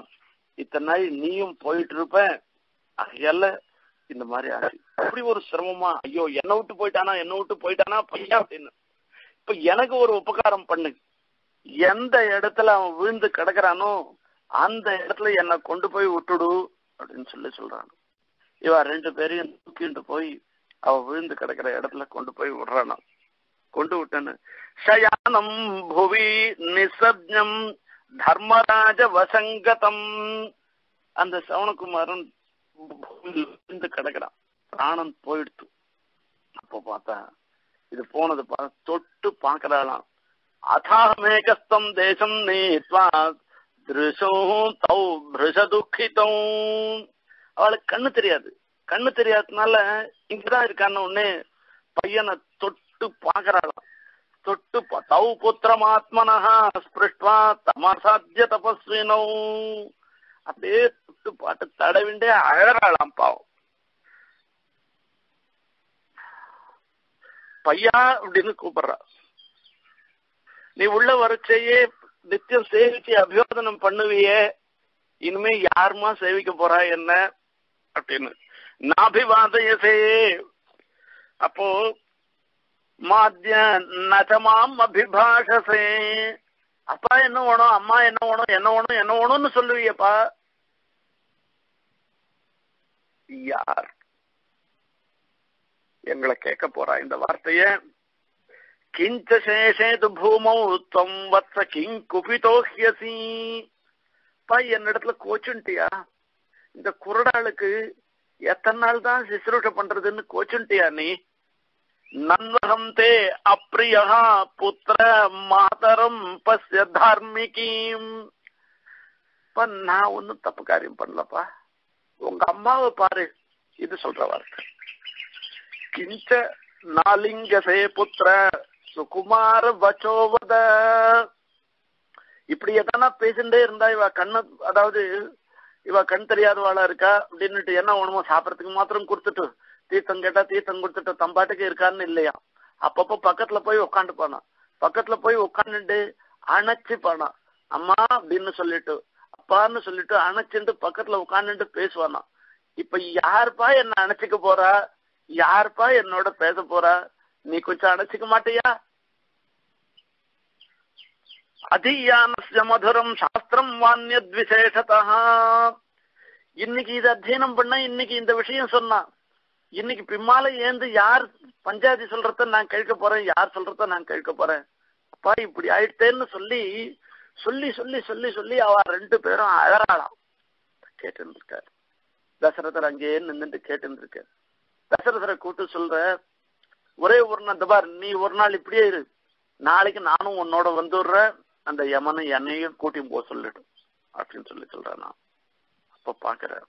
இத்தனை நாள் நீயும் போயிட்டு இருப்ப ஆகையால இந்த மாதிரி ஆச்சு அப்படி ஒரு சிரமமா ஐயோ என்ன விட்டு போயிட்டானா என்ன விட்டு போயிட்டானா பையன் அப்படின்னு. இப்ப எனக்கு ஒரு உபகாரம் பண்ணு. எந்த இடத்துல அவன் விழுந்து கிடக்குறானோ அந்த இடத்துல என்னை கொண்டு போய் விட்டுடு அப்படின்னு சொல்லி சொல்றான். இவன் ரெண்டு பேரையும் தூக்கிட்டு போய் அவ விழுந்து கிடக்குற இடத்துல கொண்டு போய் விடுறானா கொண்டு விட்டேன்னு சயானம் புவி நிசப்ஞம் தர்மராஜ வசங்கதம் அந்த சவணகுமாரன் விழுந்து கிடக்குறான். பிராணம் போயிடுத்து. அப்ப பார்த்தா இது போனது பா- தொட்டு பாக்கிறாளாம் அதாமேகஸ்தம் தேசம் நீத்வா திருஷம் தௌ பிருஷ துக்கிதம் அவளுக்கு கண்ணு தெரியாது. கண்ணு தெரியாததுனால இங்கதான் இருக்கான்னு உடனே பையனை தொட்டு தொட்டு பாக்குறாளாம் தொட்டு பா- தௌ புத்திரமாத்மனஹ ஸ்பிருஷ்டா தமசாத்திய தபஸ்வினோ. அப்படியே தொட்டு பாட்டு தடவிண்டே அழறாளாம் பாவம். பையா அப்படின்னு கூப்பிடுறா. நீ உள்ள வரச்சேயே நித்தியம் சேவிச்சு அபியோதனம் பண்ணுவியே. இனிமே யாருமா சேவிக்க போறா என்ன? அப்படின்னு. நாபிவாதயசே. அப்போ மாத்திய நச்சமாம் அபிபாஷசே அப்பா என்ன வேணும் அம்மா என்ன வேணும் என்ன வேணும் என்ன வேணும்னு சொல்லுவியப்பா. யார் எங்களை கேட்க போறா இந்த வார்த்தைய. கிஞ்ச சேஷேது பூமௌ தொம் வத்ச கிங் குபிதோஹ்யசி. பா என்னிடத்துல கோச்சுன்ட்டியா? இந்த குரடாளுக்கு எத்தனை நாள் தான் சிசுரூஷ பண்றதுன்னு கோச்சுன்ட்டியா நீ? நன்வகந்தே அப்பிரியா புத்திர மாதரம் பஸ்ய தார்மிகீம் பா நான் ஒன்னும் தப்பு காரியம் பண்ணலப்பா உங்க அம்மாவை பாரு இது சொல்ற வார்த்தை கிஞ்ச நாலிங்கசே புத்திர சுகுமார வச்சோவத இப்படி எதனா பேசிட்டே இருந்தா இவ கண்ணு அதாவது இவ கண் தெரியாதவாளா இருக்கா அப்படின்னுட்டு என்ன வேணுமோ சாப்பிடறதுக்கு மாத்திரம் கொடுத்துட்டு தீர்த்தம் கேட்டா தீர்த்தம் கொடுத்துட்டு தம்பாட்டுக்கு இருக்கான்னு இல்லையா அப்பப்போ பக்கத்துல போய் உட்காந்து போனான் பக்கத்துல போய் உட்காந்துட்டு அணைச்சு போனான் அம்மா அப்படின்னு சொல்லிட்டு அப்பான்னு சொல்லிட்டு அணைச்சுட்டு பக்கத்துல உட்காந்துட்டு பேசுவானா இப்ப யாருப்பா என்ன அணைச்சிக்க போறா யாருப்பா என்னோட பேச போறா நீ கொஞ்சம் அணைச்சிக்க மாட்டியா அதீயானஸ்ய மதுரம் சாஸ்திரம் வான்யத் விசேஷதா இன்னைக்கு இது அத்தியனம் பண்ண இன்னைக்கு இந்த விஷயம் சொன்னா இன்னைக்கு பின்னால ஏந்து யார் பஞ்சாயத்து சொல்றத நான் கேட்க போறேன் யார் சொல்றத நான் கேட்க போறேன். அப்பா இப்படி ஆயிட்டேன்னு சொல்லி சொல்லி சொல்லி சொல்லி சொல்லி அவ ரெண்டு பேரும் அழறாளாம் கேட்டு இருக்காரு தசரதர் அங்கேயே நின்றுட்டு கேட்டு இருக்காரு தசரதரை கூட்டு சொல்ற ஒரே ஒரு நாள் பார் நீ ஒரு நாள் இப்படியே இரு. நாளைக்கு நானும் உன்னோட வந்துடுறேன். அந்த யமனை என்னையும் கூட்டியும் போக சொல்லிடும் அப்படின்னு சொல்லி சொல்றேன் நான். அப்ப பாக்குறேன்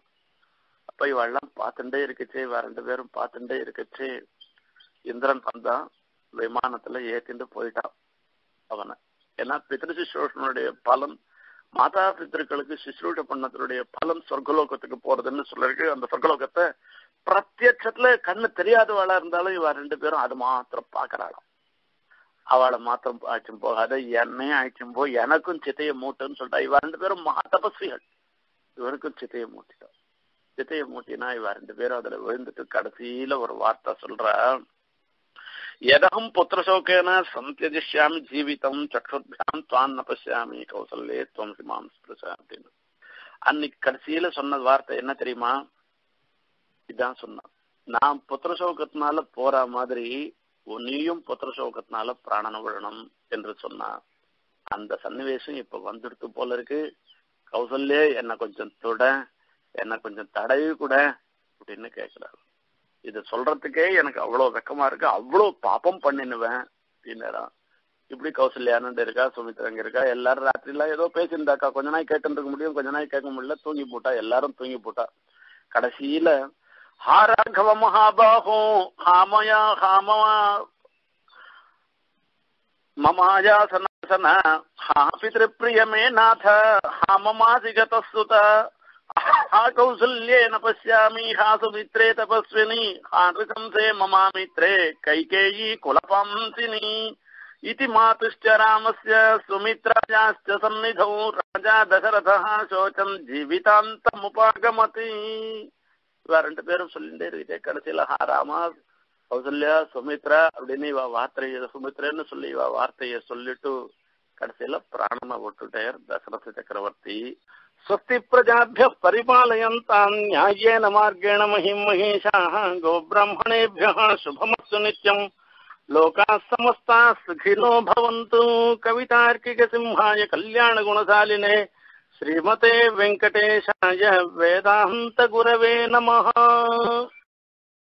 அப்ப இவெல்லாம் பார்த்துட்டே இருக்குச்சு இவ ரெண்டு பேரும் பார்த்துட்டே இருக்குச்சு. இந்திரன் வந்தான் விமானத்துல ஏத்திட்டு போயிட்டான் அவனை. ஏன்னா பித்ரு சுஷ்ரூஷனுடைய பலன் மாதா பித்திருக்களுக்கு சுஷ்ரூஷ பண்ணதனுடைய பலன் சொர்க்கலோகத்துக்கு போறதுன்னு சொல்லிருக்கு. அந்த சொர்க்கலோகத்தை பிரத்யட்சத்துல கண்ணு தெரியாதவளா இருந்தாலும் இவ ரெண்டு பேரும் அது மாத்திரம் பாக்குறாளாம். அவளை மாத்திரம் ஆச்சும் போகாத என்னையும் ஆச்சும் போ எனக்கும் சித்தைய மூட்டுன்னு சொல்லிட்டா. இவ ரெண்டு பேரும் மகா தபஸ்விகள். இவருக்கும் சித்தையை மூட்டிட்டோம் சித்தைய மூட்டினா இவ ரெண்டு பேரும் அதுல விழுந்துட்டு கடைசியில ஒரு வார்த்தை சொல்றா. எதகம் புத்திரசோகேன சந்தியதிஷாமி ஜீவிதம் சக்ஷுத்யாம் துவான் ந பசியாமி கௌசல்யே துவம் சிமாம் ஸ்பிருஷ அப்படின்னு. அன்னைக்கு கடைசியில சொன்ன வார்த்தை என்ன தெரியுமா? இதான் சொன்னான் நான் புத்திரசோகத்தினால போற மாதிரி நீயும் புத்திரசோகத்தினால பிராணன விழணும் என்று சொன்னான் அந்த சன்னிவேசம் இப்ப வந்துடுத்து போல இருக்கு. கௌசல்யே என்ன கொஞ்சம் தொட. என்ன கொஞ்சம் தடவி கூட அப்படின்னு கேட்கிறாரு இதை சொல்றதுக்கே எனக்கு அவ்வளவு வெக்கமா இருக்கு. அவ்வளவு பாப்பம் பண்ணினுவேன் அப்படின்னா இப்படி கௌசல்யானு இருக்கா சுமித்ரங்க இருக்கா எல்லாரும் ராத்திரில ஏதோ பேசியிருந்தாக்கா கொஞ்ச நாள் கேட்டுருக்க முடியும் கொஞ்ச நாள் கேட்க முடியல தூங்கி போட்டா எல்லாரும் தூங்கி போட்டா. கடைசியில ஹா ராகவ மகாபாகோ ஹாமயா ஹாமவா மமாயா சனாசன ஹா பிதிருப்பிரியமே நாத ஹா சுத हा कौसल्येन पश्यामि हा सुमित्रे तपस्विनी हा नृशंसे ममा मित्रे कैकेयी कुलपांसिनी इति मातुश्च रामस्य सुमित्रायाश्च सन्निधौ राजा दशरथः शोचम् जीवितान्तमुपागमति இவ ரெண்டு பேரும் சொல்லிட்டே இருக்கே கடைசியில ஹா ராமா கௌசல்யா சுமித்ரா அப்படின்னு இவ வார்த்தைய சுமித்ரன்னு சொல்லி இவ வார்த்தைய சொல்லிட்டு கடைசியில பிராணனை விட்டுட்டார் தசரத சக்கரவர்த்தி स्वस्ति प्रजाभ्य परिपालयन्ताम् न्याय्येन मार्गेण महिषा महिषाः गोब्राह्मणेभ्यः शुभमस्तु लोकाः समस्ताः सुखिनो भवन्तु। कवितार्किकसिंहाय कल्याणगुणशालिने श्रीमते वेङ्कटेशाय वेदान्तगुरवे नमः।